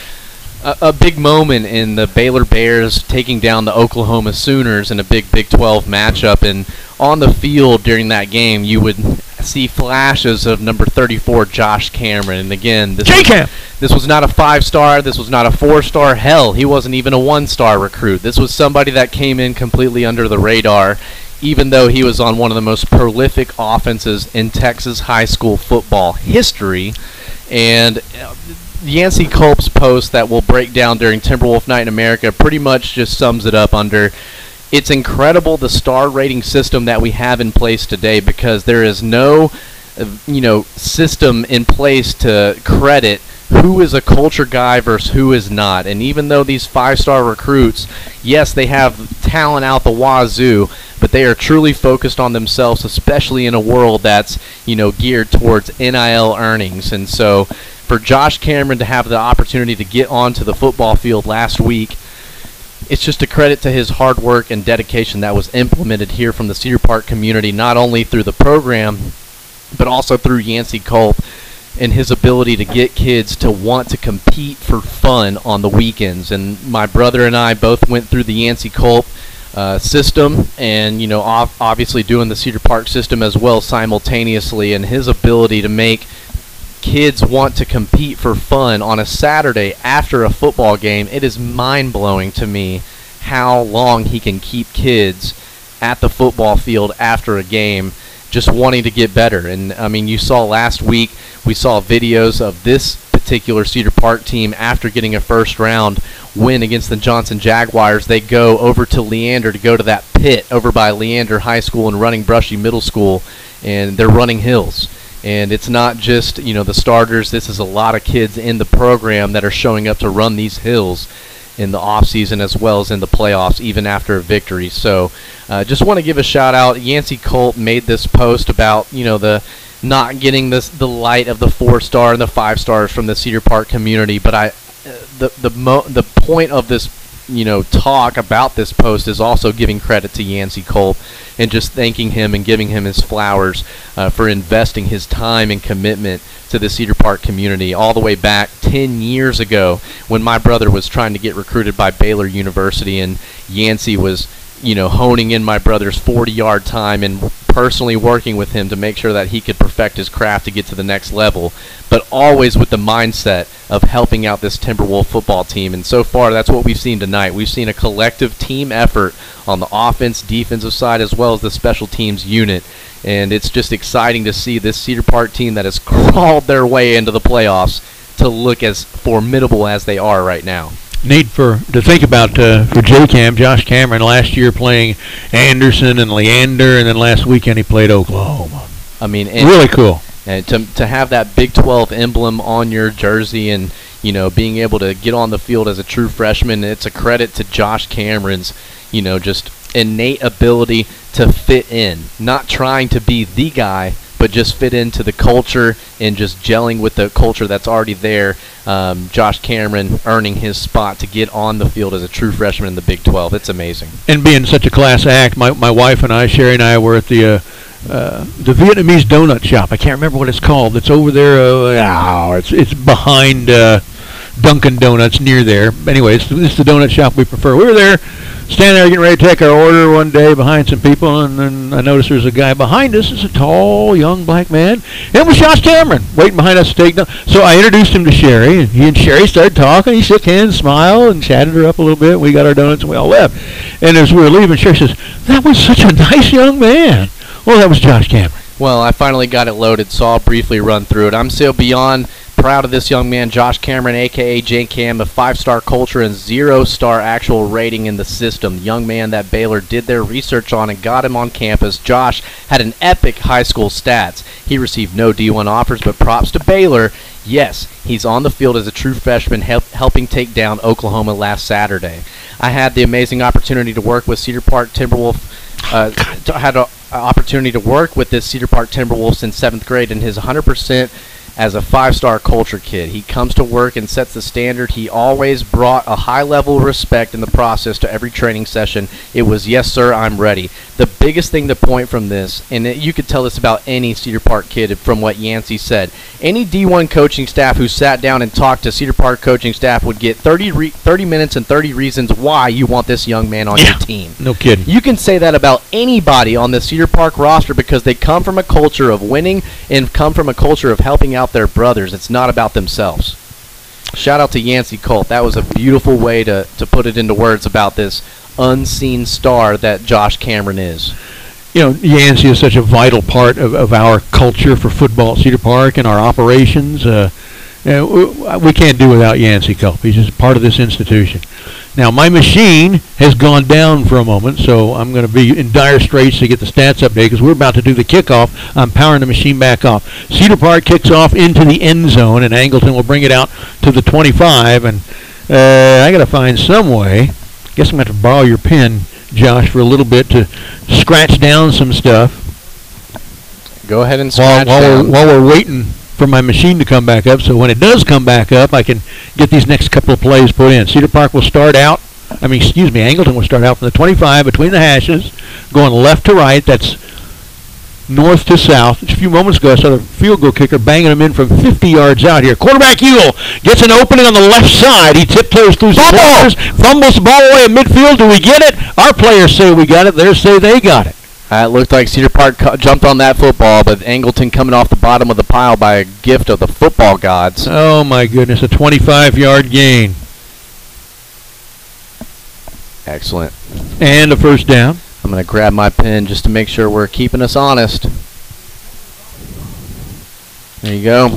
a, a, big moment in the Baylor Bears taking down the Oklahoma Sooners in a big Big 12 matchup. And on the field during that game, you would see flashes of number 34, Josh Cameron. And again, this, was, this was not a five star, this was not a four star. Hell, he wasn't even a one star recruit. This was somebody that came in completely under the radar even though he was on one of the most prolific offenses in Texas high school football history. And uh, Yancey Culp's post that we'll break down during Timberwolf Night in America pretty much just sums it up under it's incredible the star rating system that we have in place today because there is no uh, you know, system in place to credit who is a culture guy versus who is not. And even though these five-star recruits, yes, they have talent out the wazoo, but they are truly focused on themselves, especially in a world that's you know geared towards NIL earnings. And so, for Josh Cameron to have the opportunity to get onto the football field last week it's just a credit to his hard work and dedication that was implemented here from the Cedar Park community, not only through the program, but also through Yancey Culp and his ability to get kids to want to compete for fun on the weekends. And my brother and I both went through the Yancey Culp uh, system, and you know, obviously doing the Cedar Park system as well simultaneously, and his ability to make kids want to compete for fun on a Saturday after a football game, it is mind blowing to me how long he can keep kids at the football field after a game just wanting to get better. And I mean, you saw last week, we saw videos of this particular Cedar Park team after getting a first round win against the Johnson Jaguars. They go over to Leander to go to that pit over by Leander High School and running Brushy Middle School, and they're running hills and it's not just you know the starters. This is a lot of kids in the program that are showing up to run these hills in the off season as well as in the playoffs, even after a victory. So, uh, just want to give a shout out. Yancey Culp made this post about you know the not getting this the light of the four star and the five stars from the Cedar Park community, but I uh, the the mo- the point of this you know talk about this post is also giving credit to Yancey Culp and just thanking him and giving him his flowers uh, for investing his time and commitment to the Cedar Park community all the way back 10 years ago when my brother was trying to get recruited by Baylor University and Yancey was you know honing in my brother's 40 yard time and personally working with him to make sure that he could perfect his craft to get to the next level, but always with the mindset of helping out this Timberwolf football team. And so far, that's what we've seen tonight. We've seen a collective team effort on the offense, defensive side, as well as the special teams unit. And it's just exciting to see this Cedar Park team that has crawled their way into the playoffs to look as formidable as they are right now neat for to think about uh, for J Cam, Josh Cameron last year playing Anderson and Leander, and then last weekend he played Oklahoma. I mean, really cool. And to to have that Big 12 emblem on your jersey and you know being able to get on the field as a true freshman, it's a credit to Josh Cameron's you know just innate ability to fit in, not trying to be the guy but just fit into the culture and just gelling with the culture that's already there. Um, Josh Cameron earning his spot to get on the field as a true freshman in the Big 12. It's amazing. And being such a class act, my, my wife and I, Sherry and I, were at the uh, uh, the Vietnamese donut shop. I can't remember what it's called. It's over there. Uh, oh, it's it's behind uh, Dunkin' Donuts near there. Anyway, it's, it's the donut shop we prefer. We were there standing there getting ready to take our order one day behind some people, and then I noticed there's a guy behind us. It's a tall, young black man. And It was Josh Cameron waiting behind us to take down. So I introduced him to Sherry, and he and Sherry started talking. He shook hands, smiled, and chatted her up a little bit. We got our donuts, and we all left. And as we were leaving, Sherry says, "That was such a nice young man." Well, that was Josh Cameron. Well, I finally got it loaded, so I'll briefly run through it. I'm still beyond proud of this young man, Josh Cameron, aka J Cam, a five-star culture and zero-star actual rating in the system. The young man that Baylor did their research on and got him on campus. Josh had an epic high school stats. He received no D1 offers, but props to Baylor. Yes, he's on the field as a true freshman, help, helping take down Oklahoma last Saturday. I had the amazing opportunity to work with Cedar Park Timberwolf. Uh, had an opportunity to work with this Cedar Park Timberwolves in seventh grade, and his 100% as a five star culture kid. He comes to work and sets the standard. He always brought a high level of respect in the process to every training session. It was, yes, sir, I'm ready. The biggest thing to point from this, and you could tell this about any Cedar Park kid from what Yancey said, any D1 coaching staff who sat down and talked to Cedar Park coaching staff would get 30, re- 30 minutes and 30 reasons why you want this young man on yeah, your team. No kidding. You can say that about anybody on the Cedar Park roster because they come from a culture of winning and come from a culture of helping out their brothers. It's not about themselves. Shout out to Yancey Culp. That was a beautiful way to, to put it into words about this unseen star that Josh Cameron is. You know, Yancey is such a vital part of, of our culture for football at Cedar Park and our operations. Uh, we can't do without Yancey Culp. He's just part of this institution. Now my machine has gone down for a moment, so I'm going to be in dire straits to get the stats updated because we're about to do the kickoff. I'm powering the machine back off. Cedar Park kicks off into the end zone, and Angleton will bring it out to the 25. And uh, I got to find some way. Guess I'm going to have to borrow your pen, Josh, for a little bit to scratch down some stuff. Go ahead and while, scratch while down. we're while we're waiting for my machine to come back up. So when it does come back up, I can get these next couple of plays put in. Cedar Park will start out. I mean, excuse me, Angleton will start out from the 25 between the hashes, going left to right. That's north to south. Just a few moments ago, I saw the field goal kicker banging them in from 50 yards out here. Quarterback Ewell gets an opening on the left side. He tiptoes through some players, fumbles the ball away in midfield. Do we get it? Our players say we got it. Theirs say they got it. Uh, it looked like Cedar Park cu- jumped on that football, but Angleton coming off the bottom of the pile by a gift of the football gods. Oh my goodness, a 25-yard gain Excellent. and a first down. I'm going to grab my pen just to make sure we're keeping us honest. There you go.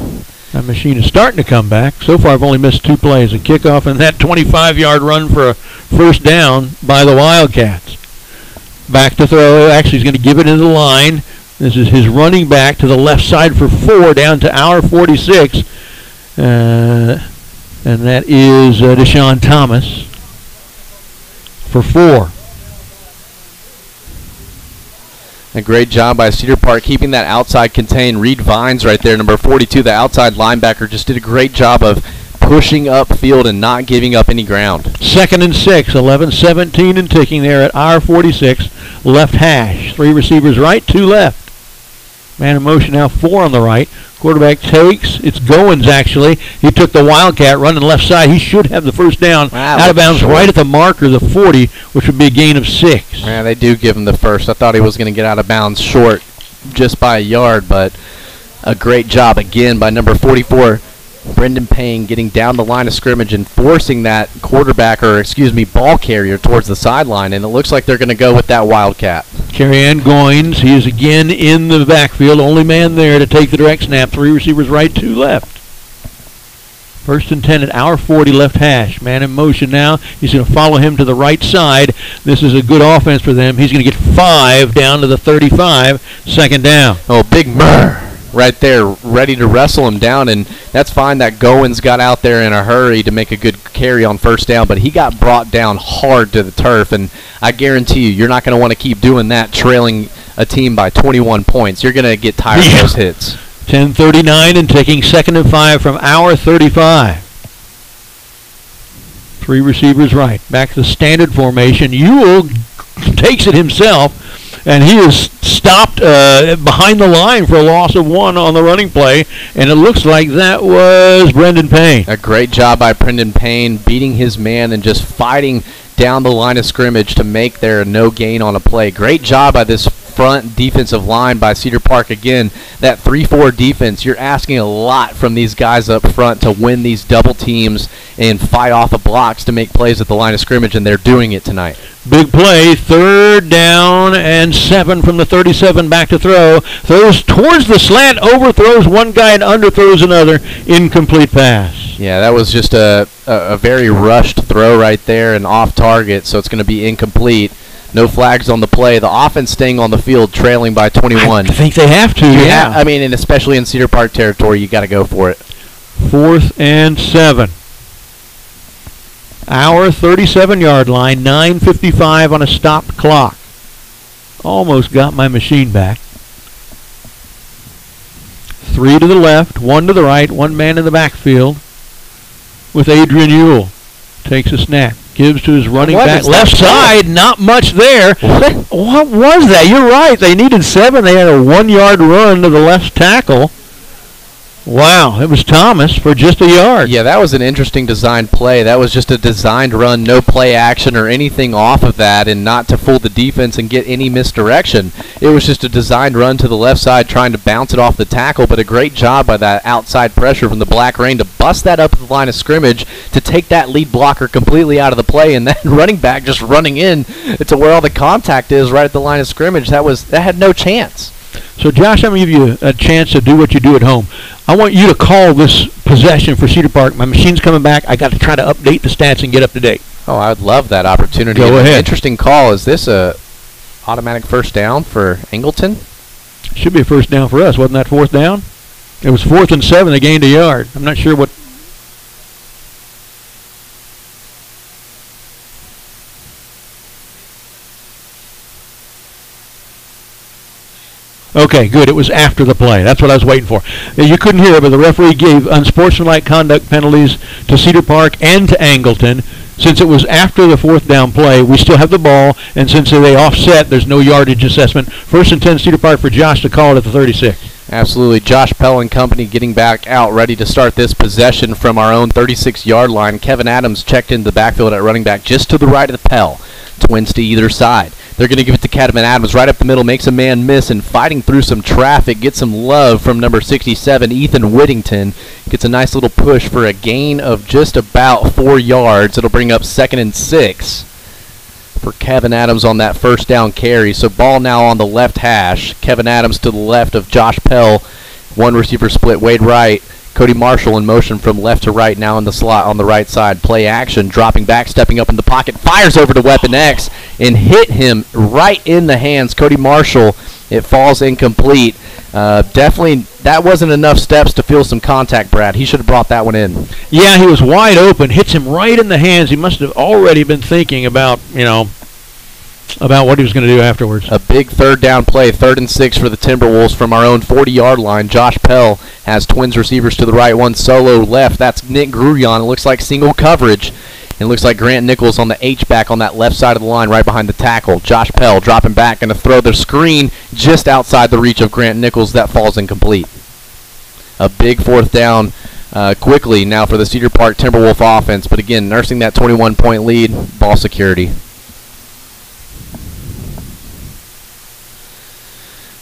That machine is starting to come back. So far, I've only missed two plays: a kickoff and that 25-yard run for a first down by the Wildcats. Back to throw. Actually, he's going to give it into the line. This is his running back to the left side for four, down to our 46, uh, and that is uh, Deshaun Thomas for four. A great job by Cedar Park keeping that outside contained. Reed Vines right there, number 42, the outside linebacker, just did a great job of pushing upfield and not giving up any ground. Second and six, 11 17 and ticking there at our 46. Left hash. Three receivers right, two left. Man in motion now, four on the right. Quarterback takes. It's Goins, actually. He took the Wildcat running left side. He should have the first down Wow, out of bounds short. right at the marker, the 40, which would be a gain of six. Yeah, they do give him the first. I thought he was going to get out of bounds short just by a yard, but a great job again by number 44, Brendan Payne, getting down the line of scrimmage and forcing that quarterback, or excuse me, ball carrier towards the sideline. And it looks like they're going to go with that Wildcat. Carry on Goins. He is again in the backfield. Only man there to take the direct snap. Three receivers right, two left. First and 10 at our 40 left hash. Man in motion now. He's going to follow him to the right side. This is a good offense for them. He's going to get five down to the 35. Second down. Oh, big Murr right there, ready to wrestle him down, and that's fine that Goins got out there in a hurry to make a good carry on first down, but he got brought down hard to the turf, and I guarantee you, you're not going to want to keep doing that, trailing a team by 21 points. You're going to get tired Yeah. of those hits. 10:39 and taking second and five from our 35. Three receivers right. Back to the standard formation. Ewell takes it himself, and he is stopped uh, behind the line for a loss of one on the running play, and it looks like that was Brendan Payne. A great job by Brendan Payne beating his man and just fighting down the line of scrimmage to make there no gain on a play. Great job by this front defensive line by Cedar Park again. That 3-4 defense, you're asking a lot from these guys up front to win these double teams and fight off the blocks to make plays at the line of scrimmage, and they're doing it tonight. Big play, third down and seven from the 37 back to throw. Throws towards the slant, overthrows one guy and underthrows another. Incomplete pass. Yeah, that was just a, a, a very rushed throw right there and off target, so it's going to be incomplete. No flags on the play. The offense staying on the field, trailing by 21. I think they have to, You yeah. I mean, and especially in Cedar Park territory, you got to go for it. Fourth and seven. Our 37-yard line, 9.55 on a stopped clock. Almost got my machine back. Three to the left, one to the right, one man in the backfield with Adrian Ewell. Takes a snap, gives to his running What back. Left side, not much there. What was that? You're right. They needed seven. They had a one-yard run to the left tackle. Wow, it was Thomas for just a yard. Yeah, that was an interesting design play. That was just a designed run, no play action or anything off of that, and not to fool the defense and get any misdirection. It was just a designed run to the left side, trying to bounce it off the tackle, but a great job by that outside pressure from the Black Rain to bust that up the line of scrimmage to take that lead blocker completely out of the play, and then running back just running in to where all the contact is right at the line of scrimmage. That was that had no chance. So, Josh, I'm going to give you a chance to do what you do at home. I want you to call this possession for Cedar Park. My machine's coming back. I got to try to update the stats and get up to date. Oh, I would love that opportunity. Go ahead. Interesting call. Is this a automatic first down for Angleton? Should be a first down for us. Wasn't that fourth down? It was fourth and seven. They gained a yard. I'm not sure what. Okay, good. It was after the play. That's what I was waiting for. You couldn't hear it, but the referee gave unsportsmanlike conduct penalties to Cedar Park and to Angleton. Since it was after the fourth down play, we still have the ball, and since they offset, there's no yardage assessment. First and 10 Cedar Park for Josh to call it at the 36. Absolutely. Josh Pell and company getting back out, ready to start this possession from our own 36-yard line. Kevin Adams checked into the backfield at running back just to the right of the Pell. Twins to either side. They're going to give it to Kevin Adams right up the middle, makes a man miss, and fighting through some traffic, gets some love from number 67, Ethan Whittington. Gets a nice little push for a gain of just about four yards. It'll bring up second and six for Kevin Adams on that first down carry. So ball now on the left hash. Kevin Adams to the left of Josh Pell. One receiver split. Wade right. Cody Marshall in motion from left to right now in the slot on the right side. Play action, dropping back, stepping up in the pocket, fires over to Weapon X and hit him right in the hands. Cody Marshall, it falls incomplete. Uh, definitely, that wasn't enough steps to feel some contact, Brad. He should have brought that one in. Yeah, he was wide open, hits him right in the hands. He must have already been thinking about, you know, about what he was going to do afterwards. A big third down play, third and six for the Timberwolves from our own 40-yard line. Josh Pell has twins receivers to the right, one solo left. That's Nick Gruyon. It looks like single coverage. It looks like Grant Nichols on the H-back on that left side of the line right behind the tackle. Josh Pell dropping back and to throw the screen just outside the reach of Grant Nichols. That falls incomplete. A big fourth down uh, quickly now for the Cedar Park Timberwolf offense. But again, nursing that 21-point lead, ball security.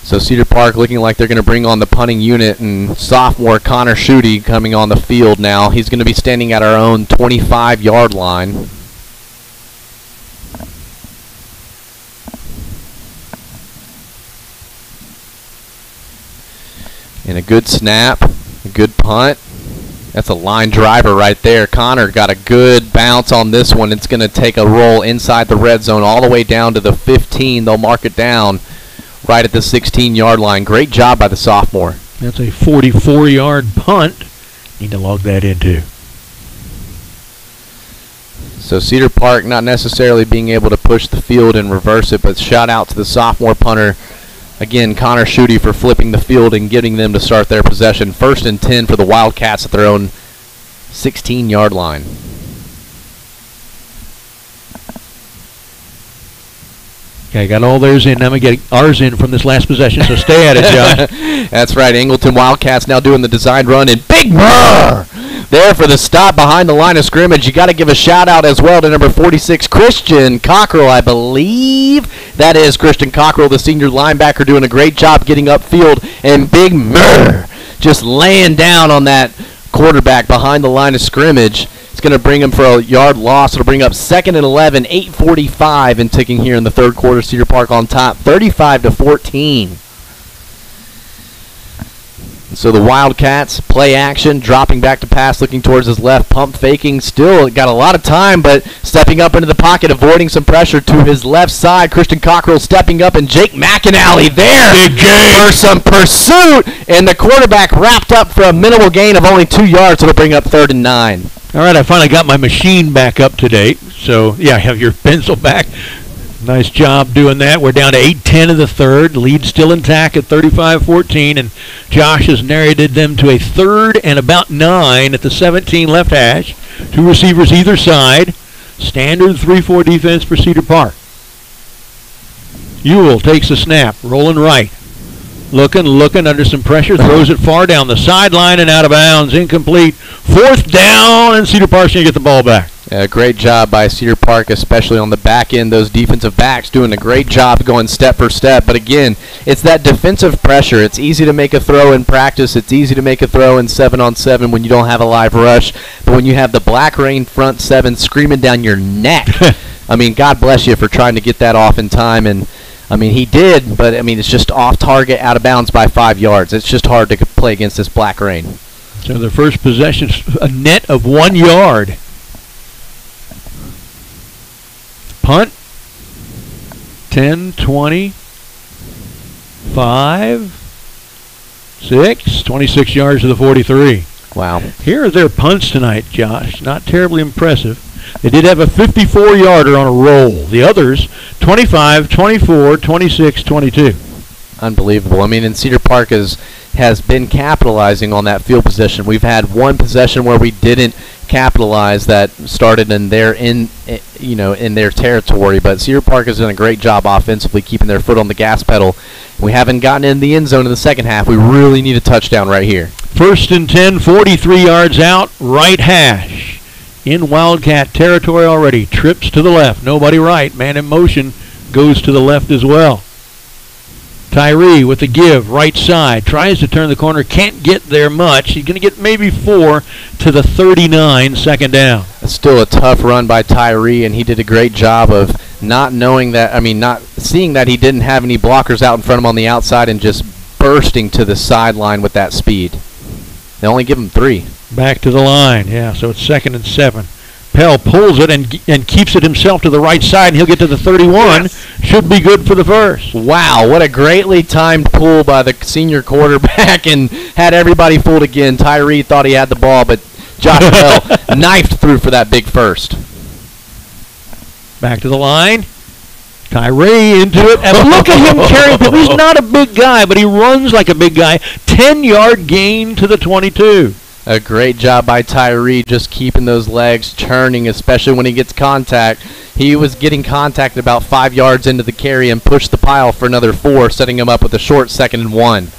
So Cedar Park looking like they're going to bring on the punting unit and sophomore Connor Schutte coming on the field now. He's going to be standing at our own 25-yard line. And a good snap, a good punt. That's a line driver right there. Connor got a good bounce on this one. It's going to take a roll inside the red zone all the way down to the 15. They'll mark it down right at the 16-yard line. Great job by the sophomore. That's a 44-yard punt. Need to log that into. So Cedar Park not necessarily being able to push the field and reverse it, but shout out to the sophomore punter, again, Connor Schutte for flipping the field and getting them to start their possession. First and 10 for the Wildcats at their own 16-yard line. Okay, got all theirs in. Now to get ours in from this last possession, so stay at it, Josh. That's right. Angleton Wildcats now doing the design run and big murr there for the stop behind the line of scrimmage. You got to give a shout out as well to number 46 Christian Cockrell, I believe. That is Christian Cockrell, the senior linebacker, doing a great job getting upfield and big murr just laying down on that quarterback behind the line of scrimmage. It's going to bring him for a yard loss. It'll bring up second and 11, 8:45 and ticking here in the third quarter. Cedar Park on top, 35 to 14. So the Wildcats play action, dropping back to pass, looking towards his left, pump faking. Still got a lot of time, but stepping up into the pocket, avoiding some pressure to his left side. Christian Cockrell stepping up, and Jake McAnally there for some pursuit, and the quarterback wrapped up for a minimal gain of only two yards. It'll bring up third and nine. All right, I finally got my machine back up to date. So, yeah, I have your pencil back. Nice job doing that. We're down to 8-10 of the third. Lead still intact at 35-14, and Josh has narrated them to a third and about nine at the 17 left hash. Two receivers either side. Standard 3-4 defense for Cedar Park. Ewell takes the snap, rolling right. Looking, looking under some pressure, throws it far down the sideline and out of bounds. Incomplete. Fourth down, and Cedar Park's going to get the ball back. Yeah, great job by Cedar Park, especially on the back end. Those defensive backs doing a great job going step for step. But again, it's that defensive pressure. It's easy to make a throw in practice. It's easy to make a throw in seven on seven when you don't have a live rush. But when you have the Black Rain front seven screaming down your neck, I mean, God bless you for trying to get that off in time. And I mean, he did, but I mean, it's just off target, out of bounds by five yards. It's just hard to play against this Black Rain. So their first possession, a net of one yard. Punt. 10, 20, 5, 6, 26 yards to the 43. Wow. Here are their punts tonight, Josh. Not terribly impressive. They did have a 54 yarder on a roll. The others 25, 24, 26, 22. Unbelievable. I mean, and Cedar Park is has been capitalizing on that field position. We've had one possession where we didn't capitalize that started in their in eh, you know in their territory, but Cedar Park has done a great job offensively keeping their foot on the gas pedal. We haven't gotten in the end zone in the second half. We really need a touchdown right here. First and 10, 43 yards out, right hash. In Wildcat territory already. Trips to the left. Nobody right. Man in motion goes to the left as well. Tyree with the give, right side, tries to turn the corner, can't get there much. He's going to get maybe four to the 39, second down. Still a tough run by Tyree, and he did a great job of not knowing that, I mean, not seeing that he didn't have any blockers out in front of him on the outside and just bursting to the sideline with that speed. They only give him three. Back to the line, yeah, so it's second and seven. Pell pulls it and and keeps it himself to the right side, and he'll get to the 31. Yes. Should be good for the first. Wow, what a greatly timed pull by the senior quarterback, and had everybody fooled again. Tyree thought he had the ball, but Josh Pell knifed through for that big first. Back to the line. Tyree into it. And look at him carry people. He's not a big guy, but he runs like a big guy. 10 yard gain to the 22. A great job by Tyree just keeping those legs churning, especially when he gets contact. He was getting contact about five yards into the carry and pushed the pile for another four, setting him up with a short second and one.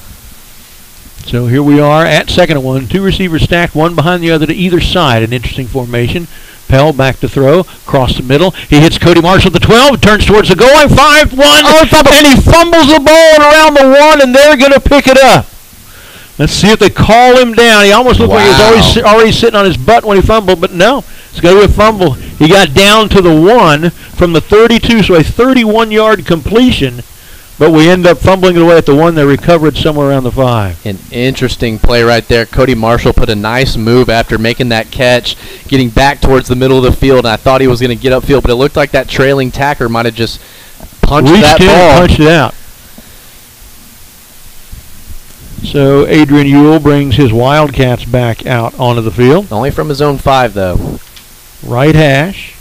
So here we are at second and one. Two receivers stacked, one behind the other to either side. An interesting formation. Pell back to throw, across the middle. He hits Cody Marshall at the 12, turns towards the goal line, 5 1. Oh, and he fumbles the ball around the one, and they're going to pick it up. Let's see if they call him down. He almost looked wow. like he was always already sitting on his butt when he fumbled, but no, it's going to be a fumble. He got down to the one from the 32, so a 31-yard completion. But we end up fumbling it away at the one. They recovered somewhere around the five. An interesting play right there. Cody Marshall put a nice move after making that catch, getting back towards the middle of the field. And I thought he was going to get upfield, but it looked like that trailing tacker might have just punched Reached that ball. punched it out. So Adrian Ewell brings his Wildcats back out onto the field. Only from his own five, though. Right hash.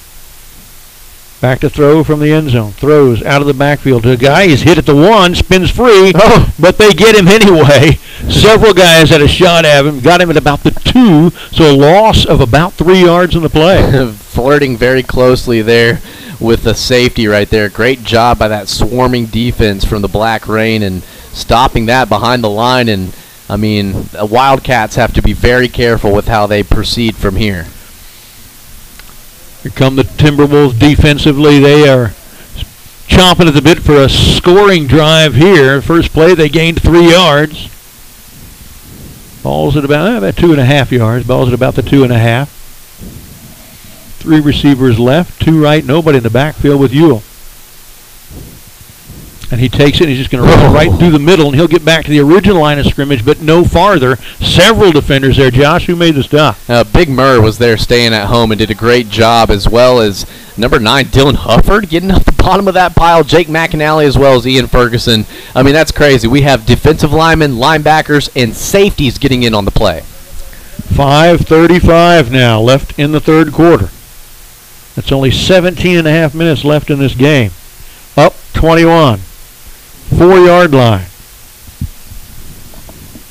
Back to throw from the end zone. Throws out of the backfield to a guy. He's hit at the one, spins free, oh. but they get him anyway. Several guys had a shot at him, got him at about the two, so a loss of about three yards in the play. Flirting very closely there with the safety right there. Great job by that swarming defense from the Black Rain and stopping that behind the line. And I mean, the Wildcats have to be very careful with how they proceed from here. Here come the Timberwolves defensively. They are chomping at the bit for a scoring drive here. First play, they gained three yards. Ball's at about, eh, about two and a half yards. Ball's at about the two and a half. Three receivers left, two right, nobody in the backfield with Ewell and he takes it and he's just going to run right through the middle and he'll get back to the original line of scrimmage but no farther. Several defenders there. Josh who made the stop? Uh, big murr was there staying at home and did a great job as well as number nine dylan hufford getting up the bottom of that pile. Jake McAnally as well as ian ferguson. I mean that's crazy. We have defensive linemen linebackers and safeties getting in on the play. 5.35 now left in the third quarter. It's only 17 and a half minutes left in this game. Up 21 four yard line.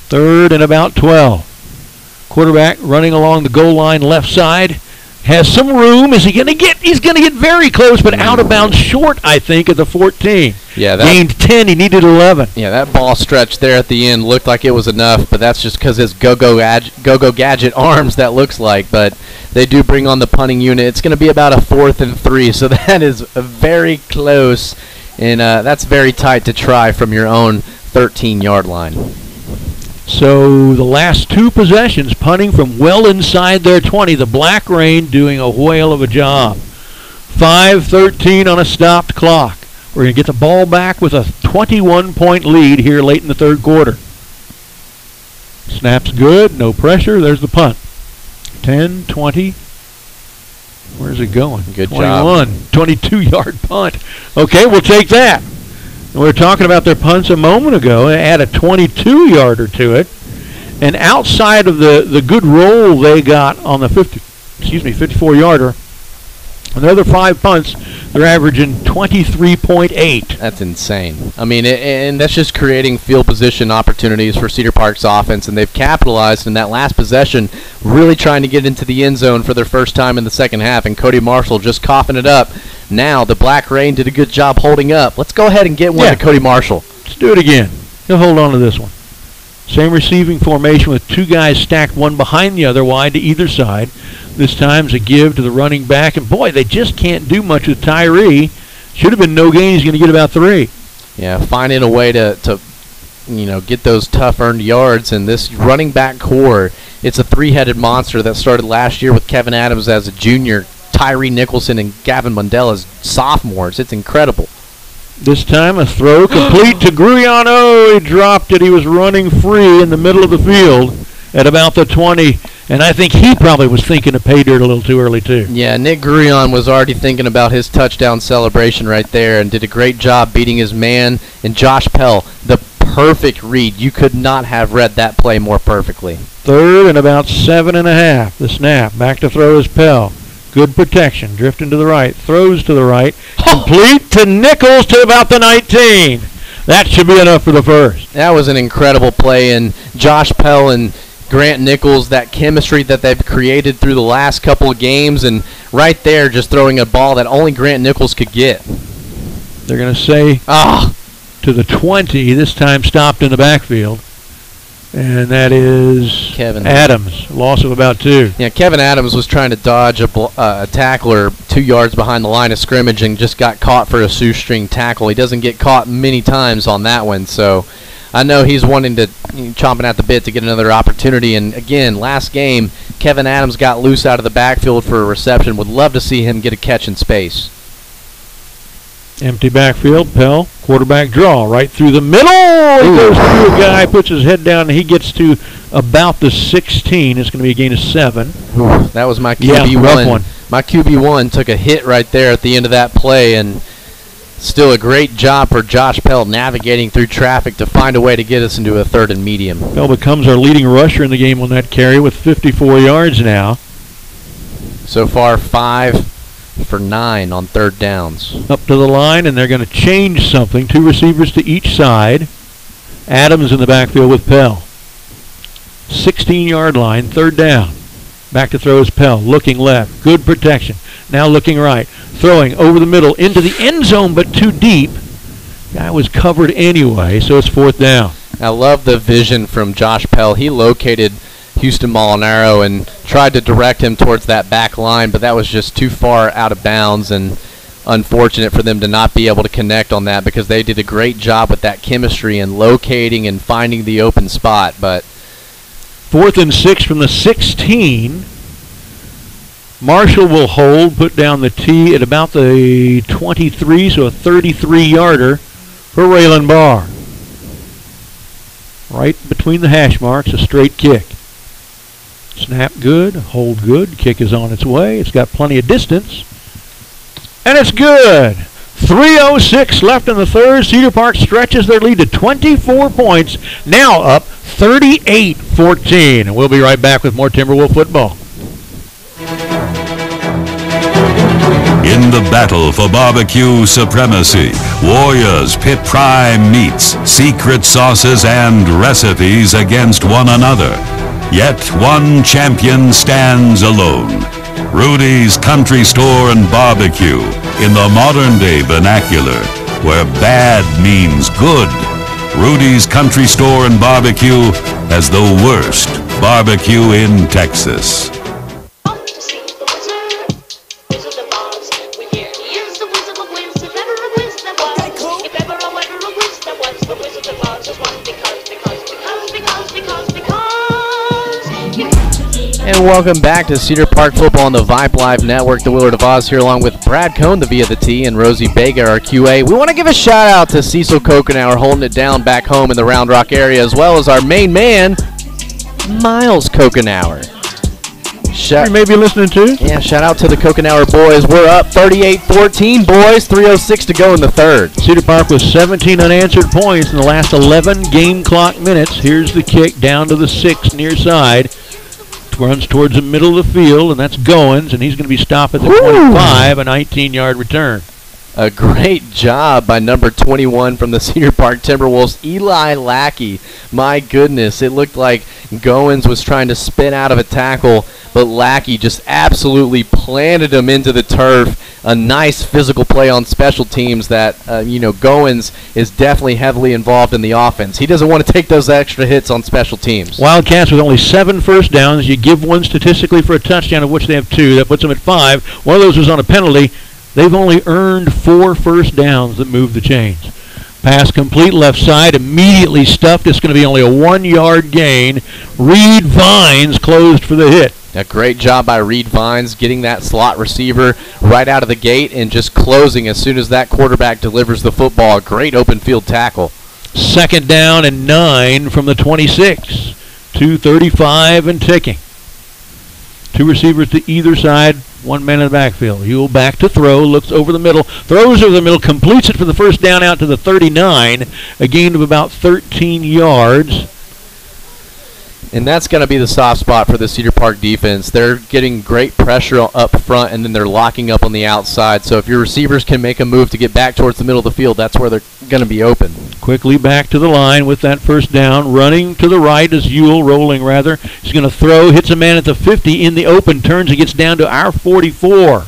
Third and about 12. Quarterback running along the goal line left side. Has some room. Is he going to get? He's going to get very close, but out of bounds short, I think, at the 14. Yeah, that, gained 10. He needed 11. Yeah, that ball stretch there at the end looked like it was enough, but that's just because his go-go go-go gadget arms. That looks like, but they do bring on the punting unit. It's going to be about a fourth and three, so that is very close and uh, that's very tight to try from your own 13 yard line. So the last two possessions, punting from well inside their 20. The Black Rain doing a whale of a job. 5:13 on a stopped clock. We're going to get the ball back with a 21-point lead here late in the third quarter. Snaps good, no pressure. There's the punt. 10, 20, Where's it going? Good 21, job. 22 yard punt. Okay, we'll take that. We were talking about their punts a moment ago. Add a 22 yarder to it. And outside of the, the good roll they got on the 50, excuse me, 54 yarder, another five punts, they're averaging 23.8. That's insane. I mean, it, and that's just creating field position opportunities for Cedar Park's offense, and they've capitalized in that last possession, really trying to get into the end zone for their first time in the second half, and Cody Marshall just coughing it up. Now, the Black Rain did a good job holding up. Let's go ahead and get one Yeah. to Cody Marshall. Let's do it again. He'll hold on to this one. Same receiving formation with two guys stacked one behind the other wide to either side. This time's a give to the running back, and boy, they just can't do much with Tyree. Should have been no gain. He's going to get about three. Yeah, finding a way to, to you know, get those tough earned yards. And this running back core, it's a three-headed monster that started last year with Kevin Adams as a junior, Tyree Nicholson and Gavin Mundell as sophomores. It's incredible. This time a throw complete to Gruiano. He dropped it. He was running free in the middle of the field at about the 20. And I think he probably was thinking of pay dirt a little too early, too. Yeah, Nick Gurion was already thinking about his touchdown celebration right there and did a great job beating his man. And Josh Pell, the perfect read. You could not have read that play more perfectly. Third and about seven and a half. The snap. Back to throw is Pell. Good protection. Drifting to the right. Throws to the right. Complete to Nichols to about the 19. That should be enough for the first. That was an incredible play, and Josh Pell and Grant Nichols, that chemistry that they've created through the last couple of games, and right there, just throwing a ball that only Grant Nichols could get. They're going to say Ah, to the 20. This time stopped in the backfield. And that is Kevin. Adams. Loss of about two. yeah, Kevin Adams was trying to dodge a, uh, a tackler two yards behind the line of scrimmage and just got caught for a shoestring tackle. He doesn't get caught many times on that one, so I know he's wanting to you know, chomping at the bit to get another opportunity. And again, last game, Kevin Adams got loose out of the backfield for a reception. Would love to see him get a catch in space. Empty backfield. Pell. Quarterback draw. Right through the middle. He goes through a guy. Puts his head down. And he gets to about the 16. It's going to be a gain of seven. That was my QB rough one. one. My QB one took a hit right there at the end of that play, and still a great job for Josh Pell navigating through traffic to find a way to get us into a third and medium. Pell becomes our leading rusher in the game on that carry with 54 yards now. So far, five for nine on third downs. Up to the line, and they're going to change something. Two receivers to each side. Adams in the backfield with Pell. 16 yard line, third down. Back to throw is Pell, looking left. Good protection. Now looking right. Throwing over the middle into the end zone, but too deep. Guy was covered anyway, so it's fourth down. I love the vision from Josh Pell. He located Houston Molinaro and tried to direct him towards that back line, but that was just too far out of bounds and unfortunate for them to not be able to connect on that because they did a great job with that chemistry and locating and finding the open spot. But Fourth and six from the 16. Marshall will hold, put down the tee at about the 23, so a 33 yarder for Raylan Barr. Right between the hash marks, a straight kick. Snap good, hold good, kick is on its way. It's got plenty of distance. And it's good. 3.06 left in the third. Cedar Park stretches their lead to 24 points, now up 38 14. And we'll be right back with more Timberwolf football. In the battle for barbecue supremacy, warriors pit prime meats, secret sauces, and recipes against one another. Yet one champion stands alone. Rudy's Country Store and Barbecue, in the modern day vernacular, where bad means good. Rudy's Country Store and Barbecue has the worst barbecue in Texas. And welcome back to Cedar Park Football on the VYPE Live Network. The Willard of Oz here along with Brad Cohn, the Via the T, and Rosie Vega, our QA. We want to give a shout out to Cecil Kokenauer holding it down back home in the Round Rock area, as well as our main man, Miles Kokenauer. Shout- you may be listening to. Yeah, shout out to the Kokenauer boys. We're up 38-14, boys. 3.06 to go in the third. Cedar Park with 17 unanswered points in the last 11 game clock minutes. Here's the kick down to the six near side. Runs towards the middle of the field, and that's Goins, and he's going to be stopped at the 25, a 19-yard return. A great job by number 21 from the Cedar Park Timberwolves, Eli Lackey. My goodness, it looked like Goins was trying to spin out of a tackle, but Lackey just absolutely planted him into the turf. A nice physical play on special teams that, uh, you know, Goins is definitely heavily involved in the offense. He doesn't want to take those extra hits on special teams. Wildcats with only seven first downs. You give one statistically for a touchdown, of which they have two. That puts them at five. One of those was on a penalty. They've only earned four first downs that move the chains. Pass complete left side, immediately stuffed. It's going to be only a one-yard gain. Reed Vines closed for the hit. A great job by Reed Vines getting that slot receiver right out of the gate and just closing as soon as that quarterback delivers the football. A great open field tackle. Second down and nine from the 26. 235 and ticking. Two receivers to either side, one man in the backfield. Ewell back to throw, looks over the middle, throws over the middle, completes it for the first down out to the 39, a gain of about 13 yards. And that's going to be the soft spot for the Cedar Park defense. They're getting great pressure up front, and then they're locking up on the outside. So if your receivers can make a move to get back towards the middle of the field, that's where they're going to be open. Quickly back to the line with that first down. Running to the right is Ewell, rolling rather. He's going to throw, hits a man at the 50 in the open, turns and gets down to our 44.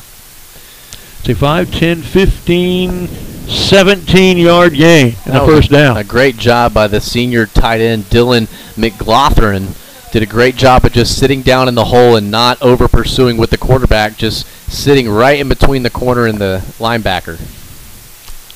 Say 5, 10, 15, 17 yard gain and a first down. A great job by the senior tight end Dylan McLaughlin. Did a great job of just sitting down in the hole and not over pursuing with the quarterback, just sitting right in between the corner and the linebacker.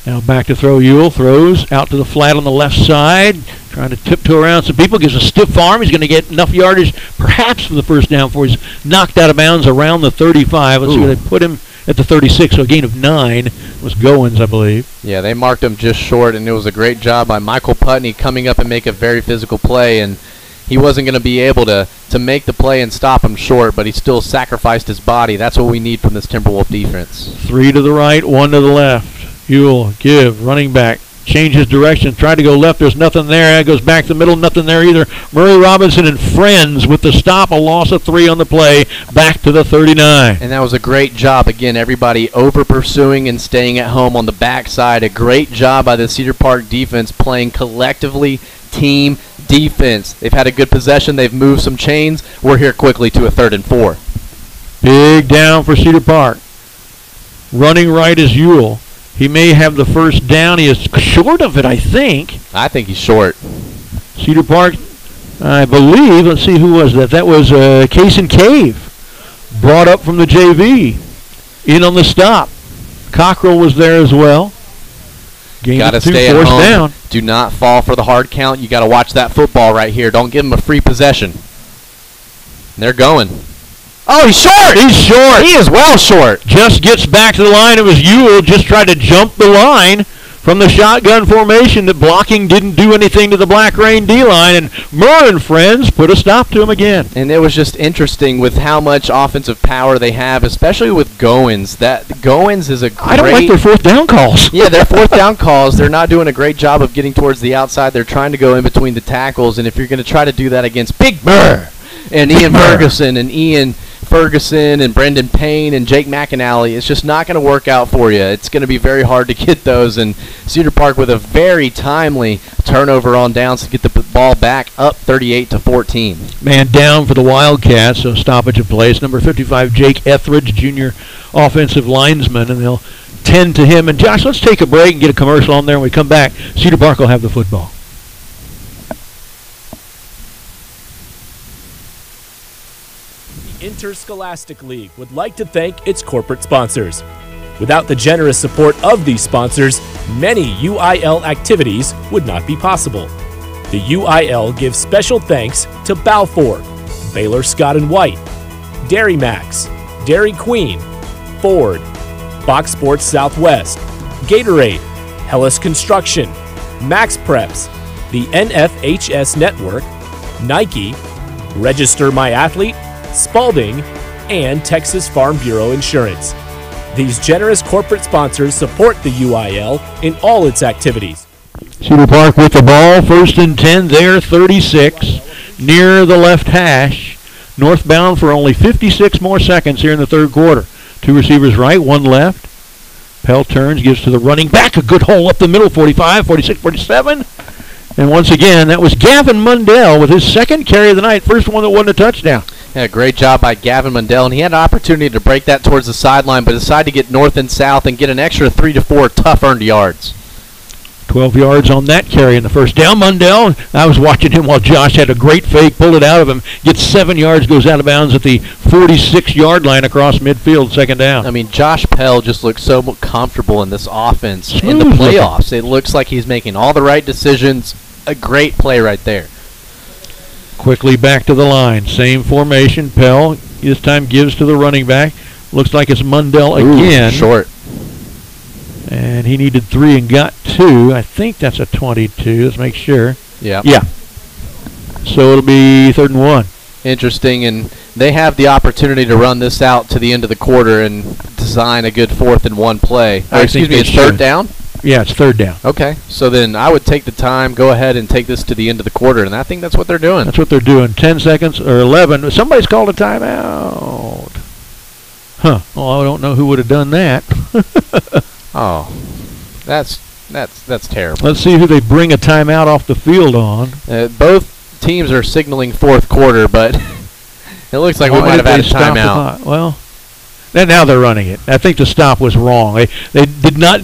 Now back to throw. Ewell throws out to the flat on the left side, trying to tiptoe around some people. Gives a stiff arm. He's going to get enough yardage, perhaps for the first down. For he's knocked out of bounds around the 35. Let's see where they put him at the 36. So a gain of nine was Goins, I believe. Yeah, they marked him just short, and it was a great job by Michael Putney coming up and make a very physical play. And he wasn't going to be able to to make the play and stop him short, but he still sacrificed his body. That's what we need from this Timberwolf defense. Three to the right, one to the left. Ewell give running back. Changes direction, tried to go left. There's nothing there. That goes back to the middle. Nothing there either. Murray Robinson and friends with the stop. A loss of three on the play. Back to the 39. And that was a great job. Again, everybody over pursuing and staying at home on the backside. A great job by the Cedar Park defense playing collectively team defense. They've had a good possession. They've moved some chains. We're here quickly to a third and four. Big down for Cedar Park. Running right is Ewell. He may have the first down. He is short of it, I think. I think he's short. Cedar Park, I believe. Let's see who was that. That was uh, Cason Cave, brought up from the JV, in on the stop. Cockrell was there as well. Gain Got to two, stay at home. down. Do not fall for the hard count. You got to watch that football right here. Don't give them a free possession. And they're going. Oh, he's short. He's short. He is well short. Just gets back to the line. It was Ewell just tried to jump the line from the shotgun formation. That blocking didn't do anything to the Black Rain D line, and Murr and friends put a stop to him again. And it was just interesting with how much offensive power they have, especially with Goins. That Goins is a great. I don't like their fourth down calls. yeah, their fourth down calls. They're not doing a great job of getting towards the outside. They're trying to go in between the tackles, and if you're going to try to do that against Big Murr and Ian Ferguson and Ian Ferguson and Brendan Payne and Jake McAnally, it's just not going to work out for you. It's going to be very hard to get those. And Cedar Park with a very timely turnover on downs to get the ball back up 38 to 14. Man down for the Wildcats, so stoppage of play. It's number 55, Jake Etheridge, junior offensive linesman, and they'll tend to him. And Josh, let's take a break and get a commercial on there. When we come back, Cedar Park will have the football. Interscholastic League would like to thank its corporate sponsors. Without the generous support of these sponsors, many UIL activities would not be possible. The UIL gives special thanks to Balfour, Baylor Scott and White, Dairy Max, Dairy Queen, Ford, Fox Sports Southwest, Gatorade, Hellas Construction, MaxPreps, the NFHS Network, Nike, Register My Athlete, Spalding, and Texas Farm Bureau Insurance. These generous corporate sponsors support the UIL in all its activities. Cedar Park with the ball, first and 10, there 36, near the left hash, northbound for only 56 more seconds here in the third quarter. Two receivers right, one left. Pell turns, gives to the running back, a good hole up the middle, 45, 46, 47. And once again, that was Gavin Mundell with his second carry of the night, first one that wasn't a touchdown. Yeah, great job by Gavin Mundell, and he had an opportunity to break that towards the sideline, but decided to get north and south and get an extra three to four tough earned yards. 12 yards on that carry in the first down. Mundell, I was watching him while Josh had a great fake, pulled it out of him, gets seven yards, goes out of bounds at the 46-yard line across midfield, second down. I mean, Josh Pell just looks so comfortable in this offense Smooth in the playoffs. It looks like he's making all the right decisions. A great play right there. Quickly back to the line. Same formation. Pell this time gives to the running back. Looks like it's Mundell Ooh, again. short. And he needed three and got two. I think that's a 22. Let's make sure. Yeah. Yeah. So it'll be third and one. Interesting, and they have the opportunity to run this out to the end of the quarter and design a good fourth and one play. Or, excuse me, it's third down. Yeah, it's third down. Okay, so then I would take the time, go ahead and take this to the end of the quarter, and I think that's what they're doing. That's what they're doing. 10 seconds or 11. Somebody's called a timeout. Huh. Well, I don't know who would have done that. Oh, that's that's that's terrible. Let's see who they bring a timeout off the field on. Uh, both teams are signaling fourth quarter, but it looks like we might have had a timeout. Well, and now they're running it. I think the stop was wrong. They they did not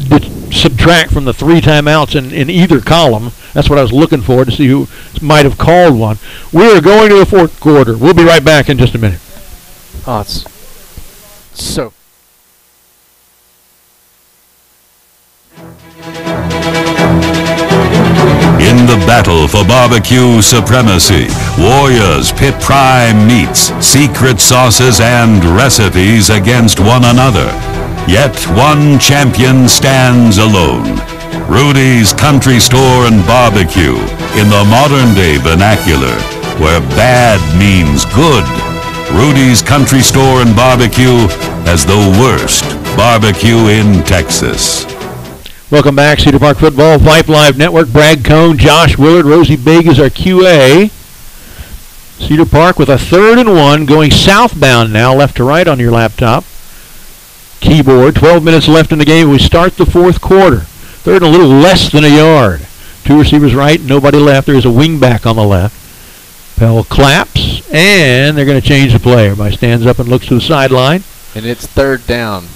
subtract from the three timeouts in, in either column. That's what I was looking for to see who might have called one. We are going to the fourth quarter. We'll be right back in just a minute. Oh, it's so. In the battle for barbecue supremacy, warriors pit prime meats, secret sauces, and recipes against one another. Yet one champion stands alone. Rudy's Country Store and Barbecue, in the modern day vernacular, where bad means good. Rudy's Country Store and Barbecue has the worst barbecue in Texas. Welcome back, Cedar Park Football, VYPE Live Network. Brad Cohn, Josh Willard, Rosie Vega is our QA. Cedar Park with a third and one going southbound now, left to right on your laptop. Keyboard, 12 minutes left in the game. We start the fourth quarter. Third and a little less than a yard. Two receivers right, nobody left. There's a wing back on the left. Pell claps, and they're going to change the play. Everybody stands up and looks to the sideline. And it's third down.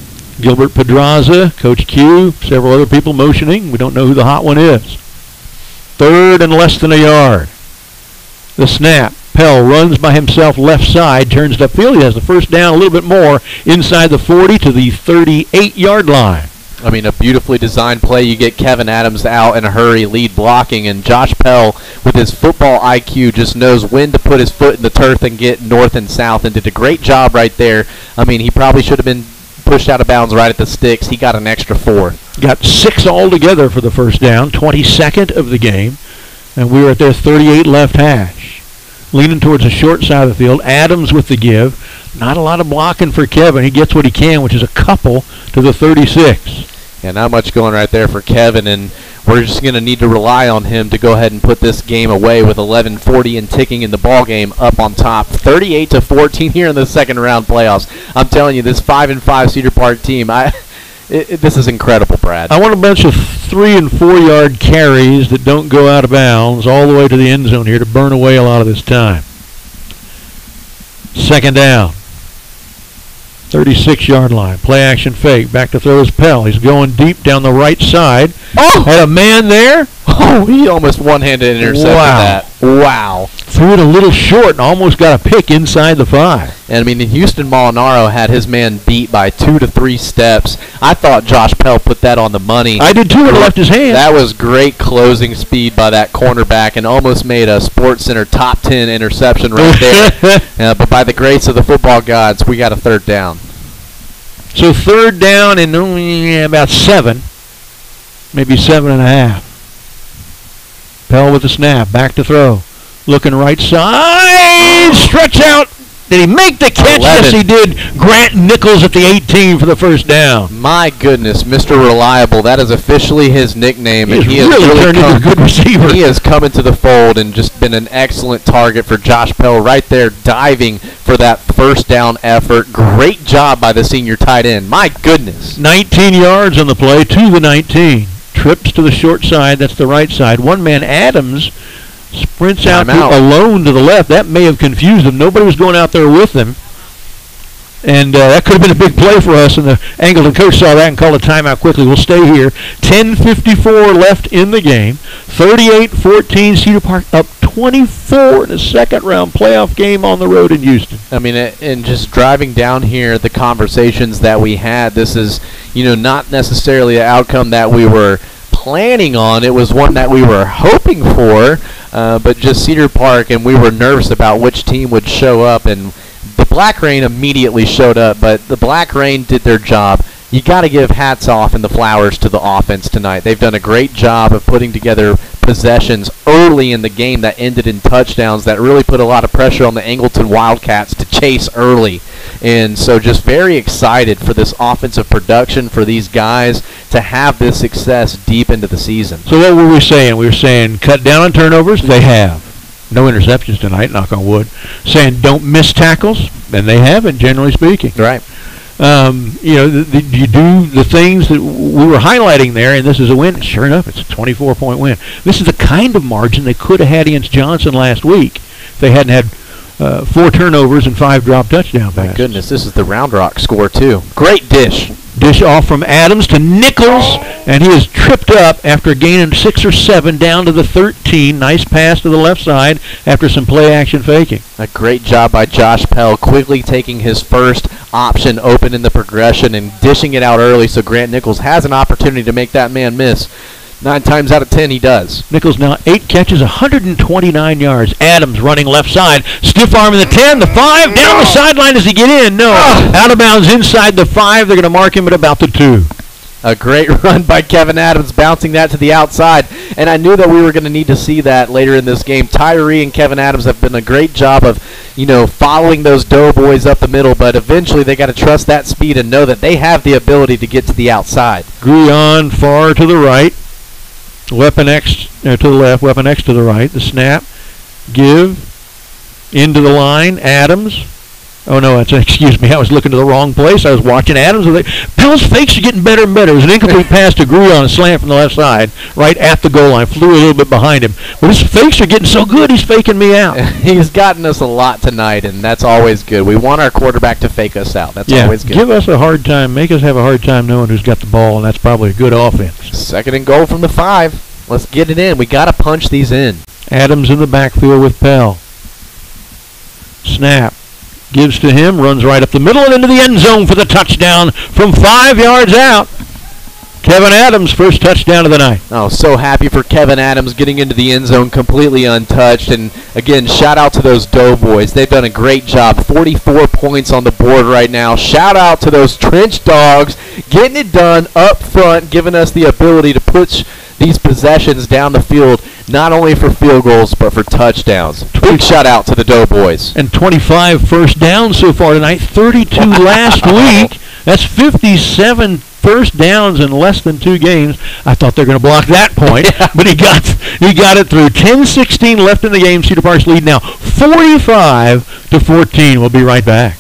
Gilbert Pedraza, Coach Q, several other people motioning. We don't know who the hot one is. Third and less than a yard. The snap. Pell runs by himself left side, turns to field. He has the first down a little bit more inside the 40 to the 38 yard line. I mean, a beautifully designed play. You get Kevin Adams out in a hurry, lead blocking, and Josh Pell, with his football IQ, just knows when to put his foot in the turf and get north and south, and did a great job right there. I mean, he probably should have been pushed out of bounds right at the sticks. He got an extra four. Got six altogether for the first down, 22nd of the game, and we were at their 38 left hash. Leaning towards the short side of the field, Adams with the give. Not a lot of blocking for Kevin. He gets what he can, which is a couple to the 36. Yeah, not much going right there for Kevin, and we're just going to need to rely on him to go ahead and put this game away with 11:40 and ticking in the ball game up on top, 38 to 14 here in the second round playoffs. I'm telling you, this five and five Cedar Park team, I. It, it- this is incredible, Brad. I want a bunch of three and four yard carries that don't go out of bounds all the way to the end zone here to burn away a lot of this time. Second down. 36 yard line. Play action fake. Back to throw his Pell. He's going deep down the right side. Oh! Had a man there. Oh, he almost one-handed intercepted Wow. that. Wow. Threw it a little short and almost got a pick inside the five. And I mean, Houston Molinaro had his man beat by two to three steps. I thought Josh Pell put that on the money. I did too it left his hand. That was great closing speed by that cornerback and almost made a Sports Center top 10 interception right there. uh, but by the grace of the football gods, we got a third down. So third down and only about seven, maybe seven and a half. Pell with the snap, back to throw, looking right side, stretch out, Did he make the catch? Yes, he did. Grant Nichols at the 18 for the first down. My goodness, Mr. Reliable. That is officially his nickname. He and he has really really turned into a good receiver. He has come into the fold and just been an excellent target for Josh Pell right there, diving for that first down effort. Great job by the senior tight end. My goodness. 19 yards on the play to the 19. Trips to the short side. That's the right side. One man, Adams, sprints out, Timeout. alone to the left. That may have confused him. Nobody was going out there with him. And uh, that could have been a big play for us. And the Angleton coach saw that and called a timeout quickly. We'll stay here. 10.54 left in the game. 38-14. Cedar Park up 24 in a second round playoff game on the road in Houston. I mean, and just driving down here, the conversations that we had, this is, you know, not necessarily an outcome that we were planning on. It was one that we were hoping for, uh, but just Cedar Park, and we were nervous about which team would show up. And the Black Rain immediately showed up, but the Black Rain did their job. You got to give hats off and the flowers to the offense tonight. They've done a great job of putting together possessions early in the game that ended in touchdowns that really put a lot of pressure on the Angleton Wildcats to chase early. And so just very excited for this offensive production for these guys to have this success deep into the season. So what were we saying? We were saying cut down on turnovers. They have. No interceptions tonight, knock on wood. Saying don't miss tackles, and they haven't, generally speaking. Right. Um, you know, the, the, you do the things that we were highlighting there, and this is a win. Sure enough, it's a 24-point win. This is the kind of margin they could have had against Johnson last week if they hadn't had uh, four turnovers and five drop touchdown passes. My goodness, this is the Round Rock score too. Great dish. Dish off from Adams to Nichols, and he is tripped up after gaining six or seven down to the 13. Nice pass to the left side after some play action faking. A great job by Josh Pell, quickly taking his first option open in the progression and dishing it out early so Grant Nichols has an opportunity to make that man miss. Nine times out of ten, he does. Nichols now eight catches, 129 yards. Adams running left side, stiff arm in the 10, the 5, down the sideline. Does he get in? No. Ah. Out of bounds inside the 5. They're going to mark him at about the 2. A great run by Kevin Adams, bouncing that to the outside. And I knew that we were going to need to see that later in this game. Tyree and Kevin Adams have done a great job of, you know, following those Doughboys up the middle, but eventually they got to trust that speed and know that they have the ability to get to the outside. Gruyon far to the right. Weapon X uh, to the left. Weapon X to the right. The snap. Give. Into the line. Adams. Oh no, that's excuse me. I was looking to the wrong place. I was watching Adams. Pell's fakes are getting better and better. It was an incomplete pass to Gruyon on a slant from the left side, right at the goal line. Flew a little bit behind him. But his fakes are getting so good. He's faking me out. He's gotten us a lot tonight, and that's always good. We want our quarterback to fake us out. That's yeah, always good. give us a hard time. Make us have a hard time knowing who's got the ball, and that's probably a good offense. Second and goal from the five. Let's get it in. We got to punch these in. Adams in the backfield with Pell. Snap. Gives to him, runs right up the middle and into the end zone for the touchdown from five yards out. Kevin Adams, first touchdown of the night. Oh, so happy for Kevin Adams getting into the end zone completely untouched. And again, shout out to those Doughboys. They've done a great job. 44 points on the board right now. Shout out to those Trench Dogs getting it done up front, giving us the ability to push these possessions down the field, not only for field goals, but for touchdowns. Big shout out to the Doughboys. And 25 first downs so far tonight, 32 last week. That's 57 first downs in less than two games. I thought they were going to block that point, but he got he got it through. 10-16 left in the game. Cedar Park's lead now 45 to 14. We'll be right back.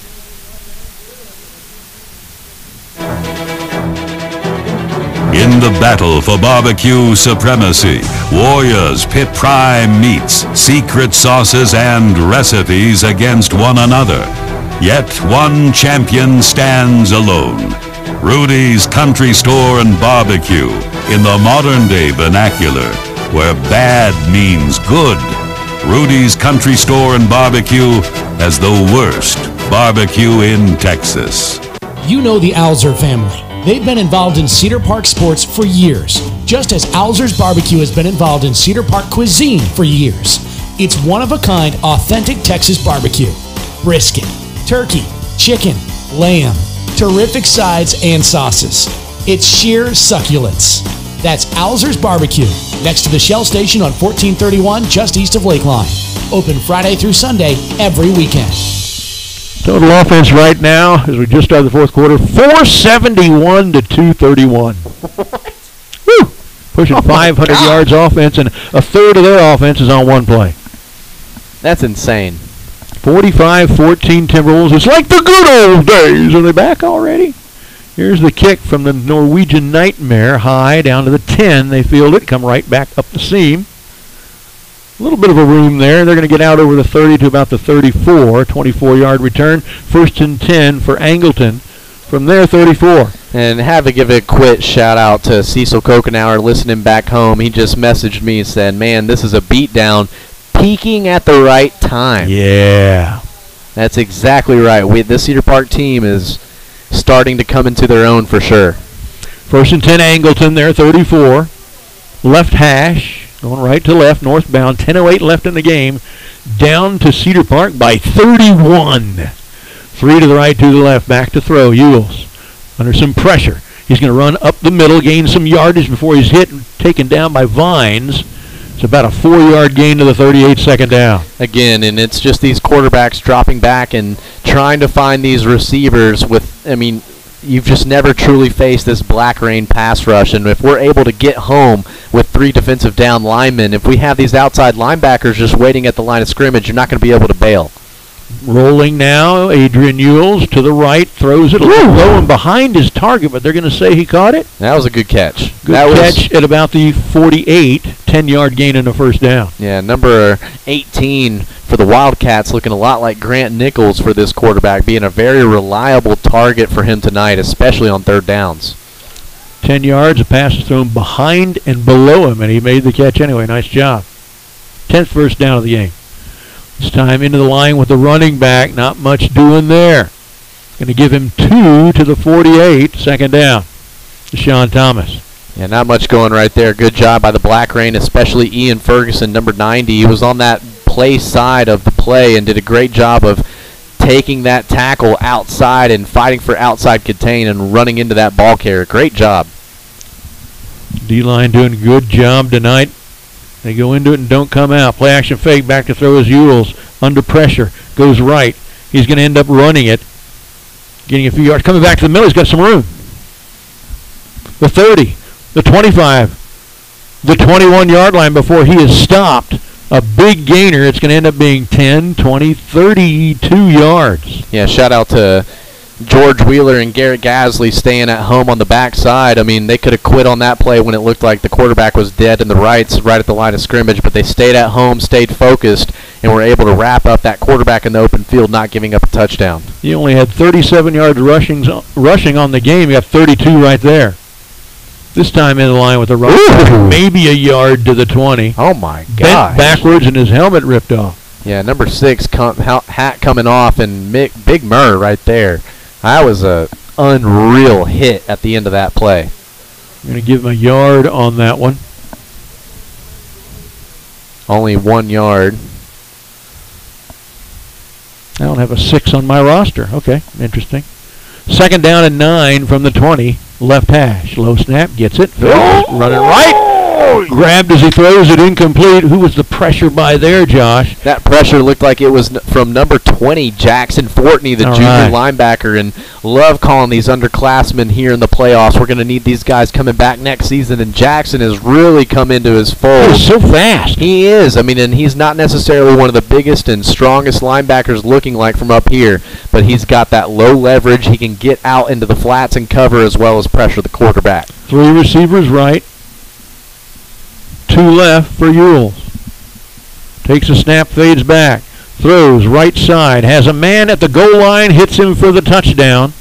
In the battle for barbecue supremacy, warriors pit prime meats, secret sauces, and recipes against one another. Yet one champion stands alone. Rudy's Country Store and Barbecue in the modern day vernacular, where bad means good. Rudy's Country Store and Barbecue has the worst barbecue in Texas. You know the Alzer family. They've been involved in Cedar Park sports for years, just as Alzer's Barbecue has been involved in Cedar Park cuisine for years. It's one of a kind, authentic Texas barbecue. Brisket, turkey, chicken, lamb, terrific sides and sauces. It's sheer succulence. That's Alzer's Barbecue, next to the Shell Station on 1431, just east of Lakeline. Open Friday through Sunday, every weekend. Total offense right now, as we just started the fourth quarter, 471 to 231. Woo! Pushing 500 yards offense, and a third of their offense is on one play. That's insane. 45-14 Timberwolves. It's like the good old days. Are they back already? Here's the kick from the Norwegian Nightmare, high down to the 10. They field it, come right back up the seam. A little bit of a room there. They're going to get out over the 30 to about the 34. 24-yard return. First and 10 for Angleton. From there, 34. And have to give a quick shout out to Cecil Kokenauer listening back home. He just messaged me and said, "Man, this is a beatdown, peaking at the right time." Yeah, that's exactly right. We this Cedar Park team is starting to come into their own for sure. First and 10 Angleton there, 34. Left hash, going right to left, northbound. 10.08 left in the game. Down to Cedar Park by 31. Three to the right, two to the left. Back to throw. Ewells under some pressure. He's going to run up the middle, gain some yardage before he's hit and taken down by Vines. It's about a four-yard gain to the 38 second down. Again, and it's just these quarterbacks dropping back and trying to find these receivers with, I mean, you've just never truly faced this black rain pass rush. And if we're able to get home with three defensive down linemen, if we have these outside linebackers just waiting at the line of scrimmage, you're not going to be able to bail. Rolling now, Adrian Ewells to the right, throws it a little low and behind his target, but they're going to say he caught it. That was a good catch. Good that catch at about the 48, 10-yard gain in the first down. Yeah, number 18 for the Wildcats looking a lot like Grant Nichols for this quarterback, being a very reliable target for him tonight, especially on third downs. 10 yards, a pass is thrown behind and below him, and he made the catch anyway. Nice job. 10th first down of the game. This time into the line with the running back. Not much doing there. Going to give him two to the 48. Second down. Deshaun Thomas. Yeah, not much going right there. Good job by the Black Rain, especially Ian Ferguson, number 90. He was on that play side of the play and did a great job of taking that tackle outside and fighting for outside contain and running into that ball carrier. Great job. D-line doing a good job tonight. They go into it and don't come out. Play action fake, back to throw his Ewells. Under pressure, goes right. He's going to end up running it. Getting a few yards. Coming back to the middle, he's got some room. The 30, the 25, the 21 yard line before he is stopped. A big gainer. It's going to end up being 10, 20, 32 yards. Yeah, shout out to George Wheeler and Garrett Gasly staying at home on the backside. I mean, they could have quit on that play when it looked like the quarterback was dead in the rights right at the line of scrimmage, but they stayed at home, stayed focused, and were able to wrap up that quarterback in the open field, not giving up a touchdown. He only had 37 yards rushing rushing on the game. He got 32 right there. This time in the line with a run, maybe a yard to the 20. Oh my god! Bent backwards and his helmet ripped off. Yeah, number six com- hat coming off and Mick, Big Murr right there. That was a unreal hit at the end of that play. I'm going to give him a yard on that one. Only one yard. I don't have a six on my roster. Okay, interesting. Second down and nine from the 20. Left hash. Low snap. Gets it. Oh! Running right. Grabbed as he throws it incomplete. Who was the pressure by there, Josh? That pressure looked like it was from number 20, Jackson Fortney, the All junior right. linebacker. And love calling these underclassmen here in the playoffs. We're going to need these guys coming back next season. And Jackson has really come into his fold. He's so fast. He is. I mean, and he's not necessarily one of the biggest and strongest linebackers looking like from up here, but he's got that low leverage. He can get out into the flats and cover as well as pressure the quarterback. Three receivers right. Two left for Ewells. Takes a snap, fades back. Throws right side. Has a man at the goal line. Hits him for the touchdown.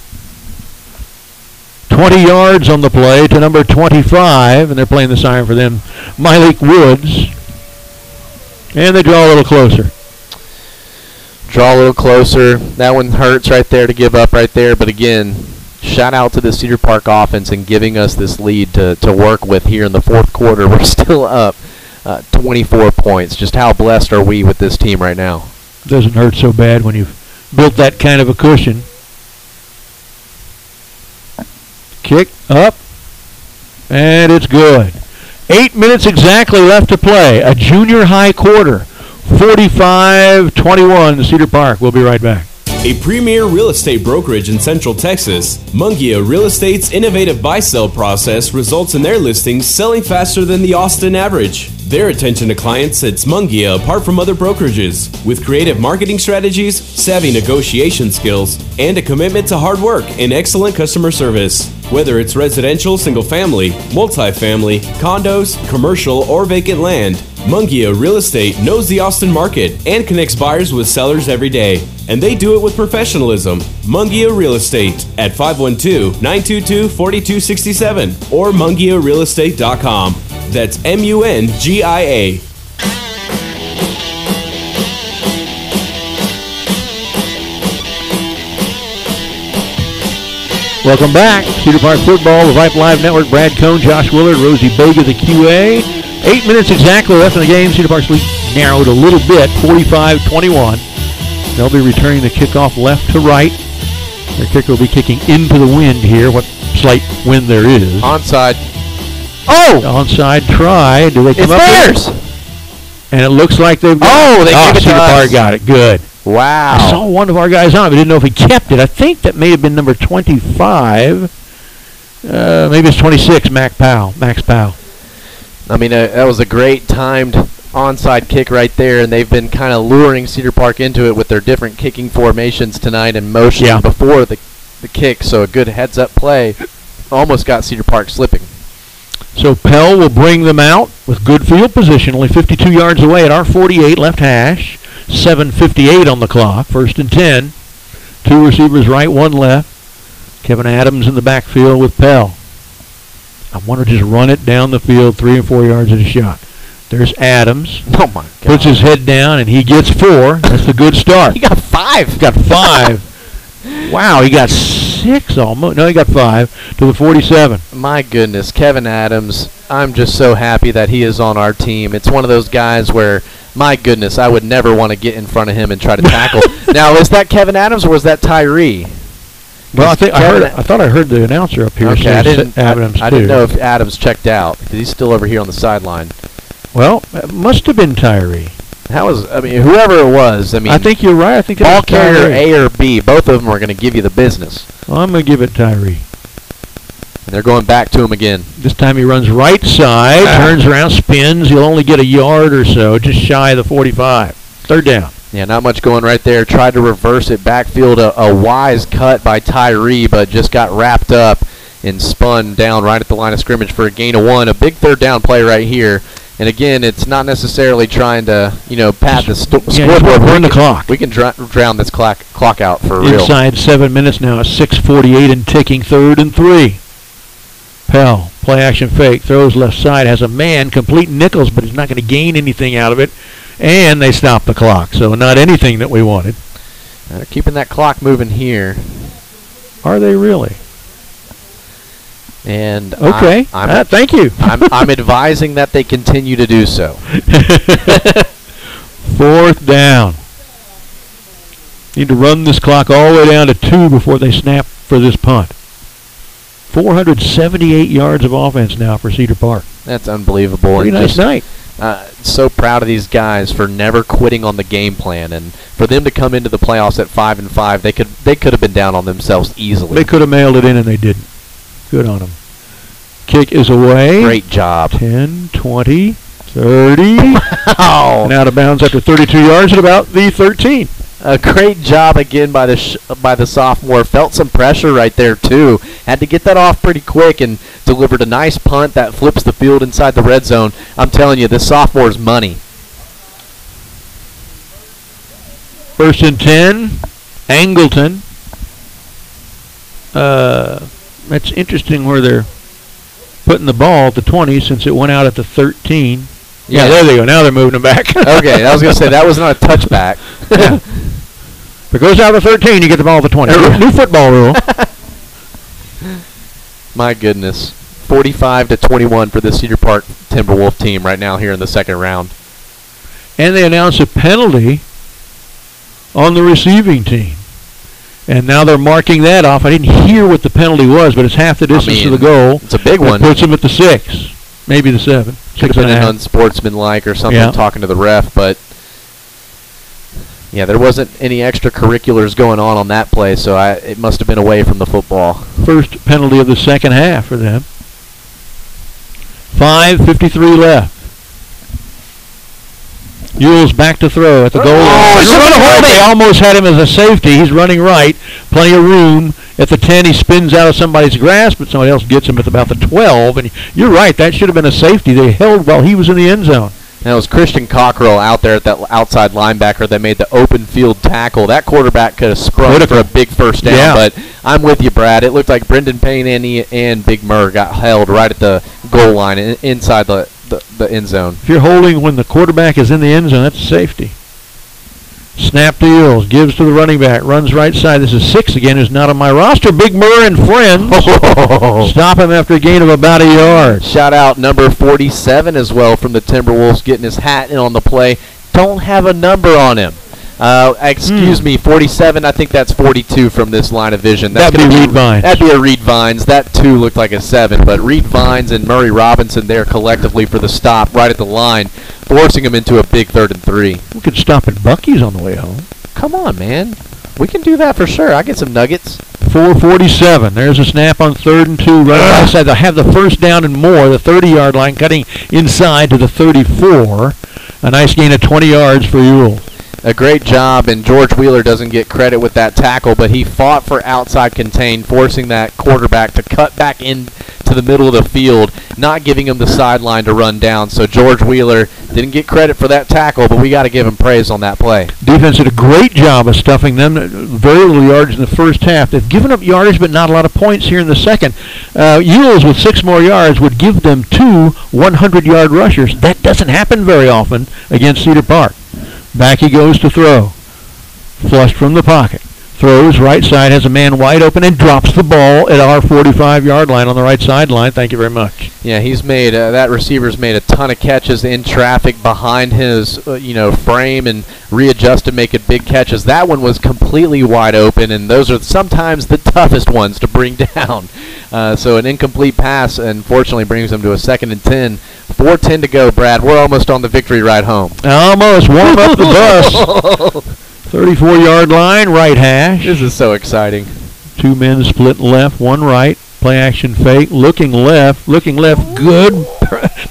20 yards on the play to number 25. And they're playing the sign for them. Malik Woods. And they draw a little closer. Draw a little closer. That one hurts right there to give up right there. But again, shout out to the Cedar Park offense and giving us this lead to, to work with here in the fourth quarter. We're still up uh, 24 points. Just how blessed are we with this team right now? Doesn't hurt so bad when you've built that kind of a cushion. Kick up. And it's good. Eight minutes exactly left to play. A junior high quarter. 45-21 Cedar Park. We'll be right back. A premier real estate brokerage in Central Texas, Mungia Real Estate's innovative buy sell process results in their listings selling faster than the Austin average. Their attention to clients sets Mungia apart from other brokerages with creative marketing strategies, savvy negotiation skills, and a commitment to hard work and excellent customer service. Whether it's residential, single family, multifamily, condos, commercial, or vacant land, Mungia Real Estate knows the Austin market and connects buyers with sellers every day. And they do it with professionalism. Mungia Real Estate at 512 922 4267 or mungiarealestate.com. That's M U N G I A. Welcome back. Cedar Park Football, the VYPE Live Network. Brad Cohn, Josh Willard, Rosie Vega, the QA. Eight minutes exactly left in the game. Cedar Park's lead narrowed a little bit, 45-21. They'll be returning the kickoff left to right. Their kicker will be kicking into the wind here, what slight wind there is. Onside. Oh! Onside try. Do they come It's up with theirs! it? And it looks like they've got Oh, they gave it to Cedar Park us. got it. Good. Wow. I saw one of our guys on it, but didn't know if he kept it. I think that may have been number 25. Uh, maybe it's 26, Mac Powell. Max Powell. I mean, uh, that was a great timed onside kick right there, and they've been kind of luring Cedar Park into it with their different kicking formations tonight and motion Yeah. before the the kick. So a good heads up play almost got Cedar Park slipping. So Pell will bring them out with good field position, only 52 yards away at our 48 left hash. 7:58 on the clock. First and 10. Two receivers right, one left. Kevin Adams in the backfield with Pell. I want to just run it down the field, three and four yards at a shot. There's Adams. Oh my God! Puts his head down and he gets four. That's a good start. He got five. He got five. Wow, he got six almost. No, he got five to the 47. My goodness, Kevin Adams. I'm just so happy that he is on our team. It's one of those guys where, my goodness, I would never want to get in front of him and try to tackle. now, is that Kevin Adams or was that Tyree? Well, I think I heard. I thought I heard the announcer up here Okay, say I didn't. Adams I, I didn't know if Adams checked out because he's still over here on the sideline. Well, it must have been Tyree. How is? I mean, whoever it was. I mean, I think you're right. I think ball carrier Tyree. A or B. Both of them are going to give you the business. Well, I'm going to give it Tyree. And they're going back to him again. This time he runs right side, Ah. turns around, spins. He'll only get a yard or so, just shy of the 45. Third down. Yeah, not much going right there. Tried to reverse it backfield. A, a wise cut by Tyree, but just got wrapped up and spun down right at the line of scrimmage for a gain of one. A big third down play right here. And again, it's not necessarily trying to, you know, pad the sto- Yeah, scoreboard. We the can- clock. We can dr- drown this clock clock out for real. Inside seven minutes now. It's 6:48 and ticking. Third and three. Pell play action fake throws left side has a man complete Nichols, but he's not going to gain anything out of it, and they stop the clock. So not anything that we wanted. Uh, keeping that clock moving here. Are they really? And Okay. I, am Uh, thank you. I'm, I'm advising that they continue to do so. Fourth down. Need to run this clock all the way down to two before they snap for this punt. 478 yards of offense now for Cedar Park. That's unbelievable. Pretty and nice just, night. Uh, so proud of these guys for never quitting on the game plan, and for them to come into the playoffs at five and five, they could they could have been down on themselves easily. They could have mailed it in and they didn't. Good on him. Kick is away. Great job. 10, 20, 30. Wow. And out of bounds after 32 yards at about the 13. A great job again by the sh- by the sophomore. Felt some pressure right there too. Had to get that off pretty quick and delivered a nice punt that flips the field inside the red zone. I'm telling you, this sophomore's money. First and 10, Angleton. Uh, that's interesting where they're putting the ball at the 20 since it went out at the 13. Yeah, Yeah. there they go. Now they're moving them back. Okay, I was gonna say that was not a touchback. yeah. If it goes out of the 13, you get the ball at the 20. New football rule. My goodness. 45 to 21 for the Cedar Park Timberwolf team right now here in the second round. and they announced a penalty on the receiving team. And now they're marking that off. I didn't hear what the penalty was, but it's half the distance to mean, the goal. it's a big one. puts them at the six, maybe the seven. Six have been an unsportsmanlike or something Yeah. talking to the ref, but Yeah, there wasn't any extracurriculars going on on that play, so I, it must have been away from the football. First penalty of the second half for them. 5.53 left. Ewells back to throw at the goal line. right. They almost had him as a safety. He's running right. Plenty of room. At the 10, he spins out of somebody's grasp, but somebody else gets him at about the 12. And you're right, that should have been a safety. They held while he was in the end zone. That was Christian Cockrell out there at that outside linebacker that made the open field tackle. That quarterback could have sprung Critical. for a big first down, Yeah. but I'm with you, Brad. It looked like Brendan Payne and, he, and Big Murr got held right at the goal line inside the, the, the end zone. If you're holding when the quarterback is in the end zone, that's safety. Snap deals. Gives to the running back, runs right side. This is six again, who's not on my roster. Big Murr and friends. Stop him after a gain of about a yard. Shout out number 47 as well from the Timberwolves getting his hat in on the play. Don't have a number on him. Uh, excuse Hmm. me, 47. I think that's 42 from this line of vision. That's That'd be Reed Vines. That'd be a Reed Vines. That two looked like a seven, but Reed Vines and Murray Robinson there collectively for the stop right at the line, forcing him into a big third and three. We could stop at Buc-ee's on the way home. Come on, man. We can do that for sure. I get some nuggets. 447. There's a snap on third and two. Right outside. They have the first down and more. The 30-yard line, cutting inside to the 34. A nice gain of 20 yards for Ewell. A great job, and George Wheeler doesn't get credit with that tackle, but he fought for outside contain, forcing that quarterback to cut back in to the middle of the field, not giving him the sideline to run down. So George Wheeler didn't get credit for that tackle, but we got to give him praise on that play. Defense did a great job of stuffing them. Very little yardage in the first half. They've given up yardage, but not a lot of points here in the second. Uh, with six more yards would give them two 100-yard rushers. That doesn't happen very often against Cedar Park. Back he goes to throw. Flushed from the pocket. Throws right side, has a man wide open, and drops the ball at our 45-yard line on the right sideline. Thank you very much. Yeah, he's made uh, that receiver's made a ton of catches in traffic behind his uh, you know frame and readjusted, making big catches. That one was completely wide open, and those are sometimes the toughest ones to bring down. Uh, so an incomplete pass, unfortunately, brings them to a second and ten. 4:10 to go, Brad. We're almost on the victory ride home. Almost warm up the bus. 34-yard line, right hash. This is so exciting. Two men split left, one right. Play action fake, looking left, looking left, good.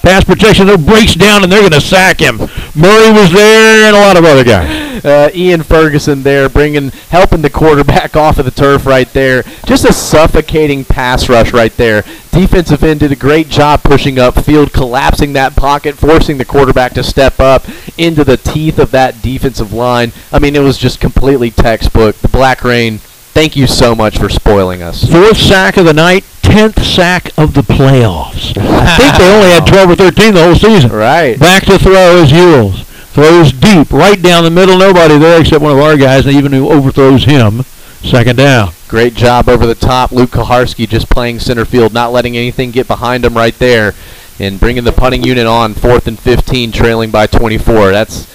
Pass protection, though, breaks down, and they're going to sack him. Murray was there, and a lot of other guys. Uh, Ian Ferguson there, bringing, helping the quarterback off of the turf right there. Just a suffocating pass rush right there. Defensive end did a great job pushing up field, collapsing that pocket, forcing the quarterback to step up into the teeth of that defensive line. I mean, it was just completely textbook. The Black Rain, thank you so much for spoiling us. Fourth sack of the night, tenth sack of the playoffs. I think they only had 12 or 13 the whole season. Right. Back to throw is Ewells. Throws deep, right down the middle. Nobody there except one of our guys, and even who overthrows him. Second down. Great job over the top. Luke Kaharski just playing center field, not letting anything get behind him right there, and bringing the punting unit on fourth and 15, trailing by 24. That's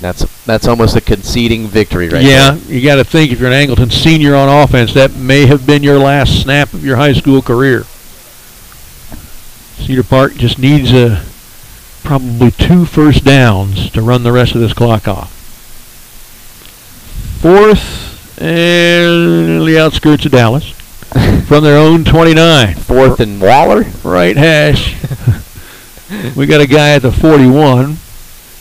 that's that's almost a conceding victory right yeah, there. you got to think if you're an Angleton senior on offense, that may have been your last snap of your high school career. Cedar Park just needs a probably two first downs to run the rest of this clock off. Fourth and the outskirts of Dallas from their own 29. Fourth and Waller. Right hash. we got a guy at the 41.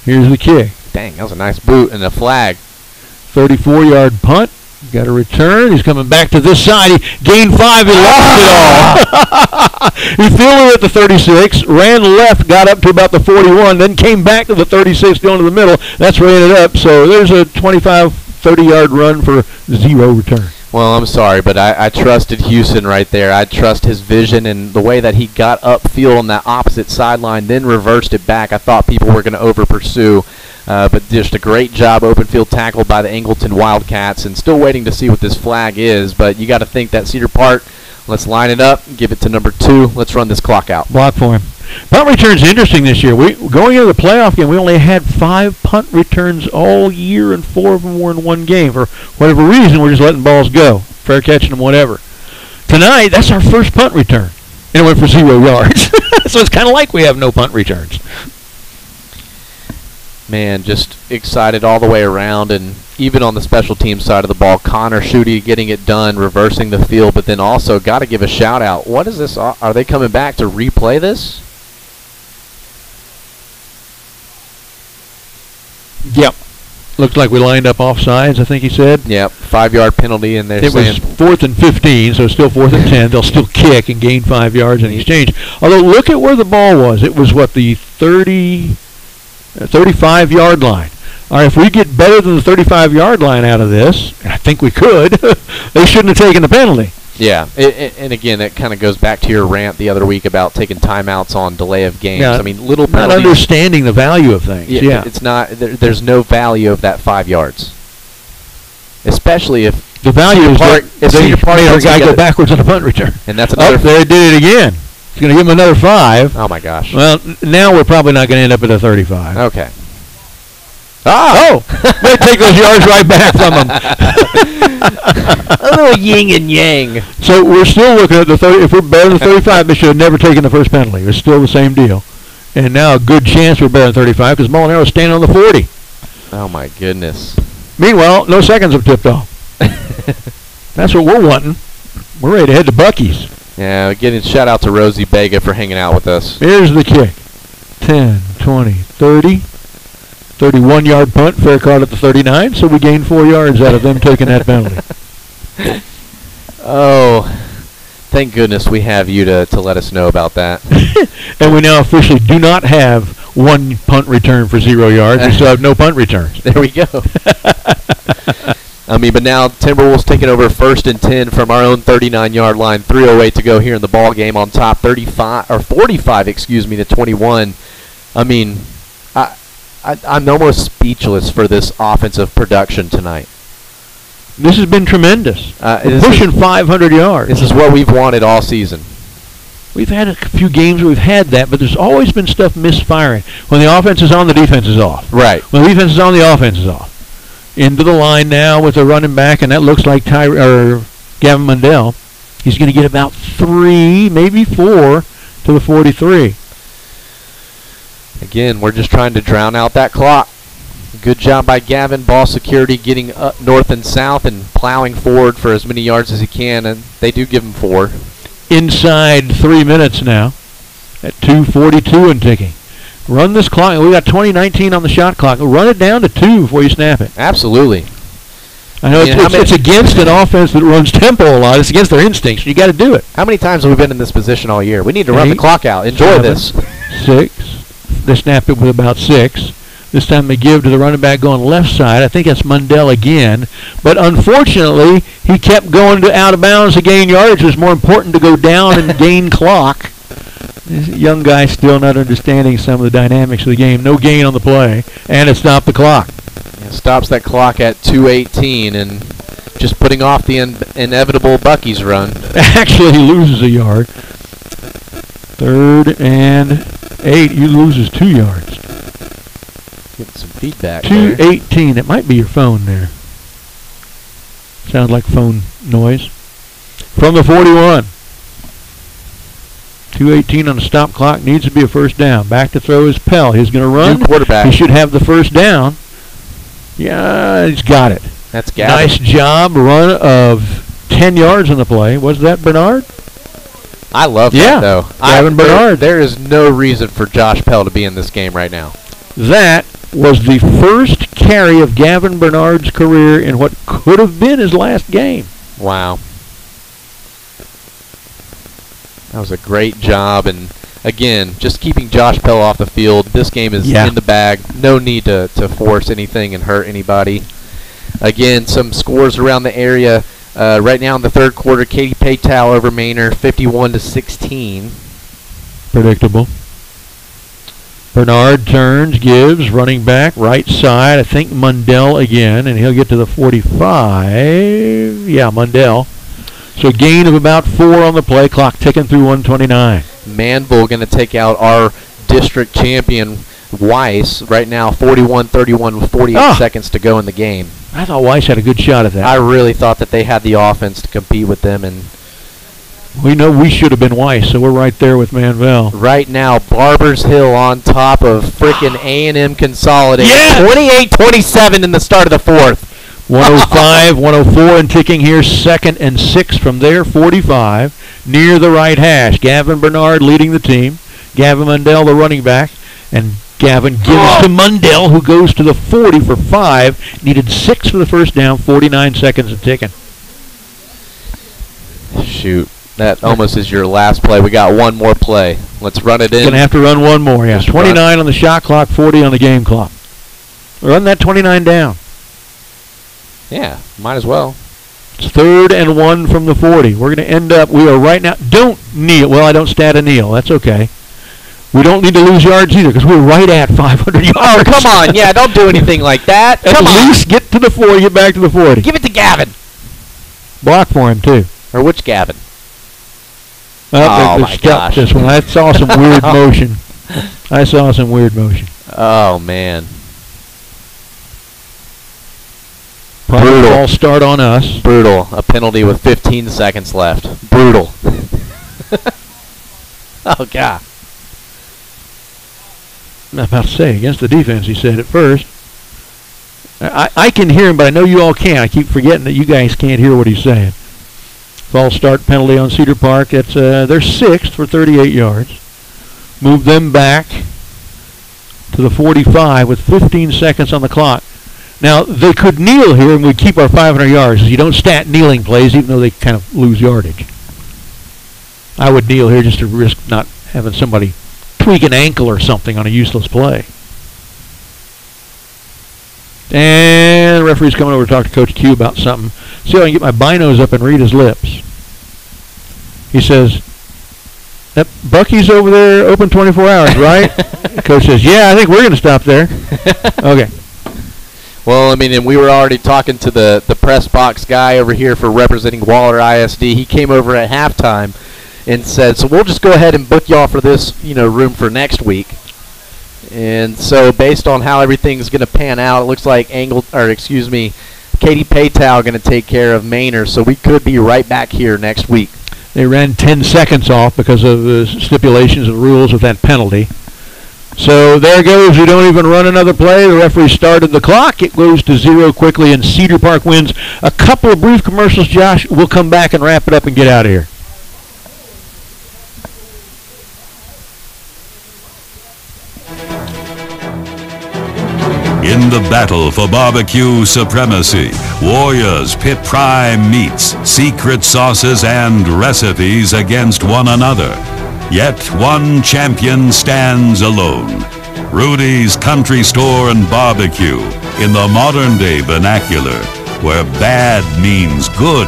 Here's the kick. Dang, that was a nice boot and a flag. 34 yard punt. Got a return. He's coming back to this side. He gained five. He lost it all. he fielded at the 36, ran left, got up to about the 41, then came back to the 36, going to the middle. That's where he ended up. So there's a 25, 30 yard run for zero return. Well, I'm sorry, but I, I trusted Houston right there. I trust his vision and the way that he got upfield on that opposite sideline, then reversed it back. I thought people were going to over pursue, uh, but just a great job, open field tackle by the Angleton Wildcats, and still waiting to see what this flag is. But you got to think that Cedar Park. Let's line it up, give it to number two. Let's run this clock out. Block for him. Punt returns interesting this year. We going into the playoff game, we only had five punt returns all year, and four of them were in one game. For whatever reason, we're just letting balls go, fair catching them, whatever. Tonight, that's our first punt return, and it went for zero yards. so it's kind of like we have no punt returns. Man, just excited all the way around, and even on the special team side of the ball, Connor Schutte getting it done, reversing the field, but then also got to give a shout out. What is this? Are they coming back to replay this? Yep. Looks like we lined up off sides, I think he said. Yep, five yard penalty in there. It was fourth and 15, so still fourth and 10. They'll still kick and gain five yards in exchange. Although, look at where the ball was. It was, what, the 30, 35 yard line. All right, if we get better than the 35 yard line out of this, I think we could, they shouldn't have taken the penalty. Yeah, it, it, and again, it kind of goes back to your rant the other week about taking timeouts on delay of games. Yeah, I mean, little not penalties. understanding the value of things. Yeah, Yeah, it's not. There, there's no value of that five yards, especially if the value Cedar is Park, that if they Cedar Park made our guy go backwards on a punt return. And that's Oh, another. they did it again. He's going to give him another five. Oh my gosh. Well, now we're probably not going to end up at a 35. Okay. Ah. Oh, they take those yards right back from them. a little yin and yang. So we're still looking at the 30. If we're better than 35, they should have never taken the first penalty. It's still the same deal. And now a good chance we're better than 35 because Molinaro is standing on the 40. Oh my goodness. Meanwhile, no seconds have tipped off. That's what we're wanting. We're ready to head to Buc-ee's. Yeah, again, shout out to Rosie Vega for hanging out with us. Here's the kick. 10, 20, 30. 31 yard punt, fair caught at the 39, so we gained four yards out of them taking that penalty. Oh, thank goodness we have you to, to let us know about that. and we now officially do not have one punt return for zero yards. We still have no punt returns. There we go. I mean, but now Timberwolves taking over first and 10 from our own 39-yard line. 3:08 to go here in the ball game on top, 35 or 45, excuse me, to 21. I mean, I, I I'm almost speechless for this offensive production tonight. This has been tremendous. Uh, this is- pushing 500 yards. This is what we've wanted all season. We've had a few games where we've had that, but there's always been stuff misfiring. When the offense is on, the defense is off. Right. When the defense is on, the offense is off. Into the line now with a running back, and that looks like Ty or Gavin Mundell. He's going to get about three, maybe four, to the 43. Again, we're just trying to drown out that clock. Good job by Gavin, ball security, getting up north and south and plowing forward for as many yards as he can, and they do give him four. Inside three minutes now, at 2:42 and ticking. Run this clock. We got 2019 on the shot clock. Run it down to two before you snap it. Absolutely. I know it's, it's, it's against an offense that runs tempo a lot. It's against their instincts. You got to do it. How many times have we been in this position all year? We need to run the clock out. Enjoy seven, this. Six. They snap it with about six. This time they give to the running back going left side. I think that's Mundell again. But unfortunately, he kept going to out of bounds to gain yards. It was more important to go down and gain clock. This young guy still not understanding some of the dynamics of the game. No gain on the play, and it stopped the clock. Yeah, stops that clock at 2:18 and just putting off the in- inevitable Buc-ee's run. Actually, he loses a yard. Third and eight. He loses two yards. Getting some feedback. 2:18. It might be your phone there. Sounds like phone noise. From the forty-one. Two eighteen on the stop clock needs to be a first down. Back to throw is Pell. He's going to run. New quarterback. He should have the first down. Yeah, he's got it. That's Gavin. Nice job. Run of ten yards on the play. Was that Bernard? I love Yeah, that though. I- Gavin there- Bernard. There is no reason for Josh Pell to be in this game right now. That was the first carry of Gavin Bernard's career in what could have been his last game. Wow. That was a great job and again, just keeping Josh Pell off the field. This game is Yeah. in the bag. No need to, to force anything and hurt anybody. Again, some scores around the area. Uh, right now in the third quarter, Katy Paetow over Maynard, 51 to 16. Predictable. Bernard turns, gives, running back, right side. I think Mundell again, and he'll get to the 45. Yeah, Mundell. So gain of about four on the play clock, ticking through 129. Manvel going to take out our district champion Weiss right now 41-31 with 48 Ah. seconds to go in the game. I thought Weiss had a good shot at that. I really thought that they had the offense to compete with them and We know we should have been Weiss, so we're right there with Manvel. Right now, Barbers Hill on top of frickin' A&M Consolidated. Yeah! 28-27 in the start of the fourth. 105, 104 and ticking here. Second and six from there. 45 near the right hash. Gavin Bernard leading the team. Gavin Mundell, the running back, and Gavin gives Oh! to Mundell, who goes to the 40 for five. Needed six for the first down. 49 seconds and ticking. Shoot. That almost is your last play. We got one more play. Let's run it in. Gonna have to run one more. Yeah, Just 29 on the shot clock, 40 on the game clock. Run that 29 down. Yeah, might as well. It's third and one from the 40. We're going to end up, we are right now, don't kneel. Well, I don't stat a kneel. That's okay. We don't need to lose yards either because we're right at 500 yards. Oh, come on. Yeah, don't do anything like that. At Come on. least get to the 40, get back to the 40. Give it to Gavin. Block for him, too. Or which Gavin? Oh, Oh, my gosh. This one. I saw some weird motion. I saw some weird motion. Oh, man. Probably Brutal. all start on us. Brutal. A penalty with 15 seconds left. Brutal. oh, God. I'm about to say, against the defense, he said at first. I, I can hear him, but I know you all can't. I keep forgetting that you guys can't hear what he's saying. False start penalty on Cedar Park. It's uh, they're sixth for 38 yards. Move them back to the 45 with 15 seconds on the clock. Now they could kneel here and we'd keep our 500 yards. You don't stat kneeling plays, even though they kind of lose yardage. I would kneel here just to risk not having somebody tweak an ankle or something on a useless play. And the referee's coming over to talk to Coach Q about something. See if I can get my binos up and read his lips. He says, that Buc-ee's over there open 24 hours, right? Coach says, yeah, I think we're going to stop there. Okay. Well, I mean, and we were already talking to the, the press box guy over here for representing Waller ISD. He came over at halftime and said, "So we'll just go ahead and book y'all for this, you know, room for next week." And so, based on how everything's going to pan out, it looks like Angle, or excuse me, Katy Paetow going to take care of Maynard. So we could be right back here next week. They ran 10 seconds off because of the stipulations and rules with that penalty. So there goes. We don't even run another play. The referee started the clock. It goes to zero quickly, and Cedar Park wins. A couple of brief commercials, Josh. We'll come back and wrap it up and get out of here. In the battle for barbecue supremacy, warriors pit prime meats, secret sauces, and recipes against one another. Yet one champion stands alone. Rudy's Country Store and Barbecue, in the modern day vernacular, where bad means good.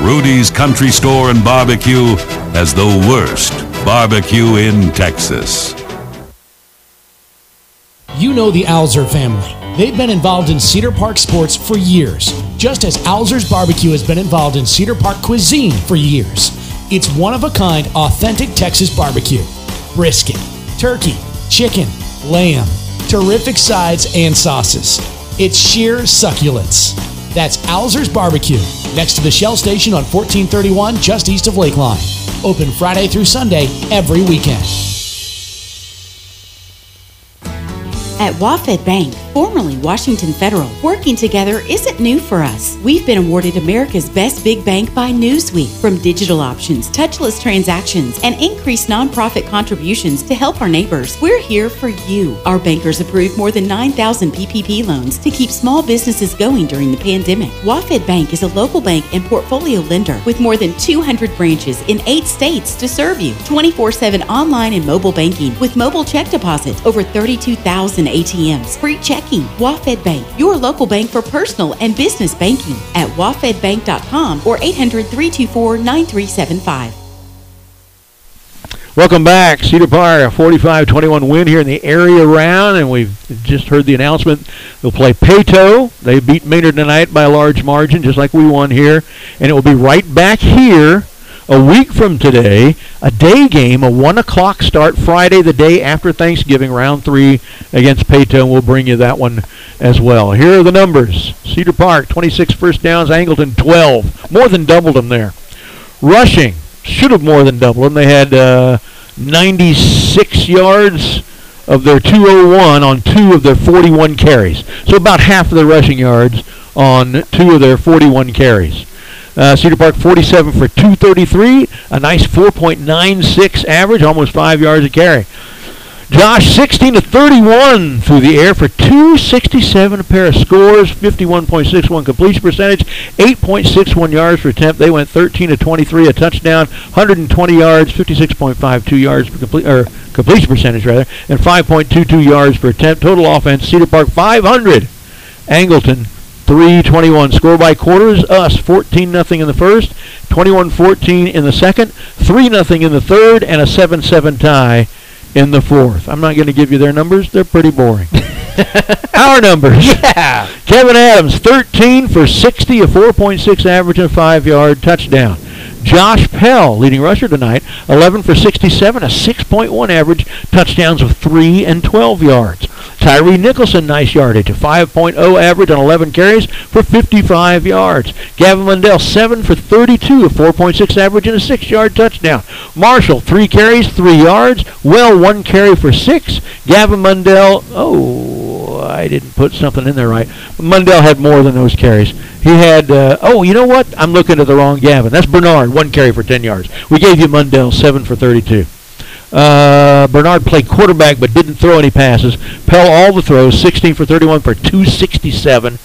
Rudy's Country Store and Barbecue has the worst barbecue in Texas. You know the Alzer family. They've been involved in Cedar Park sports for years, just as Alzer's Barbecue has been involved in Cedar Park cuisine for years. It's one of a kind, authentic Texas barbecue. Brisket, turkey, chicken, lamb, terrific sides and sauces. It's sheer succulence. That's Alzer's Barbecue, next to the Shell Station on 1431, just east of Lakeline. Open Friday through Sunday, every weekend. At WaFd Bank, formerly Washington Federal, working together isn't new for us. We've been awarded America's Best Big Bank by Newsweek. From digital options, touchless transactions, and increased nonprofit contributions to help our neighbors, we're here for you. Our bankers approved more than 9,000 PPP loans to keep small businesses going during the pandemic. WaFd Bank is a local bank and portfolio lender with more than 200 branches in eight states to serve you. 24 7 online and mobile banking with mobile check deposits, over 32,000 ATMs, free checking. WaFd Bank, your local bank for personal and business banking at wafdbank.com or 800 324 9375. Welcome back. Cedar Park, a 45-21 win here in the area round, and we've just heard the announcement. They'll play Paetow. They beat Maynard tonight by a large margin, just like we won here. And it will be right back here a week from today, a day game, a 1 o'clock start Friday, the day after Thanksgiving, round three against Paetow, and we'll bring you that one as well. Here are the numbers. Cedar Park, 26 first downs, Angleton, 12. More than doubled them there. Rushing, should have more than doubled them. They had uh, 96 yards of their 201 on two of their 41 carries. So about half of their rushing yards on two of their 41 carries. Uh, Cedar Park 47 for 233, a nice 4.96 average, almost five yards a carry. Josh 16 to 31 through the air for 267 a pair of scores, 51.61 completion percentage, 8.61 yards per attempt. They went 13 to 23, a touchdown, 120 yards, 56.52 yards per complete or completion percentage rather, and 5.22 yards per attempt. Total offense Cedar Park 500, Angleton 321. Score by quarters, us 14 nothing in the first, 21-14 in the second, 3 nothing in the third, and a 7-7 tie in the fourth. I'm not going to give you their numbers. They're pretty boring. Our numbers. Yeah. Kevin Adams, 13 for 60, a 4.6 average and a 5-yard touchdown. Josh Pell, leading rusher tonight, 11 for 67, a 6.1 average, touchdowns of 3 and 12 yards. Tyree Nicholson, nice yardage, a 5.0 average on 11 carries for 55 yards. Gavin Mundell, 7 for 32, a 4.6 average and a 6-yard touchdown. Marshall, 3 carries, 3 yards. Well, 1 carry for 6. Gavin Mundell, oh, I didn't put something in there right. Mundell had more than those carries. He had, uh, oh, you know what? I'm looking at the wrong Gavin. That's Bernard, 1 carry for 10 yards. We gave you Mundell, 7 for 32. Uh, Bernard played quarterback but didn't throw any passes. Pell all the throws, 16 for 31 for 267.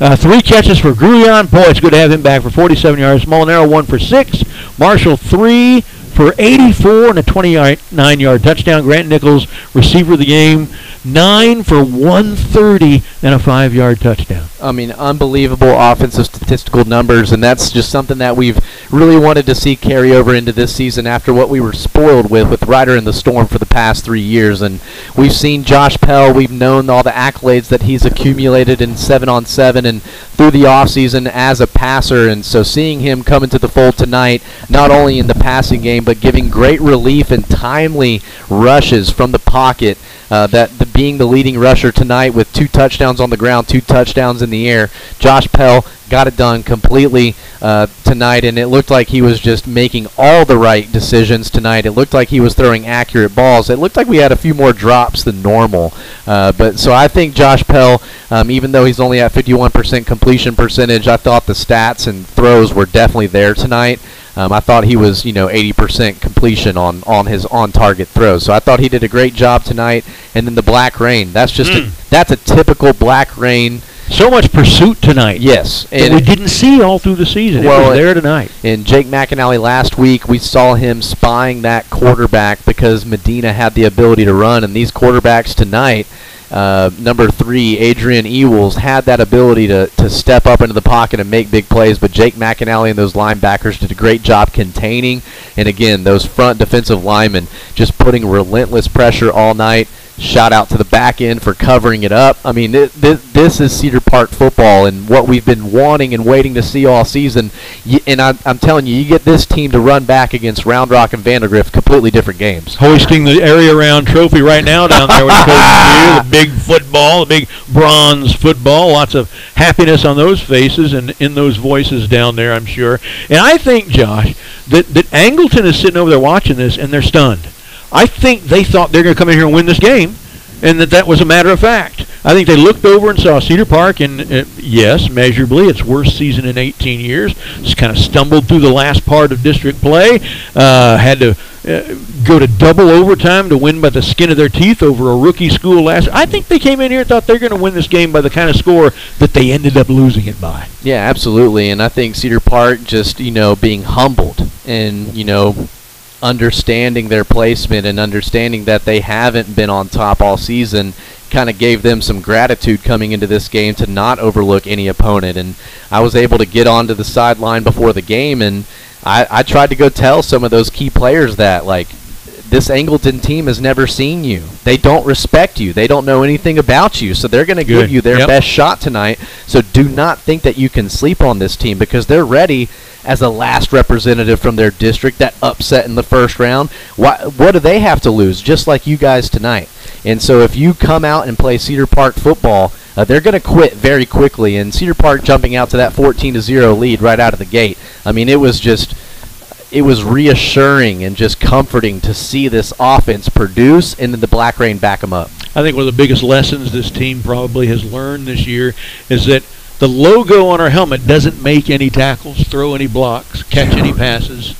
Uh, three catches for Gruyan. Boy, it's good to have him back for 47 yards. Molinaro one for six. Marshall three for 84 and a 29-yard touchdown. Grant Nichols, receiver of the game, nine for 130 and a five-yard touchdown. I mean, unbelievable offensive statistical numbers, and that's just something that we've really wanted to see carry over into this season after what we were spoiled with with Rider in the Storm for the past three years. And we've seen Josh Pell, we've known all the accolades that he's accumulated in seven on seven and through the offseason as a passer. And so seeing him come into the fold tonight, not only in the passing game, but giving great relief and timely rushes from the pocket. Uh, that the, being the leading rusher tonight with two touchdowns on the ground, two touchdowns in the air. Josh Pell got it done completely uh, tonight, and it looked like he was just making all the right decisions tonight. It looked like he was throwing accurate balls. It looked like we had a few more drops than normal. Uh, but so I think Josh Pell, um, even though he's only at 51% completion percentage, I thought the stats and throws were definitely there tonight. Um, I thought he was, you know, 80% completion on, on his on-target throws. So I thought he did a great job tonight. And then the black rain, that's just Mm. a, that's a typical black rain. So much pursuit tonight. Yes, that we didn't see all through the season. it was there tonight. And Jake McAnally last week, we saw him spying that quarterback because Medina had the ability to run, and these quarterbacks tonight. Uh, number three, Adrian Ewells, had that ability to, to step up into the pocket and make big plays, but Jake McAnally and those linebackers did a great job containing. And again, those front defensive linemen just putting relentless pressure all night. Shout out to the back end for covering it up. I mean, th- th- this is Cedar Park football and what we've been wanting and waiting to see all season. Y- and I, I'm telling you, you get this team to run back against Round Rock and Vandegrift, completely different games. Hoisting the area round trophy right now down there with Coach the big football, the big bronze football. Lots of happiness on those faces and in those voices down there, I'm sure. And I think, Josh, that, that Angleton is sitting over there watching this and they're stunned. I think they thought they're going to come in here and win this game, and that that was a matter of fact. I think they looked over and saw Cedar Park, and uh, yes, measurably, its worst season in 18 years. Just kind of stumbled through the last part of district play. Uh, had to uh, go to double overtime to win by the skin of their teeth over a rookie school last. I think they came in here and thought they're going to win this game by the kind of score that they ended up losing it by. Yeah, absolutely. And I think Cedar Park just, you know, being humbled and, you know, understanding their placement and understanding that they haven't been on top all season kind of gave them some gratitude coming into this game to not overlook any opponent. And I was able to get onto the sideline before the game, and I, I tried to go tell some of those key players that, like, this Angleton team has never seen you. They don't respect you. They don't know anything about you. So they're going to give you their Yep. best shot tonight. So do not think that you can sleep on this team because they're ready as a last representative from their district that upset in the first round. Why, what do they have to lose? Just like you guys tonight. And so if you come out and play Cedar Park football, uh, they're going to quit very quickly. And Cedar Park jumping out to that 14 to 0 lead right out of the gate. I mean, it was just it was reassuring and just comforting to see this offense produce and then the Black Rain back them up. I think one of the biggest lessons this team probably has learned this year is that the logo on our helmet doesn't make any tackles, throw any blocks, catch any passes.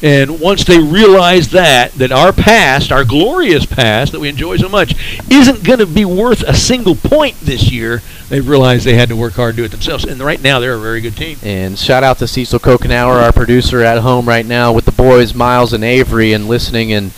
And once they realize that, that our past, our glorious past that we enjoy so much, isn't going to be worth a single point this year, they realized they had to work hard to do it themselves. And right now, they're a very good team. And shout out to Cecil Kokenauer, our producer at home right now with the boys, Miles and Avery, and listening. And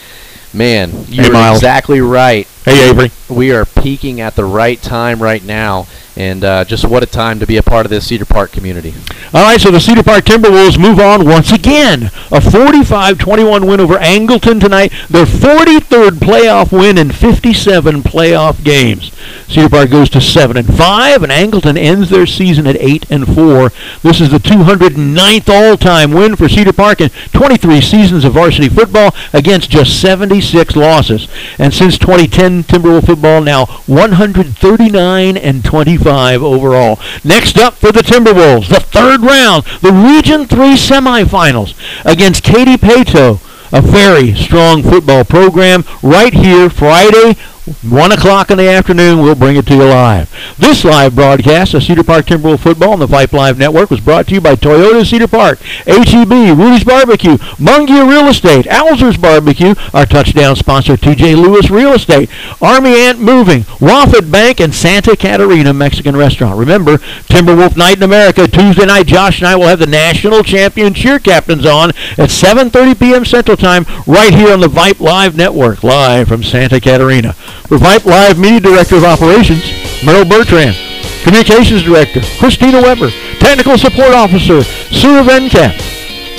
man, you're Miles. exactly right. Hey, Avery. We are peaking at the right time right now. And uh, just what a time to be a part of this Cedar Park community. All right, so the Cedar Park Timberwolves move on once again. A 45-21 win over Angleton tonight. Their 43rd playoff win in 57 playoff games. Cedar Park goes to 7 and 5 and Angleton ends their season at 8 and 4. This is the 209th all-time win for Cedar Park in 23 seasons of varsity football against just 76 losses. And since 2010 Timberwolf football now 139 and 25 overall. Next up for the Timberwolves, the third round, the Region 3 semifinals against Katy Paetow, a very strong football program right here Friday, 1 o'clock in the afternoon. We'll bring it to you live. This live broadcast of Cedar Park Timberwolf Football on the VYPE Live Network was brought to you by Toyota Cedar Park, HEB, Rudy's Barbecue, Mungia Real Estate, Alzer's Barbecue, our touchdown sponsor, TJ Lewis Real Estate, Army Ant Moving, WaFd Bank, and Santa Catarina Mexican Restaurant. Remember, Timberwolf Night in America, Tuesday night, Josh and I will have the national champion cheer captains on at 7.30 p.m. Central Time right here on the VYPE Live Network, live from Santa Catarina. For VYPE Live Media Director of Operations, Merrill Bertrand. Communications Director, Christina Weber. Technical Support Officer, Sue Venkat.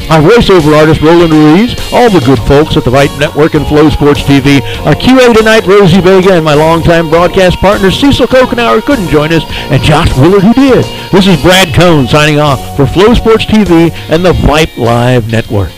Our voiceover artist, Roland Ruiz. All the good folks at the VYPE Network and Flow Sports TV. Our QA tonight, Rosie Vega, and my longtime broadcast partner, Cecil Kokenauer, couldn't join us, and Josh Willard, who did. This is Brad Cohn signing off for Flow Sports TV and the VYPE Live Network.